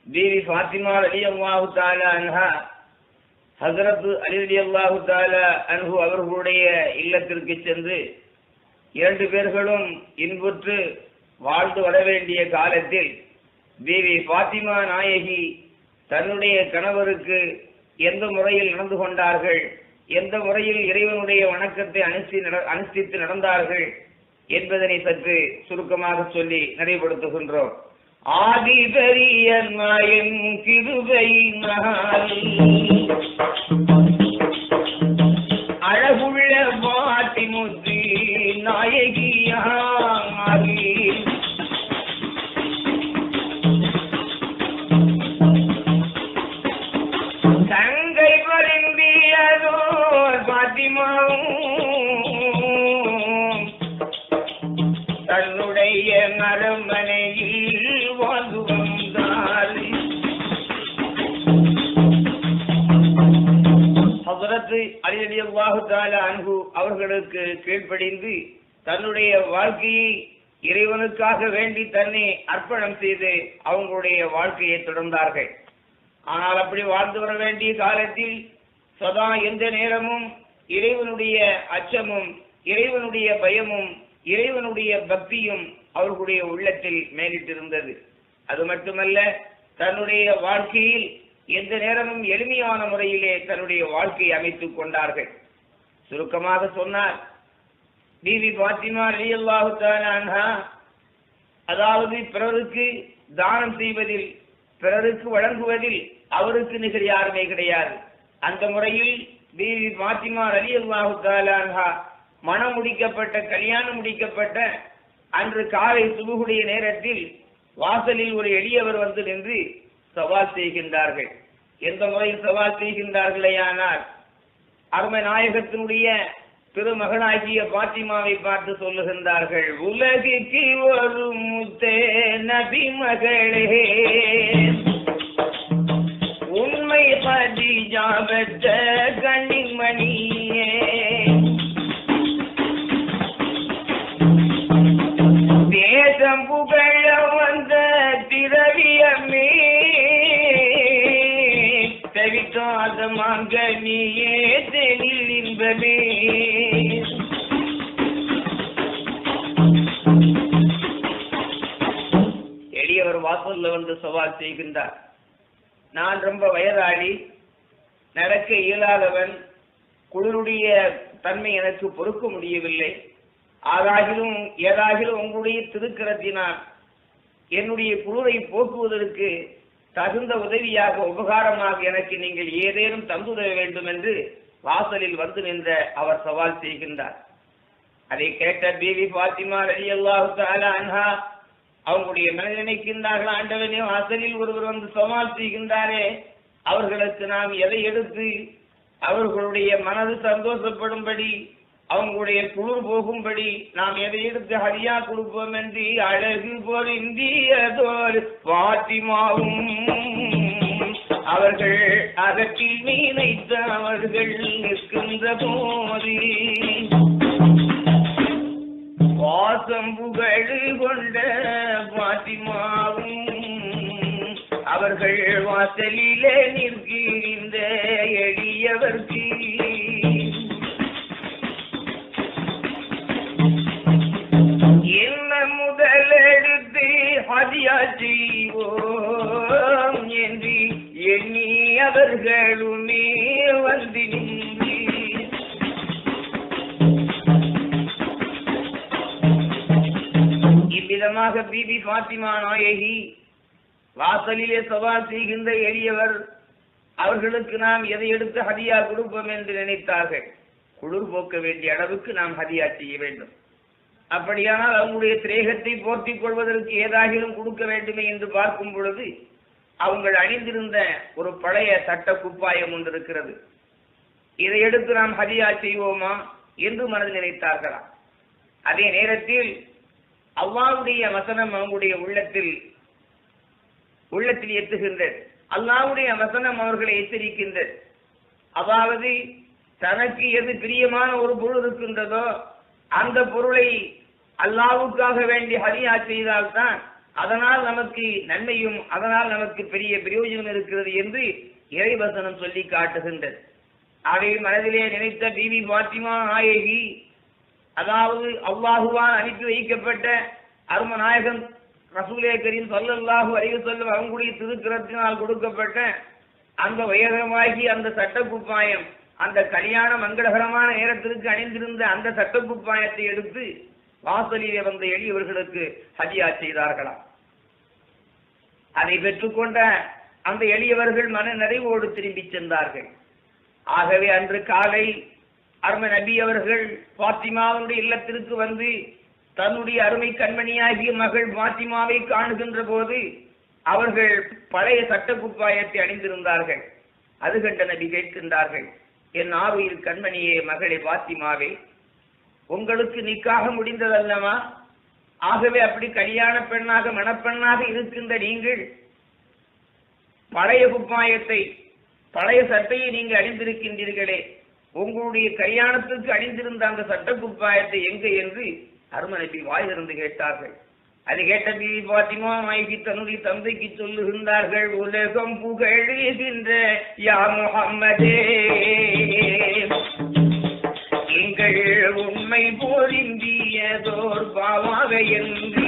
[SPEAKER 1] பீவி ஃபாத்திமா அலி அல்லாஹு தாலா அன்ஹா ஹசரத் அலி அலி அல்லாஹு தாலா அன்ஹு அவர்களுடைய இல்லத்திற்கு சென்று இரண்டு பேர்களும் இன்புற்று வாழ்ந்து வர வேண்டிய காலத்தில் பீவி ஃபாத்திமா நாயகி தன்னுடைய கணவருக்கு எந்த முறையில் நடந்து கொண்டார்கள் எந்த முறையில் இறைவனுடைய வணக்கத்தை அனுஷ்டி நட- அனுஷ்டித்து நடந்தார்கள் என்பதனை சற்று சுருக்கமாக சொல்லி நடைபடுத்துகின்றோம். ஆதிபரியன் பெரிய நாள் அல்லாஹு தாலா அன்பு அவர்களுக்கு கீழ்ப்படிந்து தன்னுடைய வாழ்க்கையை இறைவனுக்காக வேண்டி தன்னை அர்ப்பணம் செய்து அவங்களுடைய வாழ்க்கையை தொடர்ந்தார்கள். ஆனால் அப்படி வாழ்ந்து வர வேண்டிய காலத்தில் சதா எந்த நேரமும் இறைவனுடைய அச்சமும் இறைவனுடைய பயமும் இறைவனுடைய பக்தியும் அவர்களுடைய உள்ளத்தில் மேலிட்டிருந்தது. அது மட்டுமல்ல தன்னுடைய வாழ்க்கையில் எந்த நேரமும் எளிமையான முறையிலே தன்னுடைய வாழ்க்கையை அமைத்துக் கொண்டார்கள். சுருக்கமாக சொன்னார். பிபி பாத்திமா அலி அல்லாஹு அன்ஹா அதாவது பிறருக்கு தானம் செய்வதில் பிறருக்கு வழங்குவதில் அவருக்கு நிகர் யாருமே கிடையாது. அந்த முறையில் பிபி பாத்திமா அலி அல்லாஹு மனம் முடிக்கப்பட்ட கல்யாணம் முடிக்கப்பட்ட அன்று காலை சுபுகுடைய நேரத்தில் வாசலில் ஒரு எளியவர் வந்து நின்று சவால் செய்கின்றார்கள். எந்த முறையில் சவால் செய்கின்றார்களேயானால் அருமை நாயகத்தினுடைய திருமகனாகிய பாத்திமாவை பார்த்து சொல்லுகின்றார்கள் உலகிற்கு ஒரு முத்தே நபி மகளே உண்மை பதிஜா பெற்ற கண்ணிமணியே தேசம் புகழ வந்த திரவியமே தவிக்காத நீயே தெளில் இன்பமே எளியவர் வாசல்ல வந்து சவால் செய்கின்றார். நான் ரொம்ப வயதாளி நடக்க இயலாதவன் குளிருடைய தன்மை எனக்கு பொறுக்க முடியவில்லை. ஆதாகிலும் ஏதாகிலும் உங்களுடைய திருக்கரத்தினால் என்னுடைய குளிரை போக்குவதற்கு தகுந்த உதவியாக உபகாரமாக எனக்கு நீங்கள் ஏதேனும் தந்துதவ வேண்டும் என்று வாசலில் வந்து நின்ற அவர் சவால் செய்கின்றார். அதை கேட்ட பிவி பாத்திமா அலி அல்லாஹு அன்ஹா அவங்களுடைய மன நினைக்கின்றார்கள் ஆண்டவனே வாசலில் ஒருவர் வந்து சவால் செய்கின்றாரே அவர்களுக்கு நாம் எதை எடுத்து அவர்களுடைய மனது சந்தோஷப்படும்படி அவங்களுடைய குளிர் போகும்படி நாம் எதை எடுத்து ஹரியா கொடுப்போம் என்று அழகு பொருந்தியதோர் பாத்திமாவும் அவர்கள் அகற்றில் நினைத்த அவர்கள் நிற்கின்ற போதி. வாசம் புகழ் கொண்ட பாத்திமாவும் அவர்கள் வாசலிலே நிற்கின்ற எளியவர்கள் என்ன முதலெடுத்து ஹதியா செய்வோம் என்று எண்ணி அவர்களுமே வந்து இவ்விதமாக பிபி பாத்திமா நாயகி வாசலிலே சவால் செய்கின்ற எளியவர் அவர்களுக்கு நாம் எதை எடுத்து ஹதியா கொடுப்போம் என்று நினைத்தார்கள்? குளிர் போக்க வேண்டிய அளவுக்கு நாம் ஹதியா செய்ய வேண்டும். அப்படியானால் அவங்களுடைய திரேகத்தை போர்த்திக் கொள்வதற்கு ஏதாகிலும் கொடுக்க வேண்டுமே என்று பார்க்கும் பொழுது அவங்கள் அணிந்திருந்த ஒரு பழைய சட்ட குப்பாயம் ஒன்று இருக்கிறது. இதை எடுத்து நாம் ஹதியா செய்வோமா என்று மனதில் நினைத்தார்களாம் அதே நேரத்தில் அவ்வாவுடைய வசனம் அவங்களுடைய உள்ளத்தில் உள்ளத்தில் எத்துகின்றது அல்லாவுடைய வசனம் அவர்களை எச்சரிக்கின்றது. அதாவது தனக்கு எது பிரியமான ஒரு பொருள் இருக்கின்றதோ அந்த பொருளை அல்லாவுக்காக வேண்டி ஹரியா செய்தால்தான் அதனால் நமக்கு நன்மையும் அதனால் நமக்கு பெரிய பிரயோஜனம் இருக்கிறது என்று இறைவசனம் சொல்லி காட்டுகின்றது. அதை மனதிலே நினைத்த பிபி பாத்திமா நாயகி அதாவது அவ்வாஹுவான் அனுப்பி வைக்கப்பட்ட அருமநாயகன் ரசூலே கரீம் சொல்லல்லாஹு அறிவு சொல்லும் அவங்களுடைய திருக்கிறத்தினால் கொடுக்கப்பட்ட அந்த உயரமாகி அந்த சட்டக்குப்பாயம் அந்த கல்யாண மங்களகரமான நேரத்திற்கு அணிந்திருந்த அந்த சட்டக்குப்பாயத்தை எடுத்து வாசலிலே வந்த எளியவர்களுக்கு ஹதியா செய்தார்களாம். அதை பெற்றுக்கொண்ட அந்த எளியவர்கள் மன நிறைவோடு திரும்பி சென்றார்கள். ஆகவே அன்று காலை அருமை நபி அவர்கள் பாத்திமாவுடைய இல்லத்திற்கு வந்து தன்னுடைய அருமை கண்மணியாகிய மகள் பாத்திமாவை காணுகின்ற போது அவர்கள் பழைய சட்ட குப்பாயத்தை அணிந்திருந்தார்கள். அது கண்ட நபி கேட்கின்றார்கள் என் ஆவையில் கண்மணியே மகளே பாத்திமாவே உங்களுக்கு நிக்காக முடிந்ததல்லவா? ஆகவே அப்படி கல்யாண பெண்ணாக மணப்பெண்ணாக இருக்கின்ற நீங்கள் பழைய குப்பாயத்தை பழைய சட்டையை நீங்கள் அணிந்திருக்கின்றீர்களே. உங்களுடைய கல்யாணத்துக்கு அணிந்திருந்த அந்த சட்ட குப்பாயத்தை எங்க என்று அருமனைப்பி வாயிலிருந்து கேட்டார்கள். அது கேட்ட பிவி பாத்திமா நாயகி தன்னுடைய தந்தைக்கு சொல்லுகின்றார்கள் உலகம் புகழுகின்ற யா முகம்மதே எங்கள் உண்மை போரிந்தியதோர் பாவாக என்று.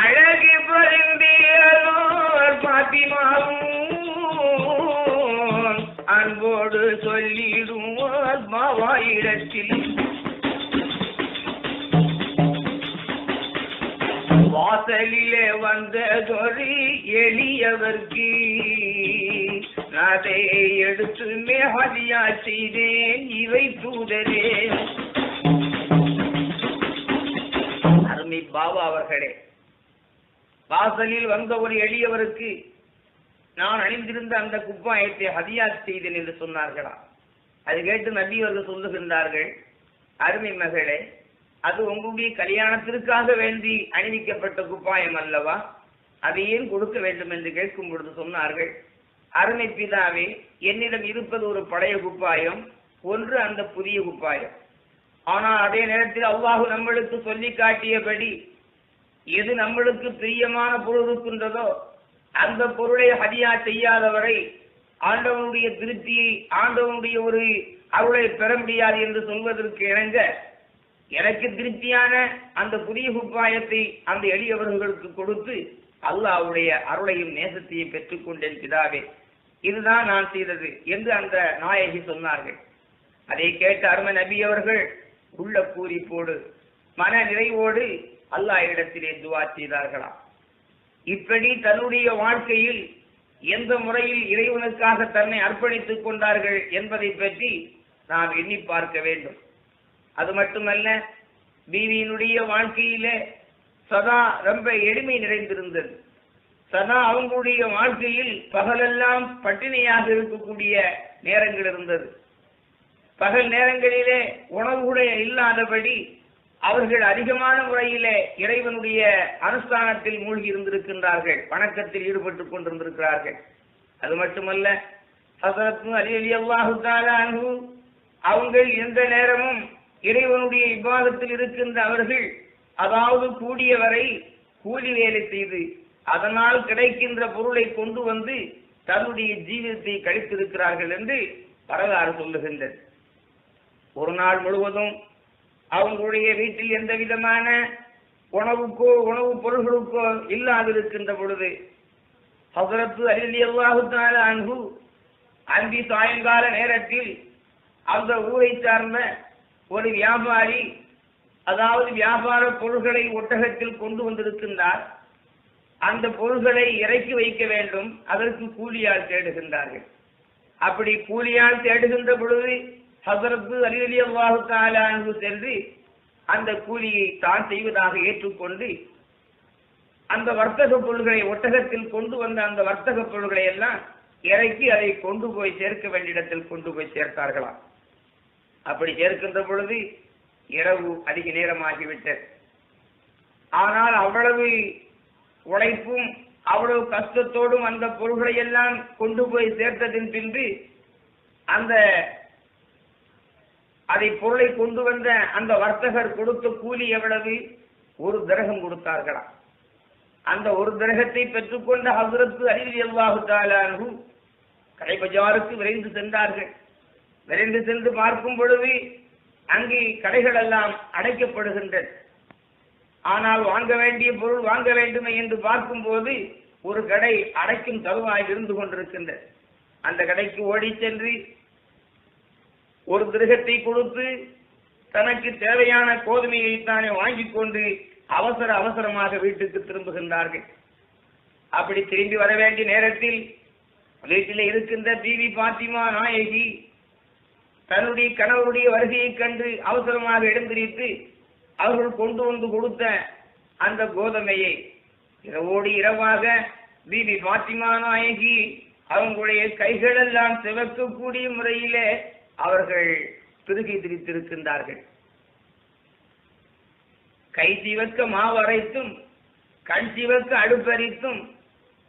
[SPEAKER 1] அழகு பொருந்தியதோர் பாத்திமாவும் அன்போடு சொல்லிடுவோர் பாவாயிடத்தில் வாசலிலே வந்ததொரு எளியவர்க்கு. அதை எடுத்து மேகாதியா செய்தேன். இவை தூதரே. அருமை பாபா அவர்களே வாசலில் வந்த ஒரு எளியவருக்கு நான் அணிந்திருந்த அந்த குப்பாயத்தை ஹதியா செய்தேன் என்று சொன்னார்களா? அது கேட்டு நபி அவர்கள் சொல்லுகின்றார்கள் அருமை மகளே அது உங்களுடைய கல்யாணத்திற்காக வேண்டி அணிவிக்கப்பட்ட குப்பாயம் அல்லவா? அதை ஏன் கொடுக்க வேண்டும் என்று கேட்கும் பொழுது சொன்னார்கள் அருமை பிதாவே என்னிடம் இருப்பது ஒரு பழைய குப்பாயம் ஒன்று அந்த புதிய குப்பாயம். ஆனால் அதே நேரத்தில் அல்லாஹு நம்மளுக்கு சொல்லி காட்டியபடி எது நம்மளுக்கு பிரியமான பொருள் இருக்கின்றதோ அந்த பொருளை ஹதியா செய்யாதவரை ஆண்டவனுடைய திருப்தியை ஆண்டவனுடைய ஒரு அருளை பெற முடியாது என்று சொல்வதற்கு இணங்க எனக்கு திருப்தியான அந்த புதிய குப்பாயத்தை அந்த எளியவர்களுக்கு கொடுத்து அல்லாஹ்வுடைய அருளையும் நேசத்தையும் பெற்றுக் கொண்டிருக்கிறாவே இதுதான் நான் செய்தது என்று அந்த நாயகி சொன்னார்கள். அதை கேட்ட அருமை நபி அவர்கள் உள்ள பூரிப்போடு மன நிறைவோடு அல்லாஹ் இடத்திலே துவா செய்தார்களாம் இப்படி தன்னுடைய வாழ்க்கையில் எந்த முறையில் இறைவனுக்காக தன்னை அர்ப்பணித்துக் கொண்டார்கள் என்பதை பற்றி நாம் எண்ணி பார்க்க வேண்டும். அது மட்டுமல்ல பீவியினுடைய வாழ்க்கையிலே சதா ரொம்ப எளிமை நிறைந்திருந்தது. சதா அவங்களுடைய வாழ்க்கையில் பகலெல்லாம் பட்டினியாக இருக்கக்கூடிய நேரங்கள் இருந்தது. பகல் நேரங்களிலே உணவு கூட இல்லாதபடி அவர்கள் அதிகமான முறையிலே இறைவனுடைய அனுஷ்டானத்தில் மூழ்கி இருந்திருக்கின்றார்கள். வணக்கத்தில் ஈடுபட்டுக் கொண்டிருந்திருக்கிறார்கள். அது மட்டுமல்ல ஹசரத்து அலி அலி அல்லாஹு அவங்கள் எந்த நேரமும் இறைவனுடைய விவாதத்தில் இருக்கின்ற அவர்கள் அதாவது கூடியவரை கூலி வேலை செய்து அதனால் கிடைக்கின்ற பொருளை கொண்டு வந்து தன்னுடைய ஜீவிதத்தை கழித்திருக்கிறார்கள் என்று வரலாறு சொல்லுகின்றது. ஒரு நாள் முழுவதும் அவங்களுடைய வீட்டில் எந்த விதமான உணவுக்கோ உணவுப் பொருள்களுக்கோ இல்லாதிருக்கின்ற பொழுது ஹசரத்து அலி அல்லாஹு அன்பு அன்பி சாயங்கால நேரத்தில் அந்த ஊரை சார்ந்த ஒரு வியாபாரி அதாவது வியாபார பொருள்களை ஒட்டகத்தில் கொண்டு வந்திருக்கின்றார். அந்த பொருள்களை இறக்கி வைக்க வேண்டும். அதற்கு கூலியால் தேடுகின்றார்கள். அப்படி கூலியால் தேடுகின்ற பொழுது ஹசரத்து அலி அல்லாஹு தாலானு சென்று அந்த கூலியை தான் செய்வதாக ஏற்றுக்கொண்டு அந்த வர்த்தக பொருள்களை ஒட்டகத்தில் கொண்டு வந்த அந்த வர்த்தக பொருள்களை எல்லாம் இறக்கி அதை கொண்டு போய் சேர்க்க வேண்டிய இடத்தில் கொண்டு போய் சேர்த்தார்களாம். அப்படி சேர்க்கின்ற பொழுது இரவு அதிக நேரமாகிவிட்டது. ஆனால் அவ்வளவு உழைப்பும் அவ்வளவு கஷ்டத்தோடும் அந்த பொருள்களை எல்லாம் கொண்டு போய் சேர்த்ததின் பின்பு அந்த அதை பொருளை கொண்டு வந்த அந்த வர்த்தகர் கொடுத்த கூலி எவ்வளவு? ஒரு திரகம் கொடுத்தார்களாம் அந்த ஒரு திரகத்தை பெற்றுக்கொண்ட ஹசரத்து அலில் அல்லாஹு தாலானு கடைபஜாருக்கு விரைந்து சென்றார்கள். விரைந்து சென்று பார்க்கும் பொழுது அங்கே கடைகள் எல்லாம் அடைக்கப்படுகின்றன. ஆனால் வாங்க வேண்டிய பொருள் வாங்க வேண்டுமே என்று பார்க்கும்போது ஒரு கடை அடைக்கும் தருவாய் இருந்து கொண்டிருக்கின்றது. அந்த கடைக்கு ஓடி சென்று ஒரு திருகத்தை கொடுத்து தனக்கு தேவையான கோதுமையை தானே வாங்கிக் கொண்டு அவசர அவசரமாக வீட்டுக்கு திரும்புகின்றார்கள். அப்படி திரும்பி வர வேண்டிய நேரத்தில் வீட்டில் இருக்கின்ற பிவி பாத்திமா நாயகி தன்னுடைய கணவருடைய வருகையைக் கண்டு அவசரமாக எழுந்திருத்து அவர்கள் கொண்டு வந்து கொடுத்த அந்த கோதமையை இரவோடு இரவாக பிபி பாத்திமா நாயகி அவங்களுடைய கைகளெல்லாம் சிவக்கக்கூடிய முறையிலே அவர்கள் திருகி திரித்திருக்கின்றார்கள். கை சிவக்க மாவரைத்தும் கண் சிவக்க அடுப்பறித்தும்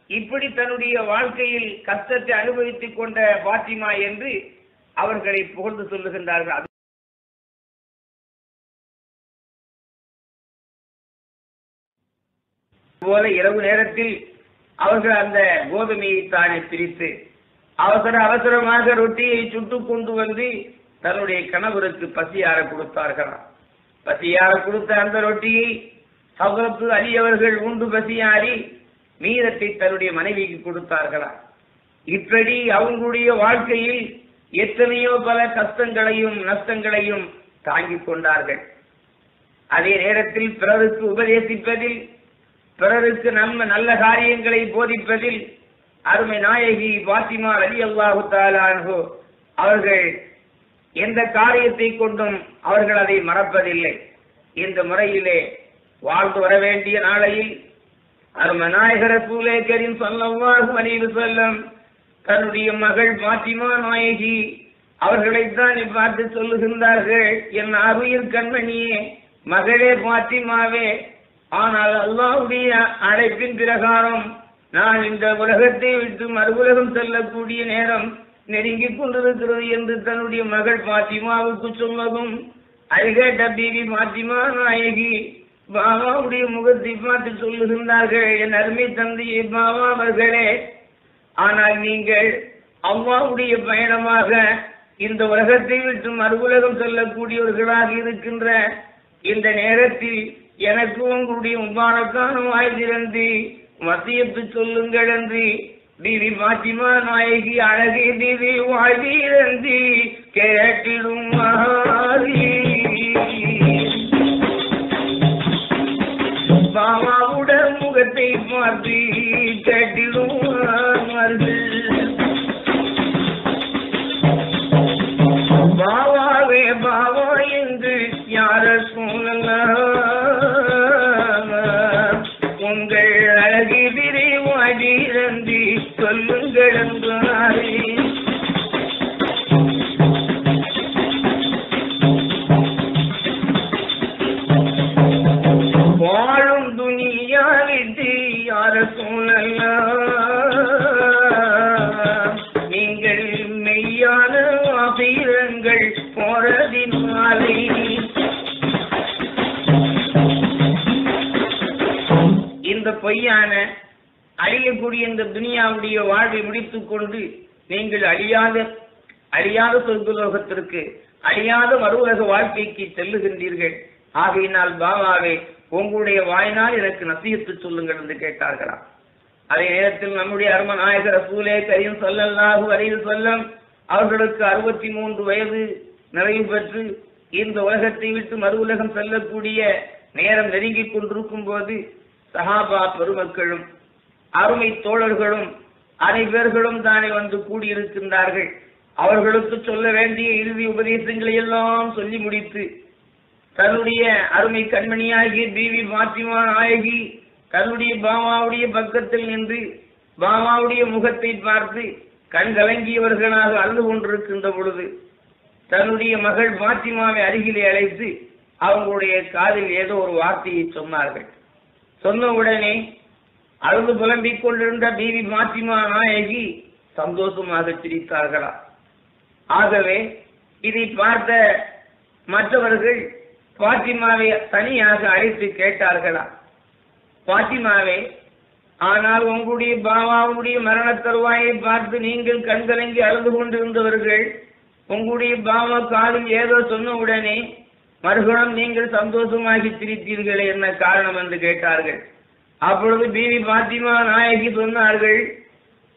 [SPEAKER 1] இப்படி தன்னுடைய வாழ்க்கையில் கஷ்டத்தை அனுபவித்துக் கொண்ட பாத்திமா என்று அவர்களை புகழ்ந்து சொல்லுகின்றார்கள். அது போல இரவு நேரத்தில் அவர்கள் அந்த கோதுமையை தானே பிரித்து அவசர அவசரமாக ரொட்டியை சுட்டு கொண்டு வந்து தன்னுடைய கணவருக்கு பசியார கொடுத்தார்களாம். பசியார கொடுத்த அந்த ரொட்டியை ஹசரத்து அலி அவர்கள் உண்டு பசியாரி மீதத்தை தன்னுடைய மனைவிக்கு கொடுத்தார்களாம். இப்படி அவங்களுடைய வாழ்க்கையில் எத்தனையோ பல கஷ்டங்களையும் நஷ்டங்களையும் தாங்கிக் கொண்டார்கள். அதே நேரத்தில் பிறருக்கு உபதேசிப்பதில் பிறருக்கு நம்ம நல்ல காரியங்களை போதிப்பதில் அருமை நாயகி பாத்திமா அலி அல்லாஹு தாலானோ அவர்கள் எந்த காரியத்தை கொண்டும் அவர்கள் அதை மறப்பதில்லை. இந்த முறையிலே வாழ்ந்து வர வேண்டிய நாளையில் அருமை நாயகர் சூலே கரீம் ஸல்லல்லாஹு அலைஹி தன்னுடைய மகள் பாத்திமா நாயகி அவர்களைத்தான் பார்த்து சொல்லுகின்றார்கள். என் அருயிர் கண்மணியே மகளே பாத்திமாவே ஆனால் அல்லாவுடைய அழைப்பின் பிரகாரம் நான் இந்த உலகத்தை விட்டு மறு உலகம் செல்லக்கூடிய நேரம் நெருங்கிக் கொண்டிருக்கிறது என்று தன்னுடைய மகள் பாத்திமாவுக்கு சொன்னதும் அருகேட்ட பிபி பாத்திமா நாயகி பாபாவுடைய முகத்தை பார்த்து சொல்லுகின்றார்கள். என் அருமை தந்தையை பாபா அவர்களே ஆனால் நீங்கள் அம்மாவுடைய பயணமாக இந்த உலகத்தை விட்டு மறுபுலகம் செல்லக்கூடியவர்களாக இருக்கின்ற இந்த நேரத்தில் எனக்கு உங்களுடைய முபாரக்கான வாய்ந்திருந்து மத்தியத்து சொல்லுங்கள் என்று பிவி பாத்திமா நாயகி அழகே தீவி வாய் கேட்டிடும் மாறி. பாபாவுடன் முகத்தை பார்த்து கேட்டிடும் மாறு. பாவாவே பாவா என்று யாருக்கும் சொர்க்கலோகத்திற்கு அழியாத மறுவுலக வாழ்க்கைக்கு செல்லுகின்றீர்கள். ஆகையினால் பாபாவே உங்களுடைய வாயினால் எனக்கு நசியத்து சொல்லுங்கள் என்று கேட்டார்களாம். அதே நேரத்தில் நம்முடைய அரும நாயகர் ரசூலே கரீம் ஸல்லல்லாஹு அலைஹி வஸல்லம் அவர்களுக்கு அறுபத்தி மூன்று வயது நிறைவு பெற்று இந்த உலகத்தை விட்டு மறு உலகம் செல்லக்கூடிய நேரம் நெருங்கி கொண்டிருக்கும் போது சஹாபா பெருமக்களும் அருமை தோழர்களும் அனைவர்களும் தானே வந்து கூடியிருக்கின்றார்கள். அவர்களுக்கு சொல்ல வேண்டிய இறுதி உபதேசங்களை எல்லாம் சொல்லி முடித்து தன்னுடைய அருமை கண்மணியாகிய பிவி பாத்திமா நாயகி தன்னுடைய பாமாவுடைய பக்கத்தில் நின்று பாமாவுடைய முகத்தை பார்த்து கண் கலங்கியவர்களாக அழுது கொண்டிருக்கின்ற பொழுது தன்னுடைய மகள் பாத்திமாவை அருகிலே அழைத்து அவங்களுடைய காதில் ஏதோ ஒரு வார்த்தையை சொன்னார்கள். சொன்ன உடனே அழுது புலம்பிக் கொண்டிருந்த பிவி பாத்திமா நாயகி சந்தோஷமாக சிரித்தார்களா? ஆகவே இதை பார்த்த மற்றவர்கள் பாத்திமாவை தனியாக அழைத்து கேட்டார்களா? பாத்திமாவே ஆனால் உங்களுடைய பாபாவுடைய மரண தருவாயை பார்த்து நீங்கள் கண்கலங்கி அழுது கொண்டிருந்தவர்கள் உங்களுடைய பாபா காலில் ஏதோ சொன்ன உடனே மறுகுணம் நீங்கள் சந்தோஷமாகி சிரித்தீர்களே என்ன காரணம்? என்று கேட்டார்கள். அப்பொழுது பிவி பாத்திமா நாயகி சொன்னார்கள்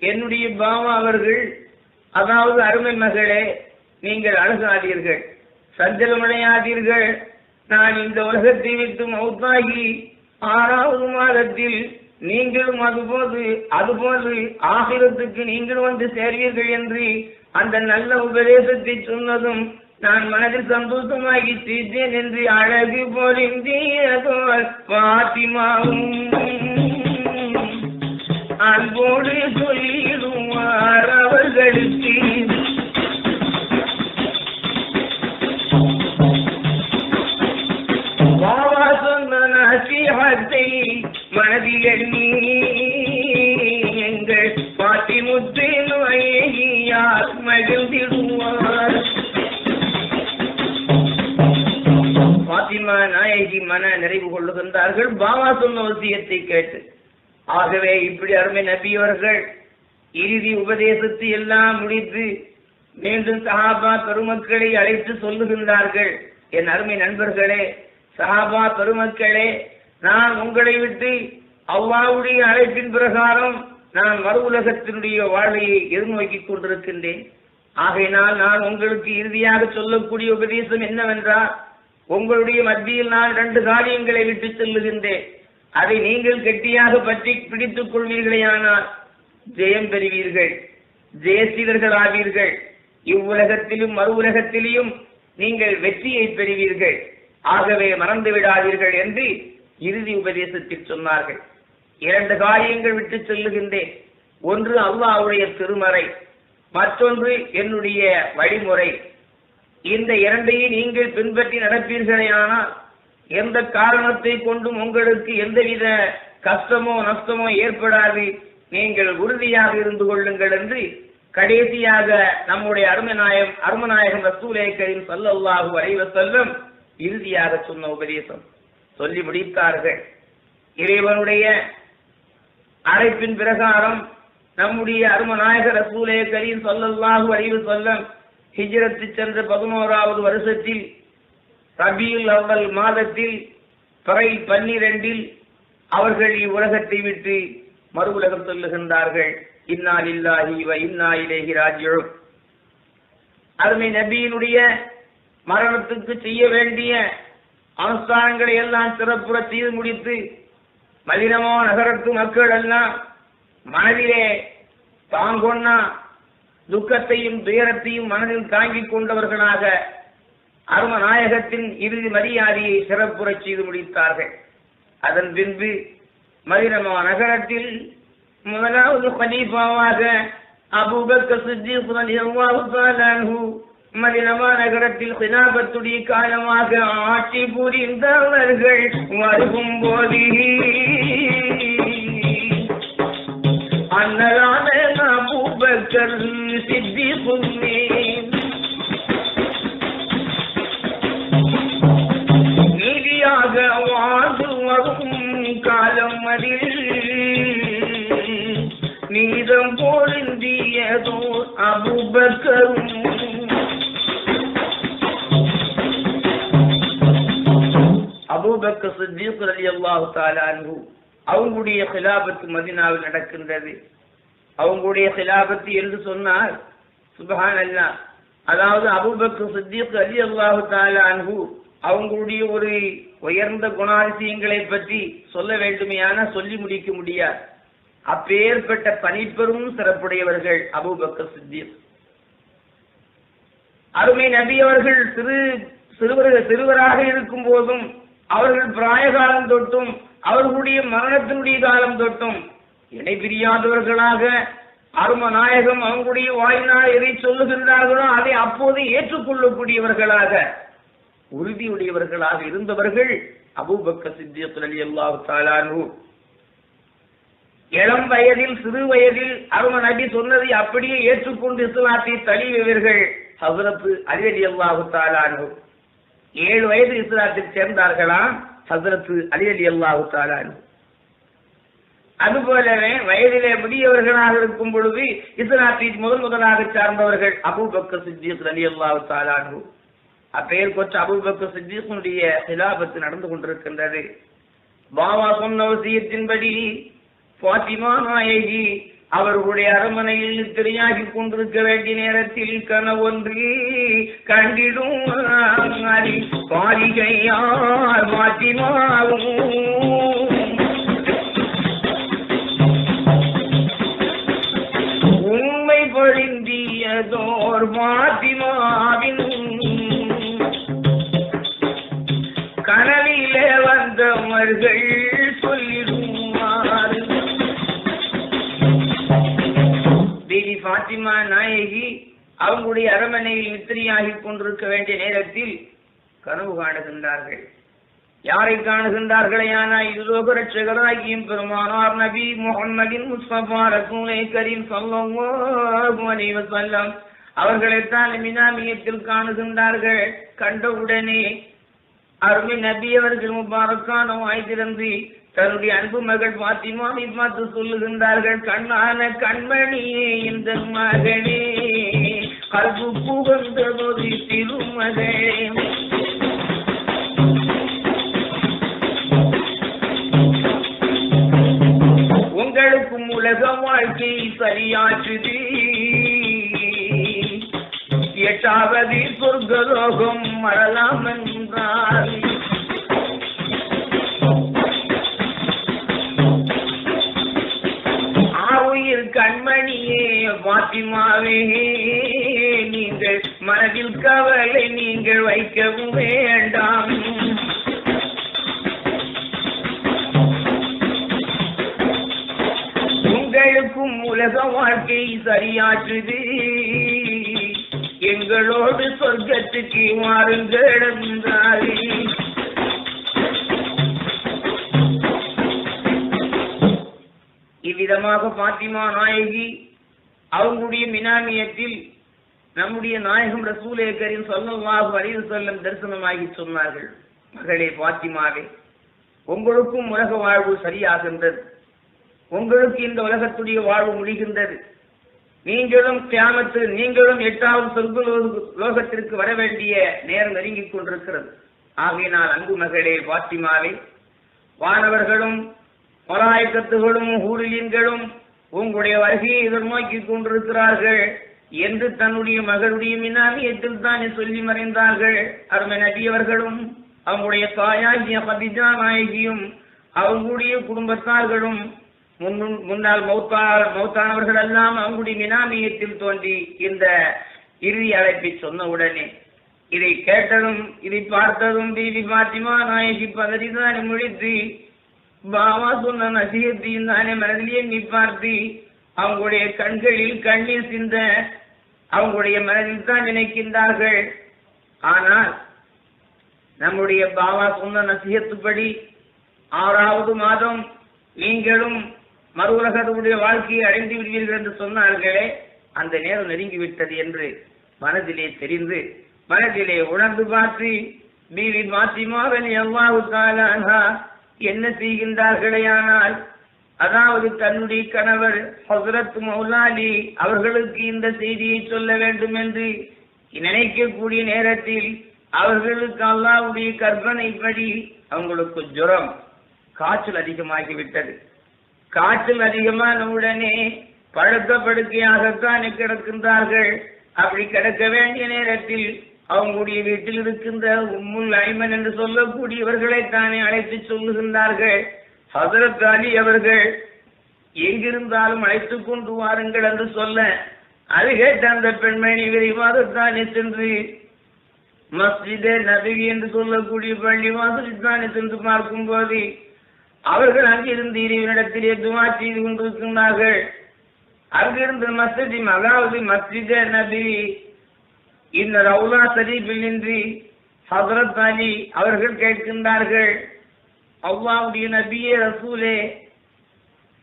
[SPEAKER 1] என்னுடைய பாபா அவர்கள் அதாவது அருமை மகளே நீங்கள் அழகாதீர்கள். சஞ்சலமடையாதீர்கள். நான் இந்த உலகத்தை விட்டு மௌத்தாகி ஆறாவது மாதத்தில் நீங்களும் அதுபோது அதுபோது ஆகிரத்துக்கு நீங்கள் வந்து சேர்வீர்கள் என்று அந்த நல்ல உபதேசத்தை சொன்னதும் நான் மனதில் சந்தோஷமாகி சிரித்தேன் என்று அழகு பொருந்தியதோர் பாத்திமாவும். அன்போடு சொல்லிடுவார் அவர்களுக்கு பாபா சொன்ன நசிஹத்தை மனதில் நீ எங்கள் பாட்டி முத்து நோயார் மகிழ்ந்திடுவார்? பாத்திமா நாயகி மன நிறைவு கொள்ளுகின்றார்கள். பாபா சொன்ன வசியத்தை கேட்டு ஆகவே இப்படி அருமை நபியவர்கள் இறுதி உபதேசத்தை எல்லாம் முடித்து மீண்டும் சஹாபா பெருமக்களை அழைத்து சொல்லுகின்றார்கள். என் அருமை நண்பர்களே சஹாபா பெருமக்களே நான் உங்களை விட்டு அவ்வாவுடைய அழைப்பின் பிரகாரம் நான் மறு உலகத்தினுடைய வாழ்வையை எதிர்நோக்கிக் கொண்டிருக்கின்றேன். ஆகையினால் நான் உங்களுக்கு இறுதியாக சொல்லக்கூடிய உபதேசம் என்னவென்றால் உங்களுடைய மத்தியில் நான் ரெண்டு காரியங்களை விட்டு செல்லுகின்றேன். அதை நீங்கள் கெட்டியாக பற்றி பிடித்துக் கொள்வீர்களேயானால் ஜெயம் பெறுவீர்கள் ஜெயசீலர்கள் ஆவீர்கள். இவ்வுலகத்திலும் மறு உலகத்திலும் நீங்கள் வெற்றியை பெறுவீர்கள். ஆகவே மறந்து விடாதீர்கள் என்று இறுதி உபதேசத்தில் சொன்னார்கள். இரண்டு காரியங்கள் விட்டு சொல்லுகின்றேன். ஒன்று அல்லாவுடைய திருமறை மற்றொன்று என்னுடைய வழிமுறை. இந்த இரண்டையும் நீங்கள் பின்பற்றி நடப்பீர்களேயானால் எந்த காரணத்தை கொண்டும் உங்களுக்கு எந்தவித கஷ்டமோ நஷ்டமோ ஏற்படாது. நீங்கள் உறுதியாக இருந்து கொள்ளுங்கள் என்று கடைசியாக நம்முடைய அருமநாயகம் அருமநாயகம் ரசூலே கரீம் ஸல்லல்லாஹு அலைஹி வஸல்லம் இறுதியாக சொன்ன உபதேசம். சொல்லி முடித்தார்கள். இறைவனுடைய அழைப்பின் பிரகாரம் நம்முடைய அருமநாயக ரசூலே கரீம் ஸல்லல்லாஹு அலைஹி வஸல்லம் சென்ற பதினோராவது வருஷத்தில் ரபியுல் அவ்வல் மாதத்தில் பிறை பன்னிரண்டில் அவர்கள் இவ்வுலகத்தை விட்டு மறு உலகம் செல்லுகின்றார்கள். இன்னா இல்லாஹி வ இன்னா இலேஹி ராஜியூன் அருமை நபியினுடைய மரணத்துக்கு செய்ய வேண்டிய அனுஷ்டானங்களை எல்லாம் சிறப்புற செய்து முடித்து மதினமோ நகரத்து மக்கள் எல்லாம் மனதிலே தாங்கொன்னா துக்கத்தையும் துயரத்தையும் மனதில் தாங்கிக் கொண்டவர்களாக அருமநாயகத்தின் இறுதி மரியாதையை சிறப்புறச் செய்து முடித்தார்கள். அதன் பின்பு மதினமா நகரத்தில் முதலாவது கலீஃபாவாக அபூபக்கர் சித்திக் மதினமா நகரத்தில் கிலாபத்துடைய காலமாக ஆட்சி புரிந்தவர்கள் வருகும் போது அன்னதான அபுபக்கர் சித்தி நீதியாக நீதம் பொருந்தியதோ அபுபக்கரும். அபூபக்கர் சித்திக் அலி அல்லாஹு தாலான்பு அவங்களுடைய ஹிலாபத்து மதினாவில் நடக்கின்றது. அவங்களுடைய ஹிலாபத்து என்று சொன்னால் அல்லா அதாவது அபூபக்கர் சித்திக் அலி அல்லாஹு தாலான்பு அவங்களுடைய ஒரு உயர்ந்த குணாதிசயங்களை பற்றி சொல்ல வேண்டுமையான சொல்லி முடிக்க முடியாது. அப்பேற்பட்ட பணிப்பெரும் சிறப்புடையவர்கள் அபுபக்க சித்திக். அருமை நபி அவர்கள் சிறு சிறுவர்கள் சிறுவராக இருக்கும் போதும் அவர்கள் பிராயகாலம் தொட்டும் அவர்களுடைய மரணத்தினுடைய காலம் தொட்டும் இணை பிரியாதவர்களாக அரும நாயகம் அவங்களுடைய வாயினால் எதை சொல்லுகின்றார்களோ அதை அப்போது ஏற்றுக்கொள்ளக்கூடியவர்களாக உறுதியுடையவர்களாக இருந்தவர்கள் அபூபக்க சித்தியத் ரலியல்லாஹு தஆலா இளம் வயதில் சிறு வயதில் அரும நபி சொன்னதை அப்படியே ஏற்றுக்கொண்டு இஸ்லாத்தை தழுவியவர்கள் ஹசரத்து அலிவலி ரலியல்லாஹு ஏழு வயது இஸ்லாத்தில் சேர்ந்தார்களாம் ஹசரத்து அலிவலி ரலியல்லாஹு தஆலா அதுபோலவே வயதிலே முதியவர்களாக இருக்கும் பொழுது இஸ்லாத்தை முதல் முதலாக சார்ந்தவர்கள் அபூபக்கர் சித்திக் ரலியல்லாஹு தஆலா அன்ஹு. அப்பெயர் கொற்ற அபூபக்கர் சித்தினுடைய சிலாபத்து நடந்து கொண்டிருக்கின்றது. பாபா சொன்ன விஷயத்தின்படி பாத்திமா நாயகி அவர்களுடைய அரண்மனையில் நித்திரையாகி கொண்டிருக்க வேண்டிய நேரத்தில் கனவொன்று கண்டிடும். பாலிகையார் பாத்திமாவும் உண்மை பொழிந்தியதோர் பாத்திமாவின் கனவிலே வந்தவர்கள் பெருமா நாயகி அவங்களுடைய அரமனையில் நித்திரையாகிக் கொண்டிருக்க வேண்டிய நேரத்தில் கனவு காணுகின்றார்கள். யாரை காணுகின்றார்களேயானா இதுலோக ரட்சகராகியும் பெருமானார் நபி முகம்மதின் முஸ்தபா ரசூலை கரீம் சொல்லம் அவர்களைத்தான் மினாமியத்தில் காணுகின்றார்கள். கண்டவுடனே அருமை நபி அவர்கள் முபாரக்கான வாய் திறந்து தன்னுடைய அன்பு மகள் பாத்திமாவை பார்த்து சொல்லுகின்றார்கள் கண்ணான கண்மணியே இந்த மகனே? கல்பு புகழ்ந்ததொரு திருமகளே. உங்களுக்கும் உலக வாழ்க்கை சரியாற்றுது எட்டாவது சொர்க்கலோகம் மறலாம் என்றார் பாத்திமாவே நீங்கள் மனதில் கவலை நீங்கள் வைக்கவும் வேண்டாம். உங்களுக்கும் உலக வாழ்க்கை சரியாற்றுது. எங்களோடு சொர்க்கத்துக்கு வாருங்கள் என்றாரே. இவ்விதமாக பாத்திமா நாயகி அவங்களுடைய மினாமியத்தில் நம்முடைய நாயகம் ரசூலே கரீம் ஸல்லல்லாஹு அலைஹி வஸல்லம் தரிசனமாகி சொன்னார்கள். மகளே பாத்திமாவே உங்களுக்கும் உலக வாழ்வு சரியாகின்றது. உங்களுக்கு இந்த உலகத்துடைய வாழ்வு முடிகின்றது. நீங்களும் கியாமத்து நீங்களும் எட்டாவது சொர்க்க லோகத்திற்கு வர வேண்டிய நேரம் நெருங்கிக் கொண்டிருக்கிறது. ஆகையினால் அன்பு மகளே பாத்திமாவே வானவர்களும் மலாய்க்கத்துகளும் ஊழியன்களும் உங்களுடைய வருகையை எதிர்நோக்கிக் கொண்டிருக்கிறார்கள் என்று தன்னுடைய மகளுடைய மினாமியத்தில் தானே சொல்லி மறைந்தார்கள். அருமை நபியவர்களும் அவங்களுடைய தாயாகிய பதிஜா நாயகியும் அவங்களுடைய குடும்பத்தார்களும் முன்னும் முன்னால் மௌத்தா மௌத்தானவர்கள் எல்லாம் அவங்களுடைய மினாமியத்தில் தோன்றி இந்த இறுதி அழைப்பை சொன்ன உடனே இதை கேட்டதும் இதை பார்த்ததும் பிபி பாத்திமா நாயகி பதறிதான் முடித்து பாவா சொன்ன நசீகத்தையும் தானே மனதிலேயே நீ பார்த்து அவங்களுடைய கண்களில் கண்ணீர் சிந்த அவங்களுடைய மனதில் தான் நினைக்கின்றார்கள். ஆனால் நம்முடைய பாவா சொன்ன நசிகத்துப்படி ஆறாவது மாதம் நீங்களும் மறு உலகத்துடைய வாழ்க்கையை அடைந்து விடுவீர்கள் என்று சொன்னார்களே அந்த நேரம் நெருங்கிவிட்டது என்று மனதிலே தெரிந்து மனதிலே உணர்ந்து பார்த்து பீவி மாத்திமாவன் எவ்வாறு தாலானா என்ன செய்கின்றார்களேயானால் அதாவது தன்னுடைய கணவர் ஹசரத் மௌலாலி அவர்களுக்கு இந்த செய்தியை சொல்ல வேண்டும் என்று நினைக்கக்கூடிய நேரத்தில் அவர்களுக்கு அல்லாவுடைய கற்பனைப்படி அவங்களுக்கு ஜுரம் காய்ச்சல் அதிகமாகிவிட்டது. காய்ச்சல் அதிகமான உடனே படுக்க படுக்கையாகத்தான் கிடக்கின்றார்கள். அப்படி கிடக்க வேண்டிய நேரத்தில் அவங்களுடைய வீட்டில் இருக்கின்ற உம்முல் ஐமன் என்று சொல்லக்கூடியவர்களை தானே அழைத்து சொல்லுகின்றார்கள். ஹசரத் அலி அவர்கள் எங்கிருந்தாலும் அழைத்துக் கொண்டு வாருங்கள் என்று சொல்ல அது கேட்ட அந்த பெண்மணி விரைவாகத்தானே சென்று மஸ்ஜிதே நபி என்று சொல்லக்கூடிய பள்ளி வாசலில் தானே சென்று பார்க்கும்போது அவர்கள் அங்கிருந்து இறைவனிடத்திலே துவா செய்து கொண்டிருக்கின்றார்கள். அங்கிருந்து மஸ்ஜிதி அதாவது மஸ்ஜிதே நபி இந்த ரவுலா ஷரீஃபில் இன்றி ஹசரத் அலி அவர்கள் கேட்கின்றார்கள் அவ்வாவுடைய நபியே ரசூலே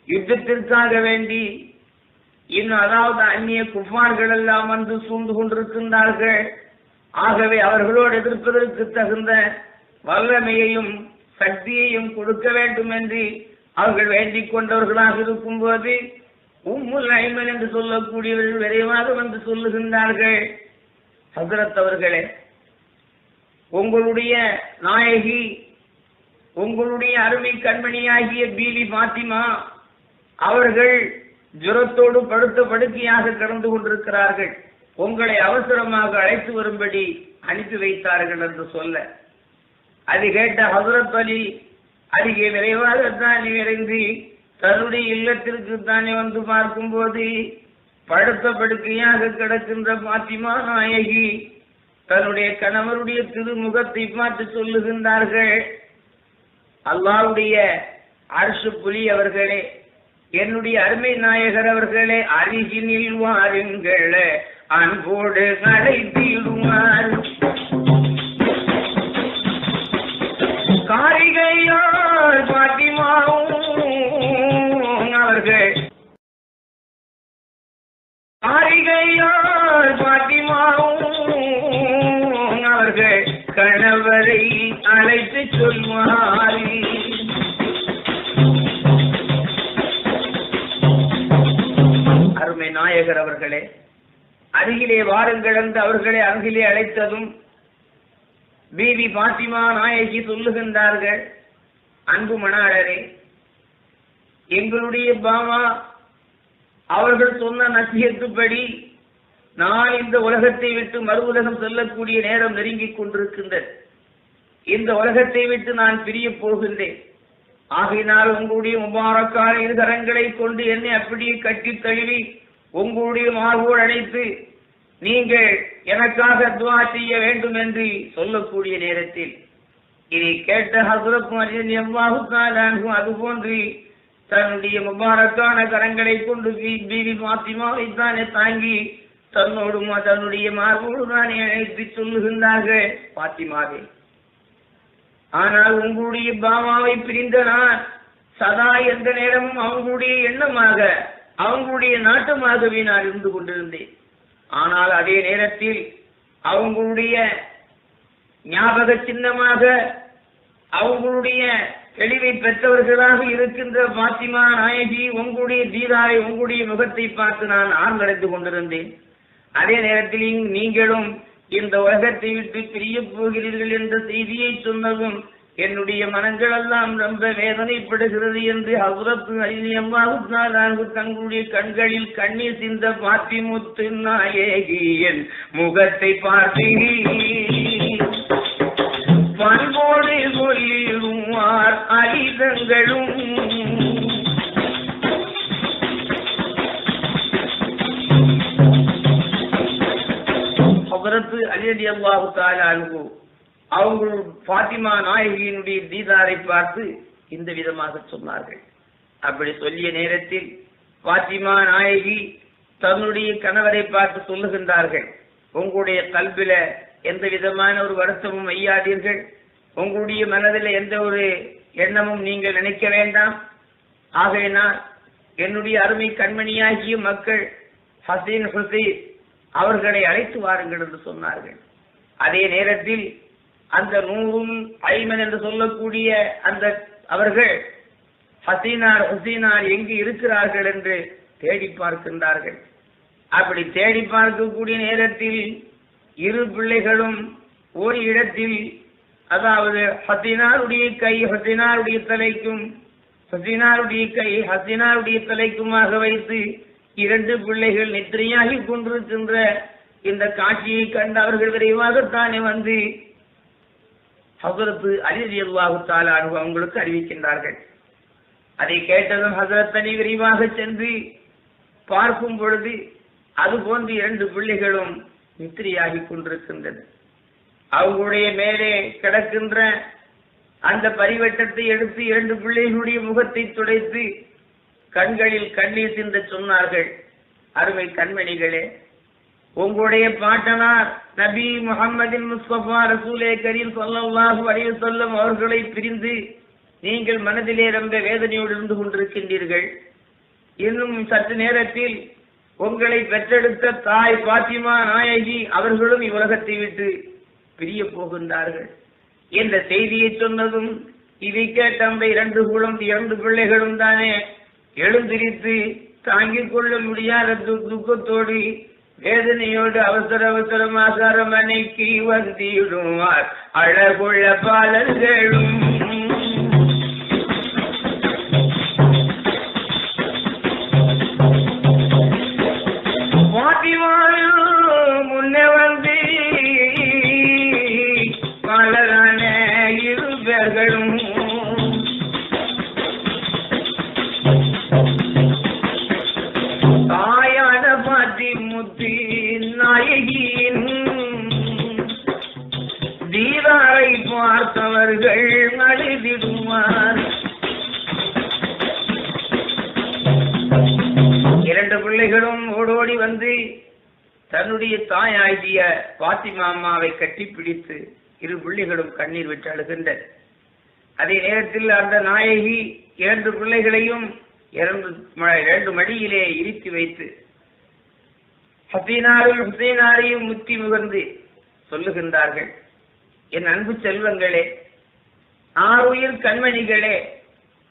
[SPEAKER 1] யுத்தத்திற்காக வேண்டி இன்னும் அதாவது அந்நிய குஃபார்கள் எல்லாம் வந்து சூழ்ந்து கொண்டிருக்கின்றார்கள். ஆகவே அவர்களோடு எதிர்ப்பதற்கு தகுந்த வல்லமையையும் சக்தியையும் கொடுக்க வேண்டும் என்று அவர்கள் வேண்டிக் கொண்டவர்களாக இருக்கும்போது உம்முல் ஐமன் என்று சொல்லக்கூடியவர்கள் விரைவாக வந்து சொல்லுகின்றார்கள். ஹசரத் அவர்களே உங்களுடைய நாயகி உங்களுடைய அருமை கண்மணியாகிய பீலி பாத்திமா அவர்கள் ஜுரத்தோடு படுத்த படுக்கையாக கடந்து கொண்டிருக்கிறார்கள். உங்களை அவசரமாக அழைத்து வரும்படி அனுப்பி வைத்தார்கள் என்று சொல்ல. அது கேட்ட ஹசரத் அலி அதிக விரைவாகத்தான் விரைந்து தன்னுடைய இல்லத்திற்கு தானே வந்து பார்க்கும்போது படுத்த படுக்கையாக கிடக்கின்ற பாத்திமா நாயகி தன்னுடைய கணவருடைய திருமுகத்தை பார்த்து சொல்லுகின்றார்கள். அல்லாவுடைய அரசு புலி அவர்களே என்னுடைய அருமை நாயகர் அவர்களே அருகினில் வாருங்கள் அன்போடு அழைத்திடுவார் காரிகையால் பாட்டிமாவும் அவர்கள் கணவரை அழைத்து சொல்வாரி. அருமை நாயகர் அவர்களே அருகிலே வாருங்கள் என்று அவர்களை அருகிலே அழைத்ததும் பீவி பாத்திமா நாயகி சொல்லுகின்றார்கள் அன்பு மணாளரே எங்களுடைய பாமா அவர்கள் சொன்ன நசியத்துப்படி நான் இந்த உலகத்தை விட்டு மறு உலகம் செல்லக்கூடிய நேரம் நெருங்கிக் கொண்டிருக்கின்றது. இந்த உலகத்தை விட்டு நான் பிரியப் போகின்றேன். ஆகையினால் உங்களுடைய முபாரக்கான இருகரங்களை கொண்டு என்னை அப்படியே கட்டித் தழுவி உங்களுடைய மார்போடு அழைத்து நீங்கள் எனக்காக துவா செய்ய வேண்டும் என்று சொல்லக்கூடிய நேரத்தில். இதை கேட்ட ஹசரத் மனிதன் எவ்வாறு அதுபோன்று தன்னுடைய முபாரக்கான கரங்களை கொண்டு பீவி பாத்திமாவை தானே தாங்கி தன்னோடு தன்னுடைய மார்போடு தானே அழைத்து சொல்லுகின்றார்கள் பாத்திமாவே ஆனால் உங்களுடைய பாமாவை பிரிந்த நான் சதா எந்த நேரமும் அவங்களுடைய எண்ணமாக அவங்களுடைய நாட்டமாகவே நான் இருந்து கொண்டிருந்தேன். ஆனால் அதே நேரத்தில் அவங்களுடைய ஞாபக சின்னமாக அவங்களுடைய தெளிவை பெற்றவர்களாக இருக்கின்ற பாத்திமா நாயகி உங்களுடைய தீதாரை உங்களுடைய முகத்தை பார்த்து நான் ஆர்ந்தடைந்து கொண்டிருந்தேன். அதே நேரத்தில் நீங்களும் இந்த உலகத்தை விட்டு பிரிய போகிறீர்கள் என்ற செய்தியை சொன்னதும் என்னுடைய மனங்கள் எல்லாம் ரொம்ப வேதனைப்படுகிறது என்று ஹசரத்து அலியம்மாவுக்கு தங்களுடைய கண்களில் கண்ணீர் சிந்த பாத்திமுத்து நாயகியன் முகத்தை பார்த்து பண்போடு சொல்லிடுவார் அலிதங்களும் ஹசரத்து அலியடி அல்லாஹு தாலானு அவங்க பாத்திமா நாயகியினுடைய தீதாரை பார்த்து இந்த விதமாக சொன்னார்கள். அப்படி சொல்லிய நேரத்தில் பாத்திமா நாயகி தன்னுடைய கணவரை பார்த்து சொல்லுகின்றார்கள் உங்களுடைய கல்வில எந்த விதமான ஒரு வருத்தமும் ஐயாதீர்கள் உங்களுடைய மனதில் எந்த ஒரு எண்ணமும் நீங்கள் நினைக்க வேண்டாம். ஆகையினால் என்னுடைய அருமை கண்மணியாகிய மக்கள் ஹசீன் ஹுசீன் அவர்களை அழைத்து வாருங்கள் என்று சொன்னார்கள். அதே நேரத்தில் அந்த நூறும் ஐமன் என்று சொல்லக்கூடிய அந்த அவர்கள் ஹசீனார் ஹுசீனார் எங்கு இருக்கிறார்கள் என்று தேடி பார்க்கின்றார்கள். அப்படி தேடி பார்க்கக்கூடிய நேரத்தில் இரு பிள்ளைகளும் ஒரு இடத்தில் அதாவது ஹசினாருடைய கை ஹசினாருடைய தலைக்கும் ஹசினாருடைய கை ஹசினாருடைய தலைக்குமாக வைத்து இரண்டு பிள்ளைகள் நித்திரையாகி கொண்டிருக்கின்ற இந்த காட்சியை கண்டு அவர்கள் விரைவாகத்தானே வந்து ஹசரத்து அலி அவங்களுக்கு அறிவிக்கின்றார்கள். அதை கேட்டதும் ஹசரத் அலி விரைவாக சென்று பார்க்கும் பொழுது அது போன்று இரண்டு பிள்ளைகளும் நித்திரையாகி கொண்டிருக்கின்றது. அவங்களுடைய மேலே கிடக்கின்ற அந்த பரிவட்டத்தை எடுத்து இரண்டு பிள்ளைகளுடைய முகத்தை துடைத்து கண்களில் கண்ணீர் சிந்த சொன்னார்கள். அருமை கண்மணிகளே உங்களுடைய பாட்டனார் நபி முகமதின் முஸ்தபா ரசூலே கரீம் ஸல்லல்லாஹு அலைஹி சொல்லும் அவர்களை பிரிந்து நீங்கள் மனதிலே ரொம்ப வேதனையோடு இருந்து கொண்டிருக்கின்றீர்கள். இன்னும் சற்று நேரத்தில் உங்களை பெற்றெடுத்த தாய் பாத்திமா நாயகி அவர்களும் இவ்வுலகத்தை விட்டு பிரிய போகின்றார்கள். என்ற செய்தியை சொன்னதும் இதை கேட்ட அந்த இரண்டு குளம் இரண்டு பிள்ளைகளும் தானே எழுந்திரித்து தாங்கிக் கொள்ள முடியாத துக்கத்தோடு வேதனையோடு அவசர அவசரமாக அரமனைக்கு வந்திடுவார். அழகுள்ள பாலர்களும் பாத்தி நாயகியின் தீதாரை பார்த்தவர்கள் அழுதிடுவார். இரண்டு பிள்ளைகளும் ஓடோடி வந்து தன்னுடைய தாயாகிய பாத்திமாமாவை கட்டிப்பிடித்து இரு பிள்ளைகளும் கண்ணீர் விட்டு அழுகின்றன அதே நேரத்தில் அந்த நாயகி இரண்டு பிள்ளைகளையும் இரண்டு இரண்டு மடியிலே இருத்தி வைத்து ஹசீனாரும் ஹுசைனாரையும் முத்தி முகர்ந்து சொல்லுகின்றார்கள் என் அன்பு செல்வங்களே ஆறுயிர் கண்மணிகளே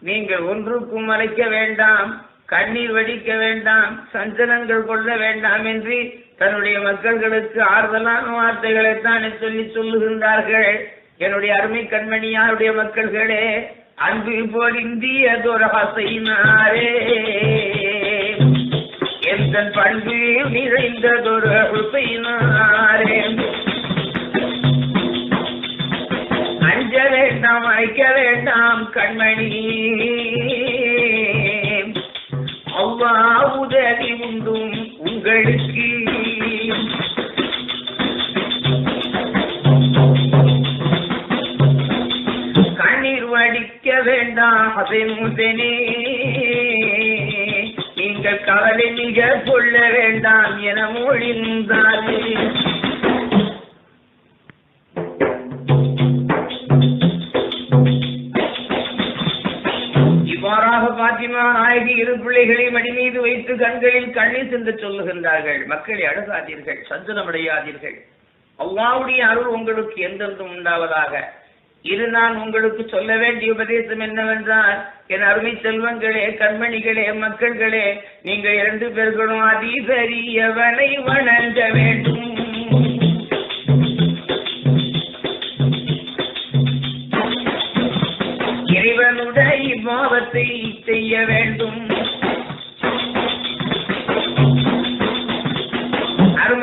[SPEAKER 1] நீங்கள் ஒன்றுக்கும் மறைக்க வேண்டாம் கண்ணீர் வடிக்க வேண்டாம் சஞ்சலங்கள் கொள்ள வேண்டாம் என்று தன்னுடைய மக்கள்களுக்கு ஆறுதலான வார்த்தைகளை தானே சொல்லி சொல்லுகின்றார்கள். என்னுடைய அருமை கண்மணியாருடைய மக்கள்களே அன்பு பொருந்தியதொரு ஹசைனாரே எந்த பண்பு நிறைந்ததொரு ஹுசைனாரே அஞ்ச வேண்டாம் அழைக்க வேண்டாம் கண்மணி. அவ்வா உதவி உண்டும் உங்களுக்கு. கண்ணீர் வடிக்க வேண்டாம் ஹசைன் முதனே. நீங்கள் கவலை மிக சொல்ல வேண்டாம் என மொழிந்தாரே. இவ்வாறாக பாத்திமா நாயகி இரு பிள்ளைகளை மடி மீது வைத்து கண்களில் கண்ணீர் சென்று சொல்லுகின்றார்கள். மக்களை அழுகாதீர்கள் சஞ்சலமடையாதீர்கள். அல்லாவுடைய அருள் உங்களுக்கு எந்தெந்தும் உண்டாவதாக. இது நான் உங்களுக்கு சொல்ல வேண்டிய உபதேசம் என்னவென்றால் என் அருமை செல்வங்களே கண்மணிகளே மக்கள்களே நீங்கள் இரண்டு பேர்களும் அதிபரியவனை வணங்க வேண்டும். இறைவனுடைய பாவத்தை செய்ய வேண்டும்.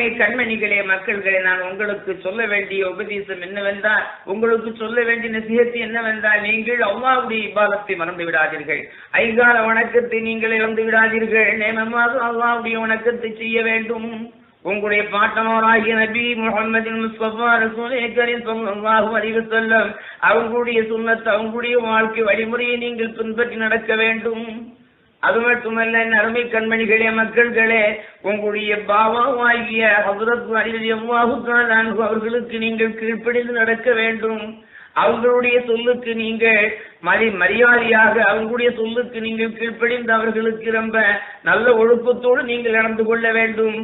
[SPEAKER 1] அருமை கண்மணிகளே மக்கள்களே நான் உங்களுக்கு சொல்ல வேண்டிய உபதேசம் என்னவென்றால் உங்களுக்கு சொல்ல வேண்டிய நசிகத்து என்னவென்றால் நீங்கள் அல்லாவுடைய இபாதத்தை மறந்து விடாதீர்கள். ஐகால வணக்கத்தை நீங்களே வந்து விடாதீர்கள். நேமமாக அல்லாவுடைய வணக்கத்தை செய்ய வேண்டும். உங்களுடைய பாட்டனோராகிய நபி முகமது முஸ்தபா ரசூலே கரீம் ஸல்லல்லாஹு அலைஹி வஸல்லம் அவங்களுடைய சுண்ணத்தை அவங்களுடைய வாழ்க்கை வழிமுறையை நீங்கள் பின்பற்றி நடக்க வேண்டும். அது மட்டுமல்ல என் கண்மணிகளே மக்கள்களே உங்களுடைய பாபாவாகிய ஹசரத் அலிவலி அல்லாஹு அவர்களுக்கு நீங்கள் கீழ்ப்படிந்து நடக்க வேண்டும். அவர்களுடைய சொல்லுக்கு நீங்கள் மதி மரியாதையாக அவர்களுடைய சொல்லுக்கு நீங்கள் கீழ்ப்படிந்து அவர்களுக்கு ரொம்ப நல்ல ஒழுக்கத்தோடு நீங்கள் நடந்து கொள்ள வேண்டும்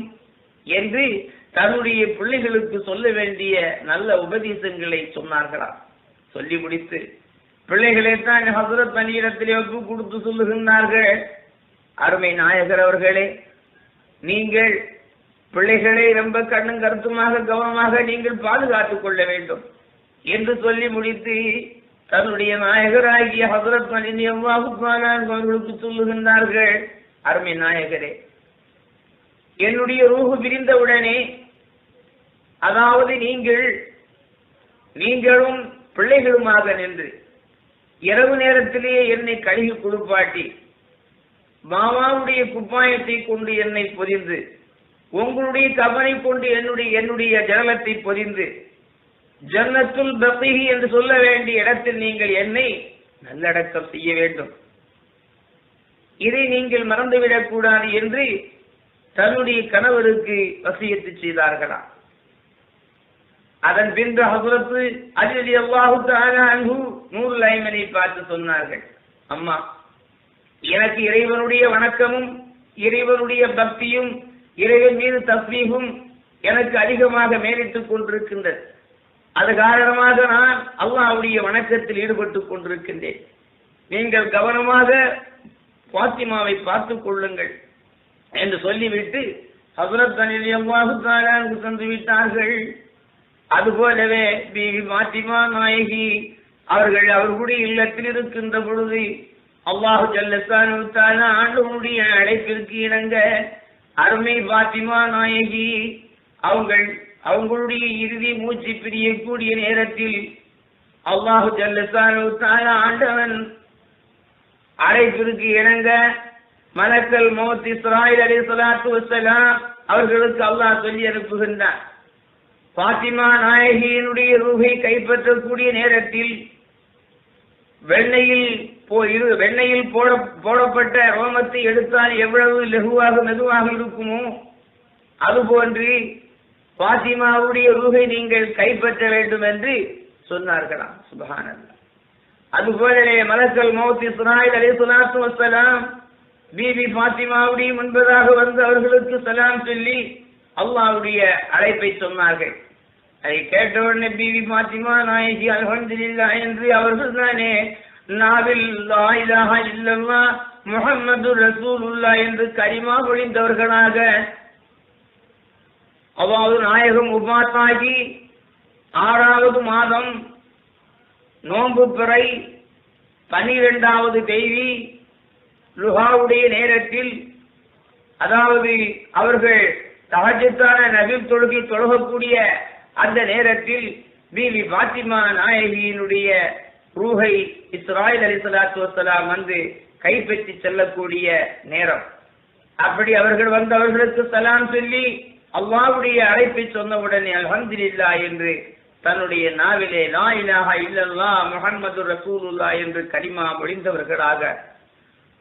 [SPEAKER 1] என்று தன்னுடைய பிள்ளைகளுக்கு சொல்ல வேண்டிய நல்ல உபதேசங்களை சொன்னார்களாம். சொல்லி முடித்து பிள்ளைகளை தான் ஹசரத் பணியிடத்திலே ஒப்பு கொடுத்து சொல்லுகின்றார்கள். அருமை நாயகர் அவர்களே நீங்கள் பிள்ளைகளை ரொம்ப கண்ணும் கருத்துமாக கவனமாக நீங்கள் பாதுகாத்துக் கொள்ள வேண்டும் என்று சொல்லி முடித்து தன்னுடைய நாயகராகிய ஹசரத் மலினி அவர்களுக்கு சொல்லுகின்றார்கள். அருமை நாயகரே என்னுடைய ரூஹு பிரிந்தவுடனே அதாவது நீங்கள் நீங்களும் பிள்ளைகளுமாக நின்று இரவு நேரத்திலேயே என்னை கழுகி குளிப்பாட்டி. மாமாவுடைய குப்பாயத்தை கொண்டு என்னை பொதிந்து உங்களுடைய கவனை கொண்டு என்னுடைய என்னுடைய ஜலத்தை பொதிந்து ஜன்னத்துல் பத்திகி என்று சொல்ல வேண்டிய இடத்தில் நீங்கள் என்னை நல்லடக்கம் செய்ய வேண்டும். இதை நீங்கள் மறந்துவிடக் கூடாது என்று தன்னுடைய கணவருக்கு வசியத்து செய்தார்களாம். அதன் பின்பு ஹசரத்து அலி அல்லாஹு அன்பு நூறு லைமனை பார்த்து சொன்னார்கள். அம்மா எனக்கு இறைவனுடைய வணக்கமும் இறைவனுடைய பக்தியும் இறைவன் மீது தஸ்மீகும் எனக்கு அதிகமாக மேலிட்டுக் கொண்டிருக்கின்றது. அது காரணமாக நான் அல்லாஹ்வுடைய வணக்கத்தில் ஈடுபட்டுக் கொண்டிருக்கின்றேன். நீங்கள் கவனமாக பாத்திமாவை பார்த்துக் கொள்ளுங்கள் என்று சொல்லிவிட்டு ஹசரத் அனில் அல்லாஹு தந்து விட்டார்கள். அதுபோலவே பிபி மாத்திமா நாயகி அவர்கள் அவர்களுடைய இல்லத்தில் இருக்கின்ற பொழுது அல்லாஹு ஜல்லத்தான ஆண்டவனுடைய அழைப்பிற்கு இணங்க அருமை பாத்திமா நாயகி அவங்கள் அவங்களுடைய இறுதி மூச்சு பிரியக்கூடிய நேரத்தில் அல்லாஹு ஜல்லத்தான ஆண்டவன் அழைப்பிற்கு இணங்க மலக்கல் மோத் இஸ்ராயில் அலி சலாத்து வசலாம் அவர்களுக்கு அல்லாஹ் சொல்லி அனுப்புகின்றார் பாத்திமா நாயகியினுடைய ரூகை கைப்பற்றக்கூடிய நேரத்தில் வெண்ணையில் போ இரு வெண்ணையில் போட போடப்பட்ட ரோமத்தை எடுத்தால் எவ்வளவு லெகுவாக மெதுவாக இருக்குமோ அதுபோன்று பாத்திமாவுடைய ரூகை நீங்கள் கைப்பற்ற வேண்டும் என்று சொன்னார்களாம். சுபஹானல்லாஹ் அதுபோலவே மலக்கல் மௌத் இஸ்ராயில் அலி சலாத்து வசலாம் பிபி பாத்திமாவுடைய முன்பதாக வந்து அவர்களுக்கு சலாம் சொல்லி அல்லாவுடைய அழைப்பை சொன்னார்கள். அதை கேட்டவுடனே பிபி மாத்திமா நாயகி அல்ஹம்துல்லா என்று அவர்கள் தானே நாவில் லா இல்லல்லா ரசூலுல்லா என்று கரிமா பொழிந்தவர்களாக. அதாவது நாயகம் உபாத்தாகி ஆறாவது மாதம் நோன்பு பிறை பனிரெண்டாவது தேதி லுஹாவுடைய நேரத்தில் அதாவது அவர்கள் தகஜத்தான நபில் தொழுகை தொழுகக்கூடிய அந்த நேரத்தில் பிபி பாத்திமா நாயகியினுடைய ரூஹை இஸ்ராயில் அலி சலாத்து வசலாம் வந்து கைப்பற்றி செல்லக்கூடிய நேரம். அப்படி அவர்கள் வந்து அவர்களுக்கு சலாம் சொல்லி அல்லாவுடைய அழைப்பை சொன்னவுடனே அல்ஹம்துலில்லா என்று தன்னுடைய நாவிலே லா இலாஹா இல்லல்லா முகமது ரசூலுல்லா என்று கலிமா மொழிந்தவர்களாக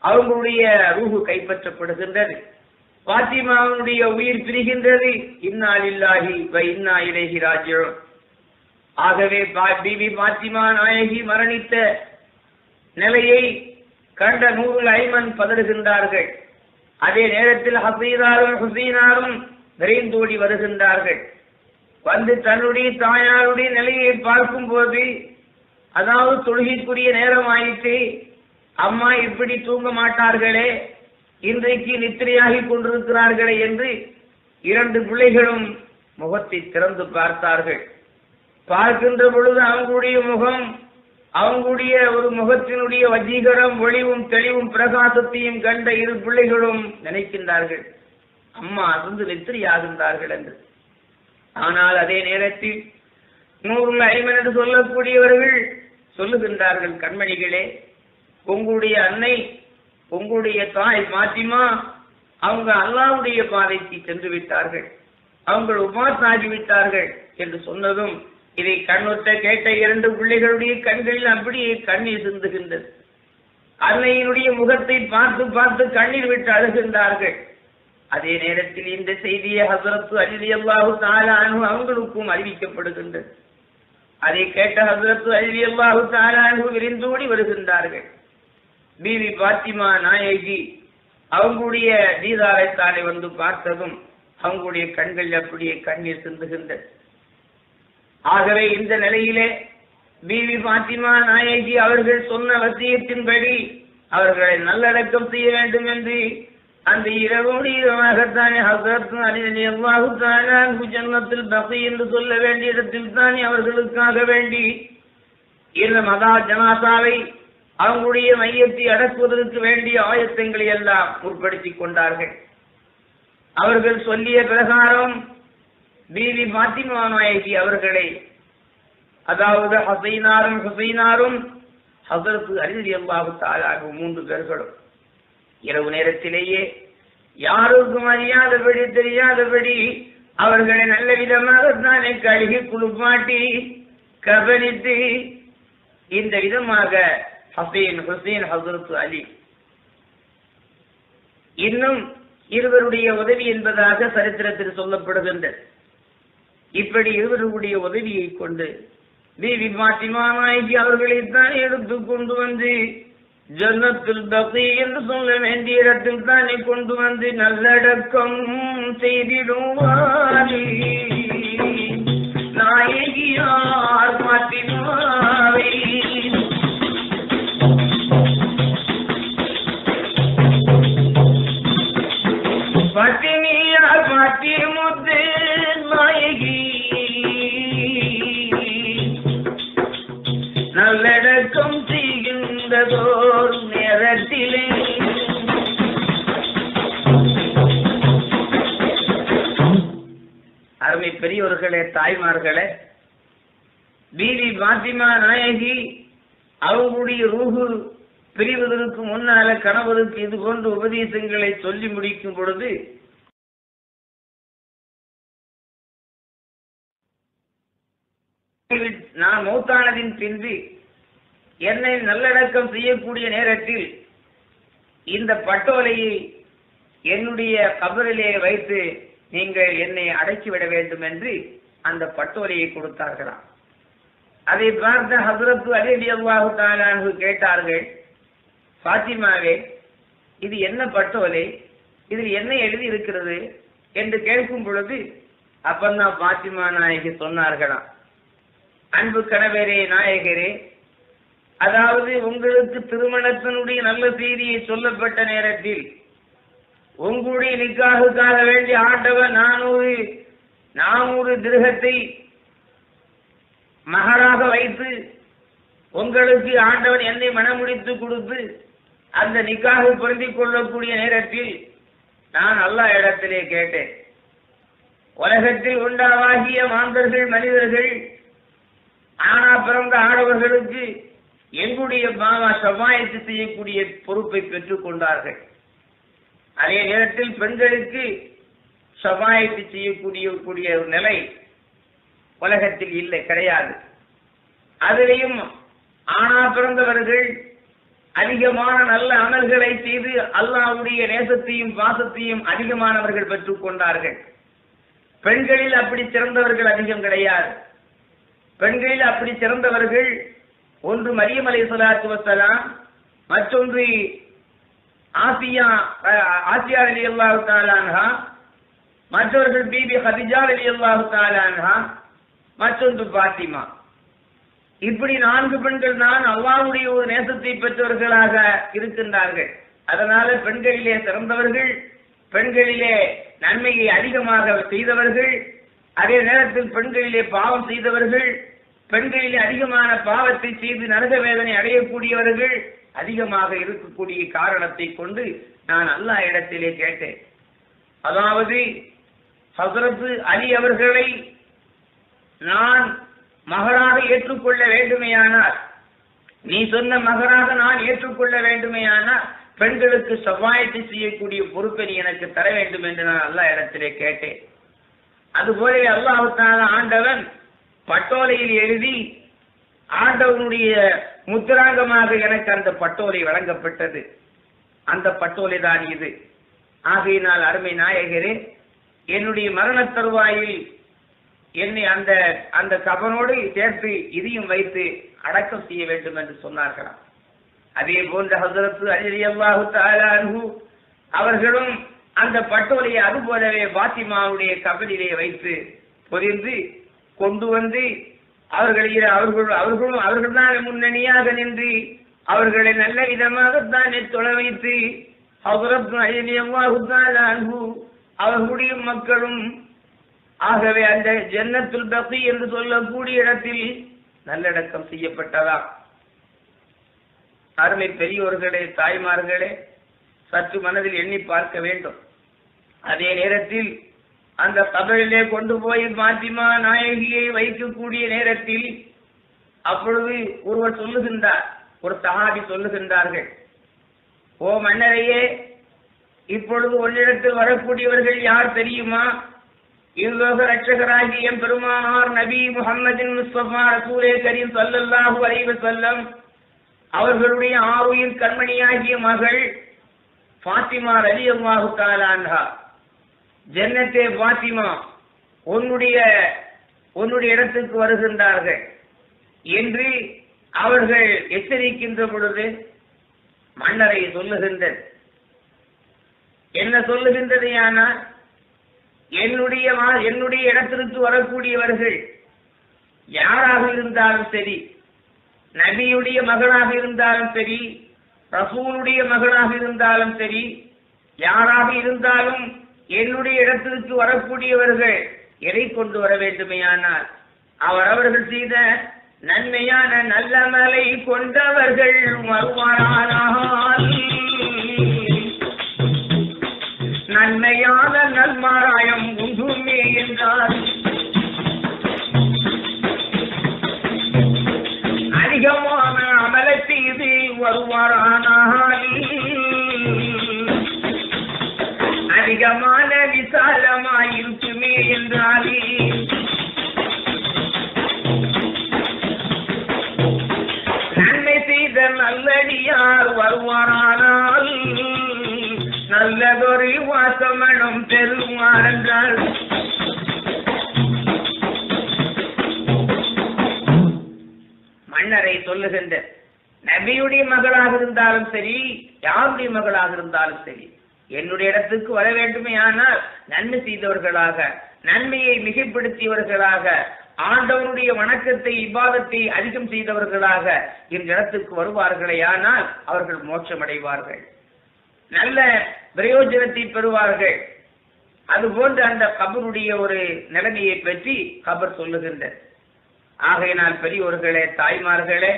[SPEAKER 1] அவங்களுடைய ரூஹு கைப்பற்றப்படுகின்றது. பாத்திமாவுடைய உயிர் பிரிகின்றது. இன்னா லில்லாஹி இன்னா இலைஹி ராஜ்யம் ஆகவே பா- பிபி பாத்திமா நாயகி மரணித்த நிலையை கண்ட நூறு ஐமன் பதறுகின்றார்கள். அதே நேரத்தில் ஹசீனாரும் ஹுசீனாரும் விரைந்தோடி வருகின்றார்கள். வந்து தன்னுடைய தாயாருடைய நிலையை பார்க்கும் போது அதாவது தொழுகைக்குரிய நேரம் ஆயிற்று. அம்மா இப்படி தூங்க மாட்டார்களே. இன்றைக்கு நித்திரையாகிக் கொண்டிருக்கிறார்களே என்று இரண்டு பிள்ளைகளும் முகத்தை திறந்து பார்த்தார்கள். பார்க்கின்ற பொழுது அவங்களுடைய முகம் அவங்களுடைய ஒரு முகத்தினுடைய வஜீகரம் ஒளிவும் தெளிவும் பிரகாசத்தையும் கண்ட இரு பிள்ளைகளும் நினைக்கின்றார்கள். அம்மா அருந்து நித்திரையாகின்றார்கள் என்று. ஆனால் அதே நேரத்தில் நூறு ஐமன் என்று சொல்லக்கூடியவர்கள் சொல்லுகின்றார்கள் கண்மணிகளே உங்களுடைய அன்னை உங்களுடைய தாய் மாத்திமா அவங்க அல்லாவுடைய பாதைக்கு சென்று விட்டார்கள். அவங்க உபாஸ் ஆகிவிட்டார்கள் என்று சொன்னதும் இதை கண்ணுற்ற கேட்ட இரண்டு பிள்ளைகளுடைய கண்களில் அப்படியே கண்ணீர் சிந்துகின்றது அன்னையினுடைய முகத்தை பார்த்து பார்த்து கண்ணீர் விட்டு அழுகின்றார்கள். அதே நேரத்தில் இந்த செய்தியை ஹசரத்து அலி அல்லாஹு தாலானு அவங்களுக்கும் அறிவிக்கப்படுகின்றது. அதை கேட்ட ஹசரத்து அலி அல்லாஹு தாலானு விரிந்தோடி வருகின்றார்கள். பிவி பாத்திமா நாயகி அவங்களுடைய தீதாரைத்தானை வந்து பார்த்ததும் அவங்களுடைய கண்கள் அப்படியே கண்ணீர் சிந்துகின்றது ஆகவே இந்த நிலையிலே பிவி பாத்திமா நாயகி அவர்கள் சொன்ன வசியத்தின்படி அவர்களை நல்லடக்கம் செய்ய வேண்டும் என்று அந்த இரவோடு இரவாகத்தானே ஹசரத் அலி அல்லாஹு தானு ஜன்னத்தில் பகை என்று சொல்ல வேண்டிய இடத்தில் தானே அவர்களுக்காக வேண்டி இந்த மதா ஜனாசாவை அவங்களுடைய மையத்தை அடக்குவதற்கு வேண்டிய ஆயத்தங்களை எல்லாம் முற்படுத்திக் கொண்டார்கள். அவர்கள் சொல்லிய பிரகாரம் பிவி பாத்திமா நாயகி அவர்களை அதாவது ஹசைனாரும் ஹசைனாரும் ஹசரத்து அலி அல்லாஹு தாலாகும் மூன்று பேர்களும். இரவு நேரத்திலேயே யாருக்கும் அறியாதபடி தெரியாதபடி அவர்களை நல்ல விதமாக தானே கழுகி குளிப்பாட்டி கபனித்து இந்த விதமாக ஹசீன் ஹுசைன் ஹசரத் அலி. இன்னும் இருவருடைய உதவி என்பதாக சரித்திரத்தில் சொல்லப்படுகின்றது. இப்படி இருவருடைய உதவியை கொண்டு பிபி பாத்திமா நாயகி அவர்களை தான் எடுத்து கொண்டு வந்து ஜன்னத்தில் பகி என்று சொல்ல வேண்டிய இடத்தில் தானே கொண்டு வந்து நல்லடக்கம் செய்திடுவாரி. நாயகியார் பாத்திமாவை நாயகி நல்லடக்கம் செய்கின்றதோர் நேரத்திலே. அருமை பெரியவர்களே தாய்மார்களே பீவி பாத்திமா நாயகி அவங்களுடைய ரூஹு பிரிவதற்கு முன்னால கணவருக்கு இது போன்ற உபதேசங்களை சொல்லி முடிக்கும் பொழுது நான் மௌத்தானதின் பின்பு என்னை நல்லடக்கம் செய்யக்கூடிய நேரத்தில் இந்த பட்டோலையை என்னுடைய கபரிலே வைத்து நீங்கள் என்னை அடக்கிவிட வேண்டும் என்று அந்த பட்டோலையை கொடுத்தார்களாம். அதை பார்த்த ஹசரத்து அலிடி அல்லாஹு தாலானு கேட்டார்கள் பாத்திமாவே இது என்ன பட்டோலை? இதில் என்ன எழுதி இருக்கிறது என்று கேட்கும் பொழுது அப்பந்தான் பாத்திமா நாயகி சொன்னார்களாம். அன்பு கணவரே நாயகரே அதாவது உங்களுக்கு திருமணத்தினுடைய நல்ல செய்தியை சொல்லப்பட்ட நேரத்தில் உங்களுடைய நிக்காகுக்காக வேண்டிய ஆண்டவர் நானூறு நானூறு திருகத்தை மகராக வைத்து உங்களுக்கு ஆண்டவன் என்னை மனமுடித்து கொடுத்து அந்த நிக்காக பொருந்தி கொள்ளக்கூடிய நேரத்தில் நான் அல்லா இடத்திலே கேட்டேன். உலகத்தில் உண்டாவாகிய மாந்தர்கள் மனிதர்கள் ஆனா பிறந்த ஆடவர்களுக்கு எங்களுடைய பாவா சமாயத்து செய்யக்கூடிய பொறுப்பை பெற்றுக் கொண்டார்கள். அதே நேரத்தில் பெண்களுக்கு சமாயத்து செய்யக்கூடிய கூடிய ஒரு நிலை உலகத்தில் இல்லை கிடையாது. அதிலையும் ஆணா பிறந்தவர்கள் அதிகமான நல்ல அமல்களை செய்து அல்லாவுடைய நேசத்தையும் பாசத்தையும் அதிகமானவர்கள் பெற்றுக் கொண்டார்கள். பெண்களில் அப்படி சிறந்தவர்கள் அதிகம் கிடையாது. பெண்களில் அப்படி சிறந்தவர்கள் ஒன்று மரியம் அலை சலாத்து வசலாம் மற்றொன்று ஆசியா ஆசியா அலி அல்லாஹு தாலான்ஹா மற்றவர்கள் பிபி ஹதிஜா அலி அல்லாஹு தாலான்ஹா மற்றொன்று பாத்திமா இப்படி நான்கு பெண்கள் தான் அல்லாவுடைய ஒரு நேசத்தை பெற்றவர்களாக இருக்கின்றார்கள். அதனால பெண்களிலே சிறந்தவர்கள் பெண்களிலே நன்மையை அதிகமாக செய்தவர்கள் அதே நேரத்தில் பெண்களிலே பாவம் செய்தவர்கள் பெண்களில் அதிகமான பாவத்தை செய்து நரக வேதனை அடையக்கூடியவர்கள் அதிகமாக இருக்கக்கூடிய காரணத்தை கொண்டு நான் அல்லாஹ் இடத்திலே கேட்டேன். அதாவது ஹசரத்து அலி அவர்களை நான் மகராக ஏற்றுக்கொள்ள வேண்டுமேயானால் நீ சொன்ன மகராக நான் ஏற்றுக்கொள்ள வேண்டுமேயானால் பெண்களுக்கு சவாயத்தை செய்யக்கூடிய பொறுப்பை நீ எனக்கு தர வேண்டும் என்று நான் அல்லாஹ் இடத்திலே கேட்டேன். அதுபோல அல்லாஹுத்தான ஆண்டவன் பட்டோலையில் எழுதி ஆண்டவனுடைய முத்திராங்கமாக எனக்கு அந்த பட்டோலை வழங்கப்பட்டது. அந்த பட்டோலை தான் இது. ஆகையினால் அருமை நாயகரே என்னுடைய மரண தருவாயில் என்னை அந்த அந்த கபனோடு சேர்த்து இதையும் வைத்து அடக்கம் செய்ய வேண்டும் என்று சொன்னார்களாம். அதே போன்ற ஹசரத்து அலி அல்லாஹு தாலானு அவர்களும் அந்த பட்டோலையை அதுபோலவே பாத்திமாவுடைய கபலிலே வைத்து பொதிந்து கொண்டு வந்து அவர்களை அவர்கள் அவர்களும் அவர்கள்தான் முன்னணியாக நின்று அவர்களை நல்ல விதமாகத்தானே தொலை வைத்து அவர்களுடைய மக்களும் ஆகவே அந்த ஜன்னத்துல் பக்தி என்று சொல்லக்கூடிய இடத்தில் நல்லடக்கம் செய்யப்பட்டதா? அருமை பெரியோர்களே தாய்மார்களே சற்று மனதில் எண்ணி பார்க்க வேண்டும். அதே நேரத்தில் அந்த கபரிலே கொண்டு போய் பாத்திமா நாயகியை வைக்கக்கூடிய நேரத்தில் அப்பொழுது ஒருவர் சொல்லுகின்றார் ஒரு சஹாபி சொல்லுகின்றார்கள் ஓ மன்னரையே இப்பொழுது ஒன்னிடத்தில் வரக்கூடியவர்கள் யார் தெரியுமா? இவ்லோக ரட்சகராகிய பெருமானார் நபி முகமதின் முஸ்தபா ரசூலே கரீம் ஸல்லல்லாஹு அலைஹி சொல்லம் அவர்களுடைய ஆருயிர் கண்மணியாகிய மகள் ஃபாத்திமா ரலியல்லாஹு தஆலா அன்ஹா. ஜன்னத்தே பாத்திமா உன்னுடைய உன்னுடைய இடத்துக்கு வருகின்றார்கள். என்று அவர்கள் எச்சரிக்கின்ற பொழுது மன்னரை சொல்லுகின்றது என்ன சொல்லுகின்றது ஆனால் என்னுடைய என்னுடைய இடத்திற்கு வரக்கூடியவர்கள் யாராக இருந்தாலும் சரி நபியுடைய மகனாக இருந்தாலும் சரி ரசூலுடைய மகனாக இருந்தாலும் சரி யாராக இருந்தாலும் என்னுடைய இடத்திற்கு வரக்கூடியவர்கள் எதை கொண்டு வர வேண்டுமையானால் அவர் அவர்கள் செய்த நன்மையான நல்ல மலை கொண்டவர்கள் வருவாரானால். நன்மையான நல்மாராயம் உண்டுமே என்றார். அதிகமான அமலை செய்து வருவாரானால். அதிகமான என்றாலே. நன்மை செய்த நல்லடியார் வருவாரானால் நல்லதொரு வாசமனம் பெறுவார் என்றால். மன்னரை சொல்லுகின்ற நபியுடைய மகளாக இருந்தாலும் சரி யாருடைய மகளாக இருந்தாலும் சரி என்னுடைய இடத்துக்கு வர வேண்டுமே ஆனால் நன்மை செய்தவர்களாக நன்மையை மிகைப்படுத்தியவர்களாக ஆண்டவனுடைய வணக்கத்தை இவ்வாதத்தை அதிகம் செய்தவர்களாக இந்த இடத்துக்கு வருவார்களே ஆனால் அவர்கள் மோட்சமடைவார்கள். நல்ல பிரயோஜனத்தை பெறுவார்கள். அதுபோன்று அந்த கபருடைய ஒரு நிலைமையை பற்றி கபர் சொல்லுகின்றது ஆகையினால் பெரியோர்களே தாய்மார்களே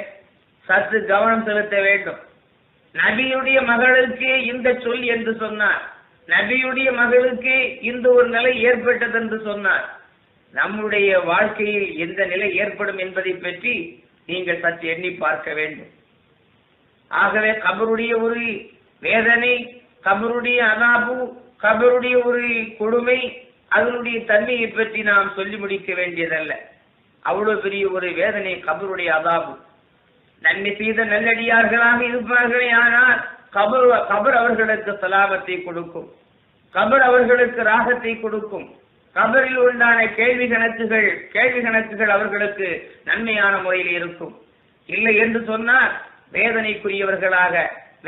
[SPEAKER 1] சற்று கவனம் செலுத்த வேண்டும். நபியுடைய மகளுக்கு இந்த சொல் என்று சொன்னார். நபியுடைய மகளுக்கு இந்த ஒரு நிலை ஏற்பட்டது என்று சொன்னார். நம்முடைய வாழ்க்கையில் எந்த நிலை ஏற்படும் என்பதை பற்றி நீங்கள் சற்று எண்ணி பார்க்க வேண்டும். ஆகவே கபருடைய ஒரு வேதனை கபருடைய அதாபு கபருடைய ஒரு கொடுமை அதனுடைய தன்மையை பற்றி நாம் சொல்லி முடிக்க வேண்டியதல்ல. அவ்வளவு பெரிய ஒரு வேதனை கபருடைய அதாபு. நன்மை செய்த நல்லடியார்களாக இருப்பார்களே ஆனால் கபர் கபர் அவர்களுக்கு சலாபத்தை கொடுக்கும். கபர் அவர்களுக்கு ராகத்தை கொடுக்கும். கபரில் உண்டான கேள்வி கணக்குகள் கேள்வி கணக்குகள் அவர்களுக்கு நன்மையான முறையில் இருக்கும். இல்லை என்று சொன்னால் வேதனைக்குரியவர்களாக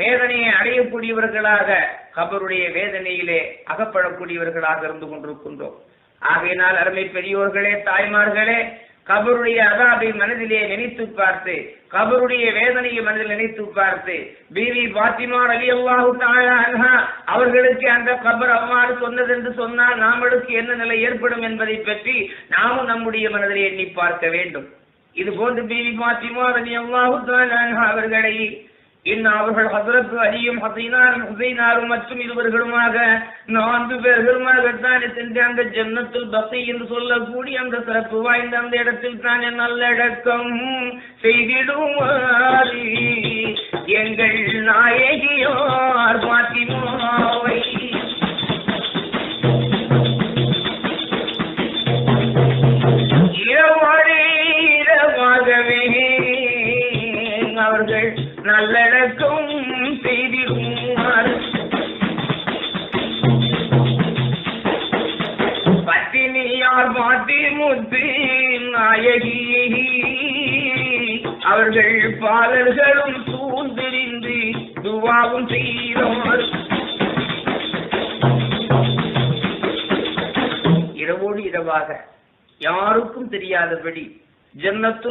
[SPEAKER 1] வேதனையை அடையக்கூடியவர்களாக கபருடைய வேதனையிலே அகப்படக்கூடியவர்களாக இருந்து கொண்டிருக்கின்றோம். ஆகையினால் அருமை பெரியோர்களே தாய்மார்களே கபருடைய அதாபை மனதிலே நினைத்து பார்த்து கபருடைய வேதனையை மனதில் நினைத்து பார்த்து பிவி பாத்திமா அலி அல்லாஹு அவர்களுக்கு அந்த கபர் அவ்வாறு சொன்னது என்று சொன்னால் நாமளுக்கு என்ன நிலை ஏற்படும் என்பதை பற்றி நாமும் நம்முடைய மனதில் எண்ணி பார்க்க வேண்டும். இது போன்று பிவி பாத்திமா அலி அல்லாஹு அவர்களை இன்னும் அவர்கள் ஹசரத் அலியும் ஹசைனாரும் ஹுசைனாரும் மற்றும் இருவர்களுமாக நான்கு பேர்களுமாகத்தான் சென்று அந்த ஜென்னத்தில் பசை என்று சொல்லக்கூடிய அந்த சிறப்பு வாய்ந்த அந்த இடத்தில் தானே நல்லடக்கம் செய்திடுவாரி. எங்கள் நாயகியோர் மாற்றி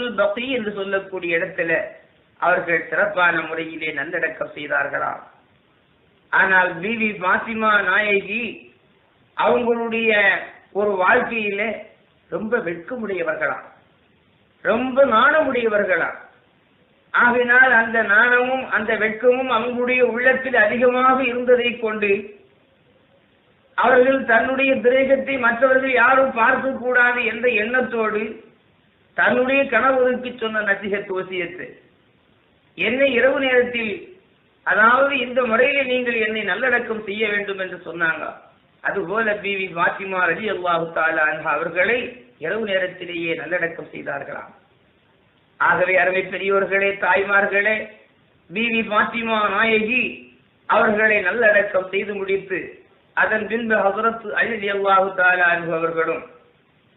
[SPEAKER 1] ஜன்னத்துல் பக்தி என்று சொல்லக்கூடிய இடத்துல அவர்கள் சிறப்பான முறையிலே நல்லடக்கம் செய்தார்களாம் ஆனால் பிவி பாத்திமா நாயகி அவங்களுடைய ஒரு வாழ்க்கையில ரொம்ப வெட்கமுடையவர்களாம் ரொம்ப நாணமுடையவர்களாம் ஆகினால் அந்த நாணமும் அந்த வெட்கமும் அவங்களுடைய உள்ளத்தில் அதிகமாக இருந்ததை கொண்டு அவர்கள் தன்னுடைய திரேகத்தை மற்றவர்கள் யாரும் பார்க்க கூடாது என்ற எண்ணத்தோடு தன்னுடைய கணவருக்கு சொன்ன நசிகத் வசியத்து என்னை இரவு நேரத்தில் அதாவது இந்த முறையில நீங்கள் என்னை நல்லடக்கம் செய்ய வேண்டும் என்று சொன்னாங்க. அதுபோல பிவி பாத்திமா அலி அல்லாஹு தாலா அவர்களை இரவு நேரத்திலேயே நல்லடக்கம் செய்தார்களாம். ஆகவே அருமை பெரியோர்களே தாய்மார்களே பிவி பாத்திமா நாயகி அவர்களை நல்லடக்கம் செய்து முடித்து அதன் பின்பு ஹசரத் அலி அல்லாஹு தாலா அவர்களும்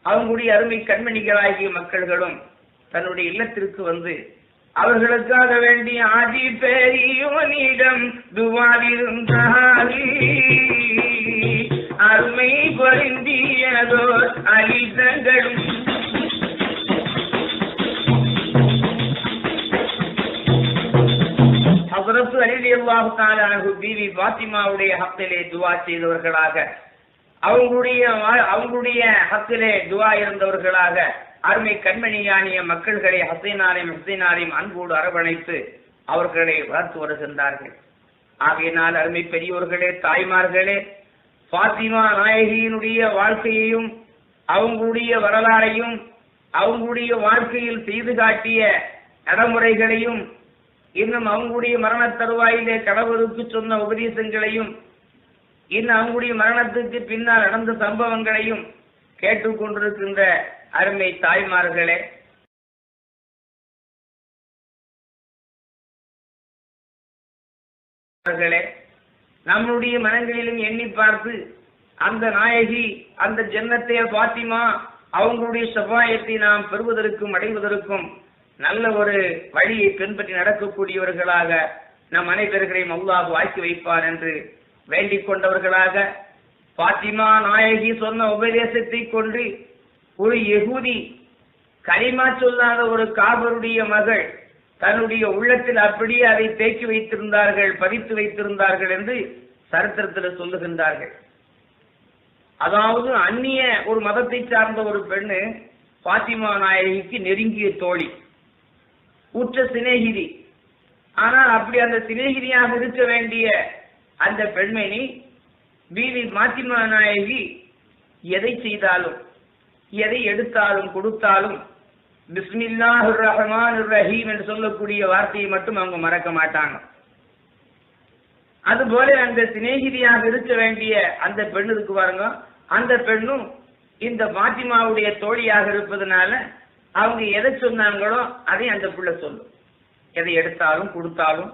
[SPEAKER 1] அவங்களுடைய அருமை கண்மணிகளாகிய மக்கள்களும் தன்னுடைய இல்லத்திற்கு வந்து அவர்களுக்காக வேண்டிய ஆதி பெரியோனிடம் துவாவிருந்தாரி அருமை பொருந்தியதோ அலிதங்களும் ஹசரத்து அலி தாலானு பிவி பாத்திமாவுடைய ஹத்திலே துவா செய்தவர்களாக அவங்களுடைய அவங்களுடைய ஹத்திலே துவா இருந்தவர்களாக அருமை கண்மணியானிய மக்கள்களை ஹசைனாரையும் ஹசைனாரையும் அன்போடு அரவணைத்து அவர்களை வளர்த்து வருகின்றார்கள். ஆகையினால் அருமை பெரியோர்களே தாய்மார்களே பாத்திமா நாயகியினுடைய வாழ்க்கையையும் அவங்களுடைய வரலாறையும் அவங்களுடைய வாழ்க்கையில் செய்து காட்டிய நடைமுறைகளையும் இன்னும் அவங்களுடைய மரண தருவாயிலே கடவுளுக்கு சொன்ன உபதேசங்களையும் இன்னும் அவங்களுடைய மரணத்துக்கு பின்னால் நடந்த சம்பவங்களையும் கேட்டுக்கொண்டிருக்கின்ற அருமை தாய்மார்களே. நம்முடைய மனங்களிலும் எண்ணி பார்த்து அந்த நாயகி அந்த ஜன்னத்தை பாத்திமா அவங்களுடைய சபாயத்தை நாம் பெறுவதற்கும் அடைவதற்கும் நல்ல ஒரு வழியை பின்பற்றி நடக்கக்கூடியவர்களாக நம் அனைவர்களையும் அல்லாஹ் வாக்கி வைப்பார் என்று வேண்டிக் கொண்டவர்களாக பாத்திமா நாயகி சொன்ன உபதேசத்தை கொண்டு ஒரு எகுதி கரிமா சொல்லாத ஒரு காபருடைய மகள் தன்னுடைய உள்ளத்தில் அப்படியே அதை தேக்கி வைத்திருந்தார்கள் பதித்து வைத்திருந்தார்கள் என்று சரித்திரத்தில் சொல்லுகின்றார்கள். அதாவது அந்நிய ஒரு மதத்தை சார்ந்த ஒரு பெண்ணு பாத்திமா நாயகிக்கு நெருங்கிய தோழி உற்ற சிநேகிதி. ஆனால் அப்படி அந்த சிநேகிதியாக இருக்க வேண்டிய அந்த பெண்மணி வீதி மாத்திமா நாயகி எதை செய்தாலும் எதை எடுத்தாலும் கொடுத்தாலும் பிஸ்மில்லாஹு ரஹ்மான் ரஹீம் என்று சொல்லக்கூடிய வார்த்தையை மட்டும் அவங்க மறக்க மாட்டாங்க. அதுபோல அந்த சிநேகிதியாக இருக்க வேண்டிய அந்த பெண்ணு இருக்கு பாருங்க. அந்த பெண்ணும் இந்த பாத்திமாவுடைய தோழியாக இருப்பதனால அவங்க எதை சொன்னாங்களோ அதை அந்த புள்ள சொல்லும். எதை எடுத்தாலும் கொடுத்தாலும்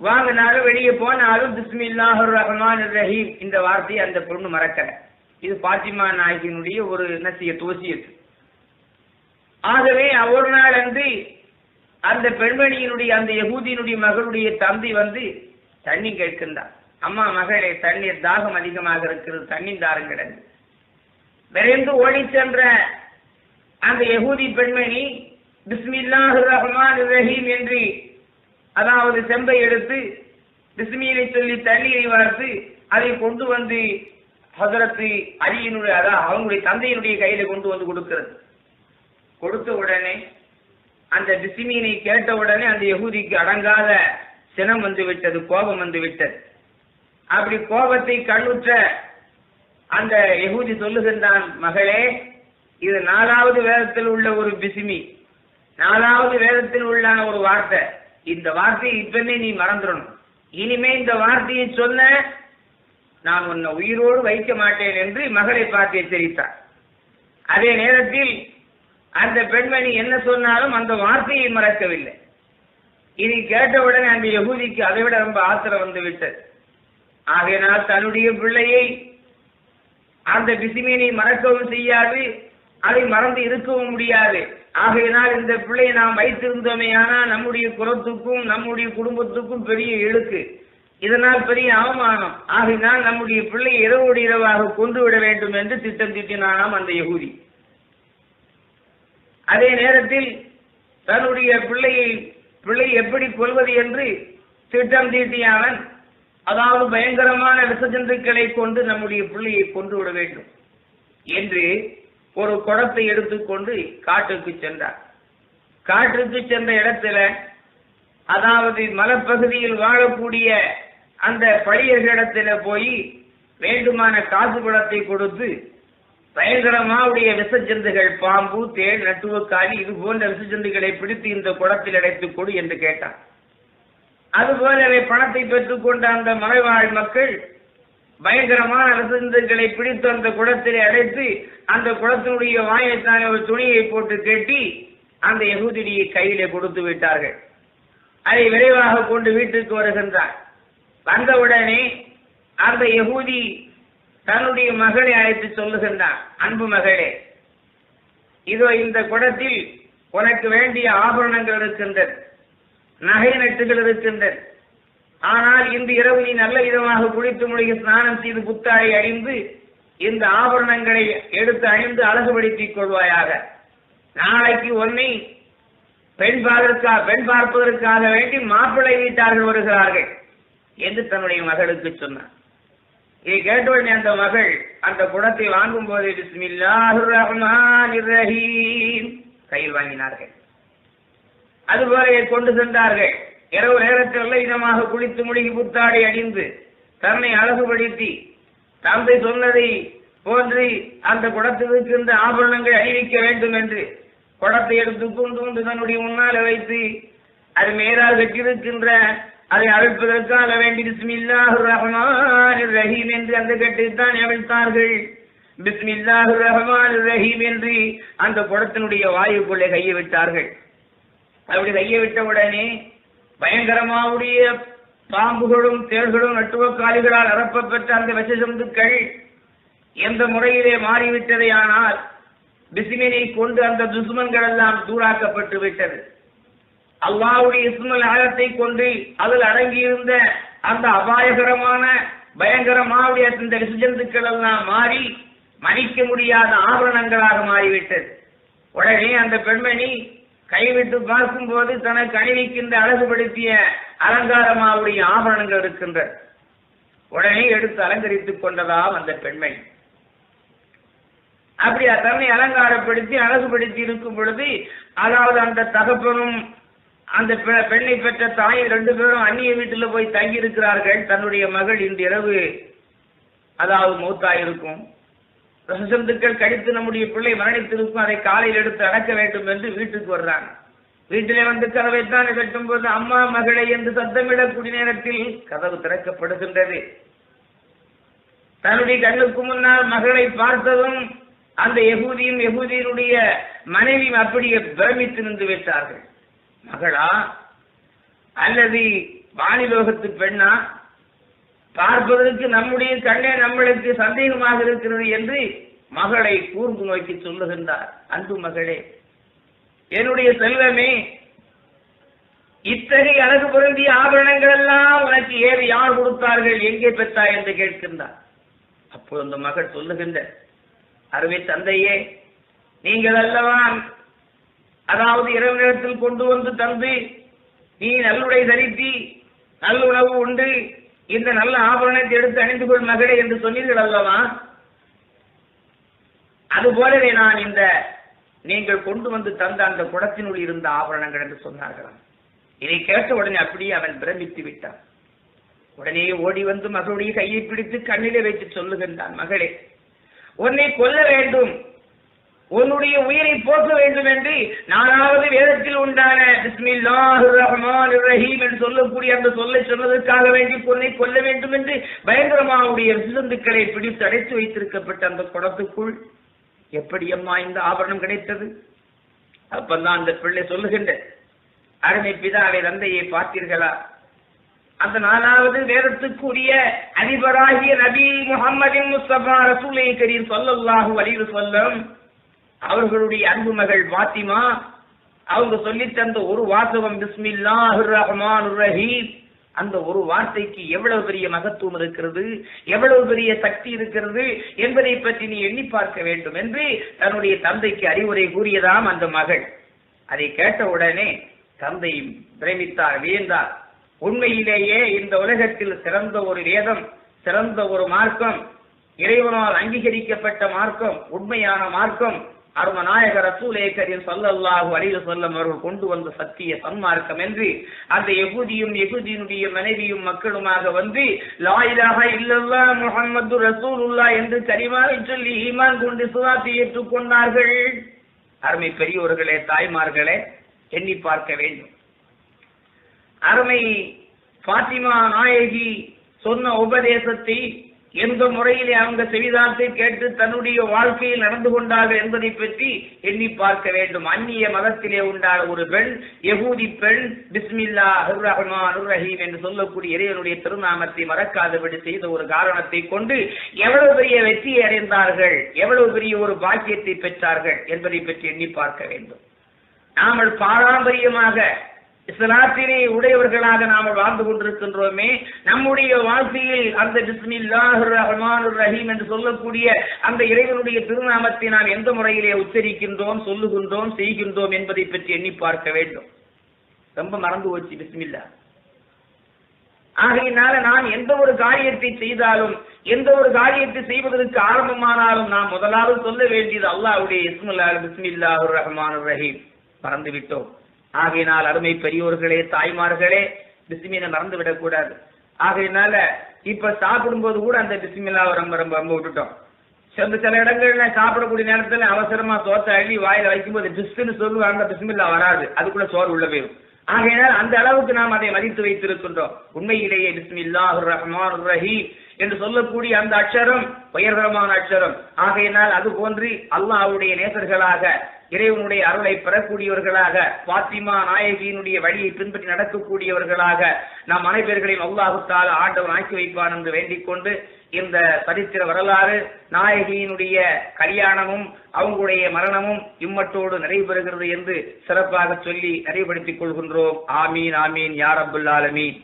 [SPEAKER 1] வாங்கினாலும் வெளியே போனாலும் பிஸ்மில்லாஹுர் ரஹ்மான் ரஹீம் இந்த வார்த்தையை அந்த பொண்ணு மறக்கல. இது பாத்திமா நாயகினுடைய ஒரு நசிய தோசியது ஆகவே ஒரு நாள் அன்று அந்த பெண்மணியினுடைய அந்த யகூதியினுடைய மகளுடைய தம்பி வந்து தண்ணி கேட்கின்றான் அம்மா மகளே தண்ணீர் தாகம் அதிகமாக இருக்கிறது தண்ணி தாருங்கிறது விரைந்து ஓடி சென்ற அந்த யகூதி பெண்மணி பிஸ்மில்லாஹு ரஹ்மான் ரஹீம் என்று அதாவது செம்பை எடுத்து பிஸ்மீலை சொல்லி தண்ணீரை வார்த்து அதை கொண்டு வந்து ஹசரத்து அலியினுடைய அதான் அவங்களுடைய தந்தையினுடைய கையில கொண்டு வந்து கொடுக்கிறது. கொடுத்த உடனே அந்த பிஸ்மீனை கேட்ட உடனே அந்த யகூதிக்கு அடங்காத சினம் வந்து விட்டது கோபம் வந்து விட்டது. அப்படி கோபத்தை கண்ணுற்ற அந்த யகூதி சொல்லுகின்றான் மகளே இது நாலாவது வேதத்தில் உள்ள ஒரு பிசுமி நாலாவது வேதத்தில் உள்ள ஒரு வார்த்தை. இந்த வார்த்தையை இப்பவே நீ மறந்துடணும். இனிமே இந்த வார்த்தையை சொன்ன நான் உன்னை உயிரோடு வைக்க மாட்டேன் என்று மகளை பார்த்து எச்சரித்தார். அதே நேரத்தில் அந்த பெண்மணி என்ன சொன்னாலும் அந்த வார்த்தையை மறக்கவில்லை. இதை கேட்டவுடனே அந்த யகூதிக்கு அதை விட ரொம்ப ஆத்திரம் வந்து விட்டது. ஆகையினால் தன்னுடைய பிள்ளையை அந்த பிசிமீனை மறக்கவும் செய்யாது அதை மறந்து இருக்கவும் முடியாது. ஆகையினால் இந்த பிள்ளையை நாம் வைத்திருந்தோமே ஆனால் நம்முடைய குலத்துக்கும் நம்முடைய குடும்பத்துக்கும் பெரிய இழுக்கு. இதனால் பெரிய அவமானம். ஆகையினால் நம்முடைய பிள்ளை இரவோடு இரவாக கொண்டு விட வேண்டும் என்று திட்டம் தீட்டினானாம் அந்த யகுதி. அதே நேரத்தில் தன்னுடைய பிள்ளையை பிள்ளை எப்படி கொள்வது என்று திட்டம் தீட்டிய அவன் அதாவது பயங்கரமான விசஜந்துக்களை கொண்டு நம்முடைய பிள்ளையை கொண்டு விட வேண்டும். என்று ஒரு குடத்தை எடுத்துக்கொண்டு காட்டுக்கு சென்றார். காட்டுக்கு சென்ற இடத்துல அதாவது மலைப்பகுதியில் வாழக்கூடிய அந்த பழியர்களிடத்துல போய் வேண்டுமான காசு குடத்தை கொடுத்து பயங்கரமாவுடைய விசஜந்துகள் பாம்பு தேள் நட்டுவக்காலி இது போன்ற விசஜந்துகளை பிடித்து இந்த குடத்தில் அடைத்துக் கொடு என்று கேட்டான் அதுபோலவே பணத்தை பெற்றுக்கொண்ட அந்த மலைவாழ் மக்கள் பயங்கரமான விசஜந்துகளை பிடித்து அந்த குடத்திலே அடைத்து அந்த குளத்தினுடைய வாயைத்தானே ஒரு துணியை போட்டு கட்டி அந்த யகுதினியை கையிலே கொடுத்து விட்டார்கள். அதை விரைவாக கொண்டு வீட்டுக்கு வருகின்றார். வந்தவுடனே அந்த யகூதி தன்னுடைய மகளை அழைத்து சொல்லுகின்றான் அன்பு மகளே இதோ இந்த குடத்தில் உனக்கு வேண்டிய ஆபரணங்கள் இருக்கின்றது நகை நட்டுகள் இருக்கின்றது ஆனால் இன்று இரவு நீ நல்ல விதமாக குளித்து முழுகி ஸ்நானம் செய்து புத்தாடை அணிந்து இந்த ஆபரணங்களை எடுத்து அணிந்து அழகுபடுத்திக் கொள்வாயாக. நாளைக்கு உன்னை பெண் பார்ப்பதற்காக பெண் பார்ப்பதற்காக வேண்டி மாப்பிள்ளை வீட்டார்கள் வருகிறார்கள் என்று தன்னுடைய மகளுக்கு சொன்னார் இதை கேட்டவுடனே அந்த மகள் அந்த குடத்தை வாங்கும் போது கையில் வாங்கினார்கள். அதுபோல கொண்டு சென்றார்கள். இரவு நேரத்தில் இதமாக குளித்து முழுகி புத்தாடை அணிந்து தன்னை அழகுபடுத்தி தந்தை சொன்னதை போன்று அந்த குடத்தில் இருக்கின்ற ஆபரணங்கள் அணிவிக்க வேண்டும் என்று குடத்தை எடுத்து கொண்டு வந்து தன்னுடைய முன்னால் வைத்து அது மேலாக கட்டிருக்கின்ற அதை அழைப்பதற்காக வேண்டி பிஸ்மில்லாஹு ரஹ்மான் ரஹீம் என்று அந்த கட்டில்தான் அழைத்தார்கள் பிஸ்மில்லாஹு ரஹ்மான் ரஹீம் என்று அந்த குடத்தினுடைய வாயுக்குள்ளே கையை விட்டார்கள். அப்படி கையை விட்ட உடனே பயங்கரமாவுடைய பாம்புகளும் தேள்களும் நட்டுவக்காலிகளால் அறப்பப்பெற்ற அந்த விஷசந்துக்கள் எந்த முறையிலே மாறிவிட்டதையானால் பிஸ்மினை கொண்டு அந்த துஷ்மன்கள் எல்லாம் தூராக்கப்பட்டு விட்டது. அல்லாவுடைய இஸ்மல் ஆகத்தை கொண்டு அதில் அடங்கியிருந்த அந்த அபாயகரமான பயங்கரமாவுடைய இந்த விசுஜந்துக்கள் எல்லாம் மாறி மன்னிக்க முடியாத ஆபரணங்களாக மாறிவிட்டது. உடனே அந்த பெண்மணி கைவிட்டு பார்க்கும்போது தனக்கு அணிவிக்கின்ற அழகுபடுத்திய அலங்காரமாவுடைய ஆபரணங்கள் இருக்கின்றன. உடனே எடுத்து அலங்கரித்துக் கொண்டதாம் அந்த பெண்மை. அப்படி தன்னை அலங்காரப்படுத்தி அழகுபடுத்தி இருக்கும் பொழுது அதாவது அந்த தகப்பனும் அந்த பெண்ணை பெற்ற தாயும் ரெண்டு பேரும் அந்நிய வீட்டில் போய் தங்கி இருக்கிறார்கள் தன்னுடைய மகள் இன்று இரவு அதாவது மூத்தாயிருக்கும் ரசந்துக்கள் கழித்து நம்முடைய பிள்ளை மரணித்திருக்கும் அதை காலையில் எடுத்து அடக்க வேண்டும் என்று வீட்டுக்கு வர்றாங்க. வீட்டிலே வந்து கதவை தான் கட்டும் போது அம்மா மகளை என்று சத்தமிடக்கூடிய நேரத்தில் கதவு திறக்கப்படுகின்றது. தன்னுடைய கண்ணுக்கு முன்னால் மகளை பார்த்ததும் அந்த யகூதியும் எகூதியினுடைய மனைவியும் அப்படியே பிரமித்து நின்று விட்டார்கள். மகளா அல்லது வாணிலோகத்து பெண்ணா பார்ப்பதற்கு நம்முடைய கண்ணே நம்மளுக்கு சந்தேகமாக இருக்கிறது என்று மகளை கூர்ந்து நோக்கி சொல்லுகின்றார். அன்பு மகளே என்னுடைய செல்வமே இத்தகைய அழகு பொருந்திய ஆபரணங்கள் எல்லாம் உனக்கு ஏறு யார் கொடுத்தார்கள் எங்கே பெற்றாய் என்று கேட்கின்றார். அப்போது அந்த மகள் சொல்லுகின்ற அருமை தந்தையே நீங்கள் அல்லவா அதாவது இரவு நேரத்தில் கொண்டு வந்து தந்து நீ நல்லுடை தரித்தி நல்லுணவு உண்டு இந்த நல்ல ஆபரணத்தை எடுத்து அணிந்து கொள் மகளே என்று சொன்னீர்கள் அல்லவா? அதுபோலவே நான் இந்த நீங்கள் கொண்டு வந்து தந்த அந்த குடத்தினுள் இருந்த ஆபரணங்கள் என்று சொன்னார்களாம். இதை கேட்ட உடனே அப்படியே அவன் பிரமித்து விட்டான். உடனே ஓடி வந்து மகளுடைய கையை பிடித்து கண்ணிலே வைத்து சொல்லுகின்றான் மகளே உன்னை கொல்ல வேண்டும். உன்னுடைய உயிரை போக்க வேண்டும் என்று நாலாவது வேதத்தில் உண்டான பிஸ்மில்லாஹிர் ரஹீம் என்று சொல்லக்கூடிய அந்த சொல்லை சொன்னதற்காக வேண்டி பொன்னை கொல்ல வேண்டும் என்று பயங்கரமாவுடைய விசுந்துக்களை பிடித்து அடைத்து வைத்திருக்கப்பட்ட அந்த குடத்துக்குள் எப்படி அம்மா இந்த ஆபரணம் கிடைத்தது? அப்பந்தான் அந்த பிள்ளை சொல்லுகின்ற அருமை பிதாவை தந்தையை பார்த்தீர்களா? அந்த நாலாவது வேதத்துக்குரிய அதிபராகிய நபி முகம்மதின் முஸ்தபா ரசூலை கரீர் சொல்லல்லாஹு வலிவு சொல்லம் அவர்களுடைய அன்பு மகள் பாத்திமா அவங்க சொல்லி தந்த ஒரு வாசகம் பிஸ்மில்லாஹு ரஹ்மான் ரஹீம். அந்த ஒரு வார்த்தைக்கு எவ்வளவு பெரிய மகத்துவம் இருக்கிறது எவ்வளவு பெரிய சக்தி இருக்கிறது என்பதை பற்றி நீ எண்ணி பார்க்க வேண்டும் என்று தன்னுடைய தந்தைக்கு அறிவுரை கூறியதாம் அந்த மகள். அதை கேட்ட உடனே தந்தை பிரமித்தார் வியந்தார். உண்மையிலேயே இந்த உலகத்தில் சிறந்த ஒரு வேதம் சிறந்த ஒரு மார்க்கம் இறைவனால் அங்கீகரிக்கப்பட்ட மார்க்கம் உண்மையான மார்க்கம். அருமநாயக ரசூலே கரீம் ஸல்லல்லாஹு அலைஹி சொல்லம் அவர்கள் கொண்டு வந்த சத்திய சன்மார்க்கம் என்று அந்த யகுதியும் எகுதியினுடைய மனைவியும் மக்களுமாக வந்து லாயிலாக இல்லல்லா முகமது ரசூலுல்லா என்று கரிமாவை சொல்லி ஈமான் கொண்டு ஏற்றுக் ஏற்றுக்கொண்டார்கள் அருமை பெரியோர்களே தாய்மார்களே எண்ணி பார்க்க வேண்டும். அருமை பாத்திமா நாயகி சொன்ன உபதேசத்தை எந்த முறையிலே அவங்க செவிதாத்தை கேட்டு தன்னுடைய வாழ்க்கையில் நடந்து கொண்டார்கள் என்பதை பற்றி எண்ணி பார்க்க வேண்டும். அந்நிய மதத்திலே உண்டான ஒரு பெண் எகூதி பெண் பிஸ்மில்லா ரஹ்மான் ரஹீம் என்று சொல்லக்கூடிய இறைவனுடைய திருநாமத்தை மறக்காதபடி செய்த ஒரு காரணத்தை கொண்டு எவ்வளவு பெரிய வெற்றியை அடைந்தார்கள் எவ்வளவு பெரிய ஒரு பாக்கியத்தை பெற்றார்கள் என்பதை பற்றி எண்ணி பார்க்க வேண்டும். நாமல் பாரம்பரியமாக இஸ்லாத்திலே உடையவர்களாக நாம் வாழ்ந்து கொண்டிருக்கின்றோமே நம்முடைய வாழ்க்கையில் அந்த பிஸ்மில்லாஹ் ரஹ்மான் ரஹீம் என்று சொல்லக்கூடிய அந்த இறைவனுடைய திருநாமத்தை நாம் எந்த முறையிலே உச்சரிக்கின்றோம் சொல்லுகின்றோம் செய்கின்றோம் என்பதை பற்றி எண்ணி பார்க்க வேண்டும். ரொம்ப மறந்து போச்சு பிஸ்மில்லா. ஆகையினால நாம் எந்த ஒரு காரியத்தை செய்தாலும் எந்த ஒரு காரியத்தை செய்வதற்கு ஆரம்பமானாலும் நாம் முதலாவது சொல்ல வேண்டியது அல்லாவுடைய இஸ்முல்லா பிஸ்மில்லாஹ் ரஹ்மான் ரஹீம். மறந்துவிட்டோம். ஆகையினால் அருமை பெரியோர்களே தாய்மார்களே பிஸ்மினை மறந்து விடக்கூடாது. ஆகையினால இப்ப சாப்பிடும்போது கூட அந்த பிஸ்மில்லா ரொம்ப ரொம்ப ரொம்ப விட்டுட்டோம். சில சில இடங்கள்ல சாப்பிடக்கூடிய நேரத்துல அவசரமா சோத்தை அள்ளி வாயில வைக்கும்போது பிஸ்ன்னு சொல்லுவாங்க பிஸ்மில்லா வராது. அதுக்குள்ள சோறு உள்ள போயிடும் ஆகையினால் அந்த அளவுக்கு நாம் அதை மதித்து வைத்திருக்கின்றோம். உண்மையிலேயே பிஸ்மில்லா ரஹ்மான் ரஹீம் என்று சொல்லக்கூடிய அந்த அக்ஷரம் உயர்தரமான அக்ஷரம். ஆகையினால் அது போன்று அல்லாஹ்வுடைய நேசர்களாக இறைவனுடைய அருளை பெறக்கூடியவர்களாக பாத்திமா நாயகியினுடைய வழியை பின்பற்றி நடக்கக்கூடியவர்களாக நாம் அனைவர்களையும் அல்லாஹு ஆண்டவன் ஆக்கி வைப்பான் என்று வேண்டிக் கொண்டு இந்த சரித்திர வரலாறு நாயகியினுடைய கல்யாணமும் அவங்களுடைய மரணமும் இம்மட்டோடு நிறைபெறுகிறது என்று சிறப்பாக சொல்லி நிறைவுபடுத்திக் கொள்கின்றோம். ஆமீன் ஆமீன் யார் அபுல் ஆலமீன்.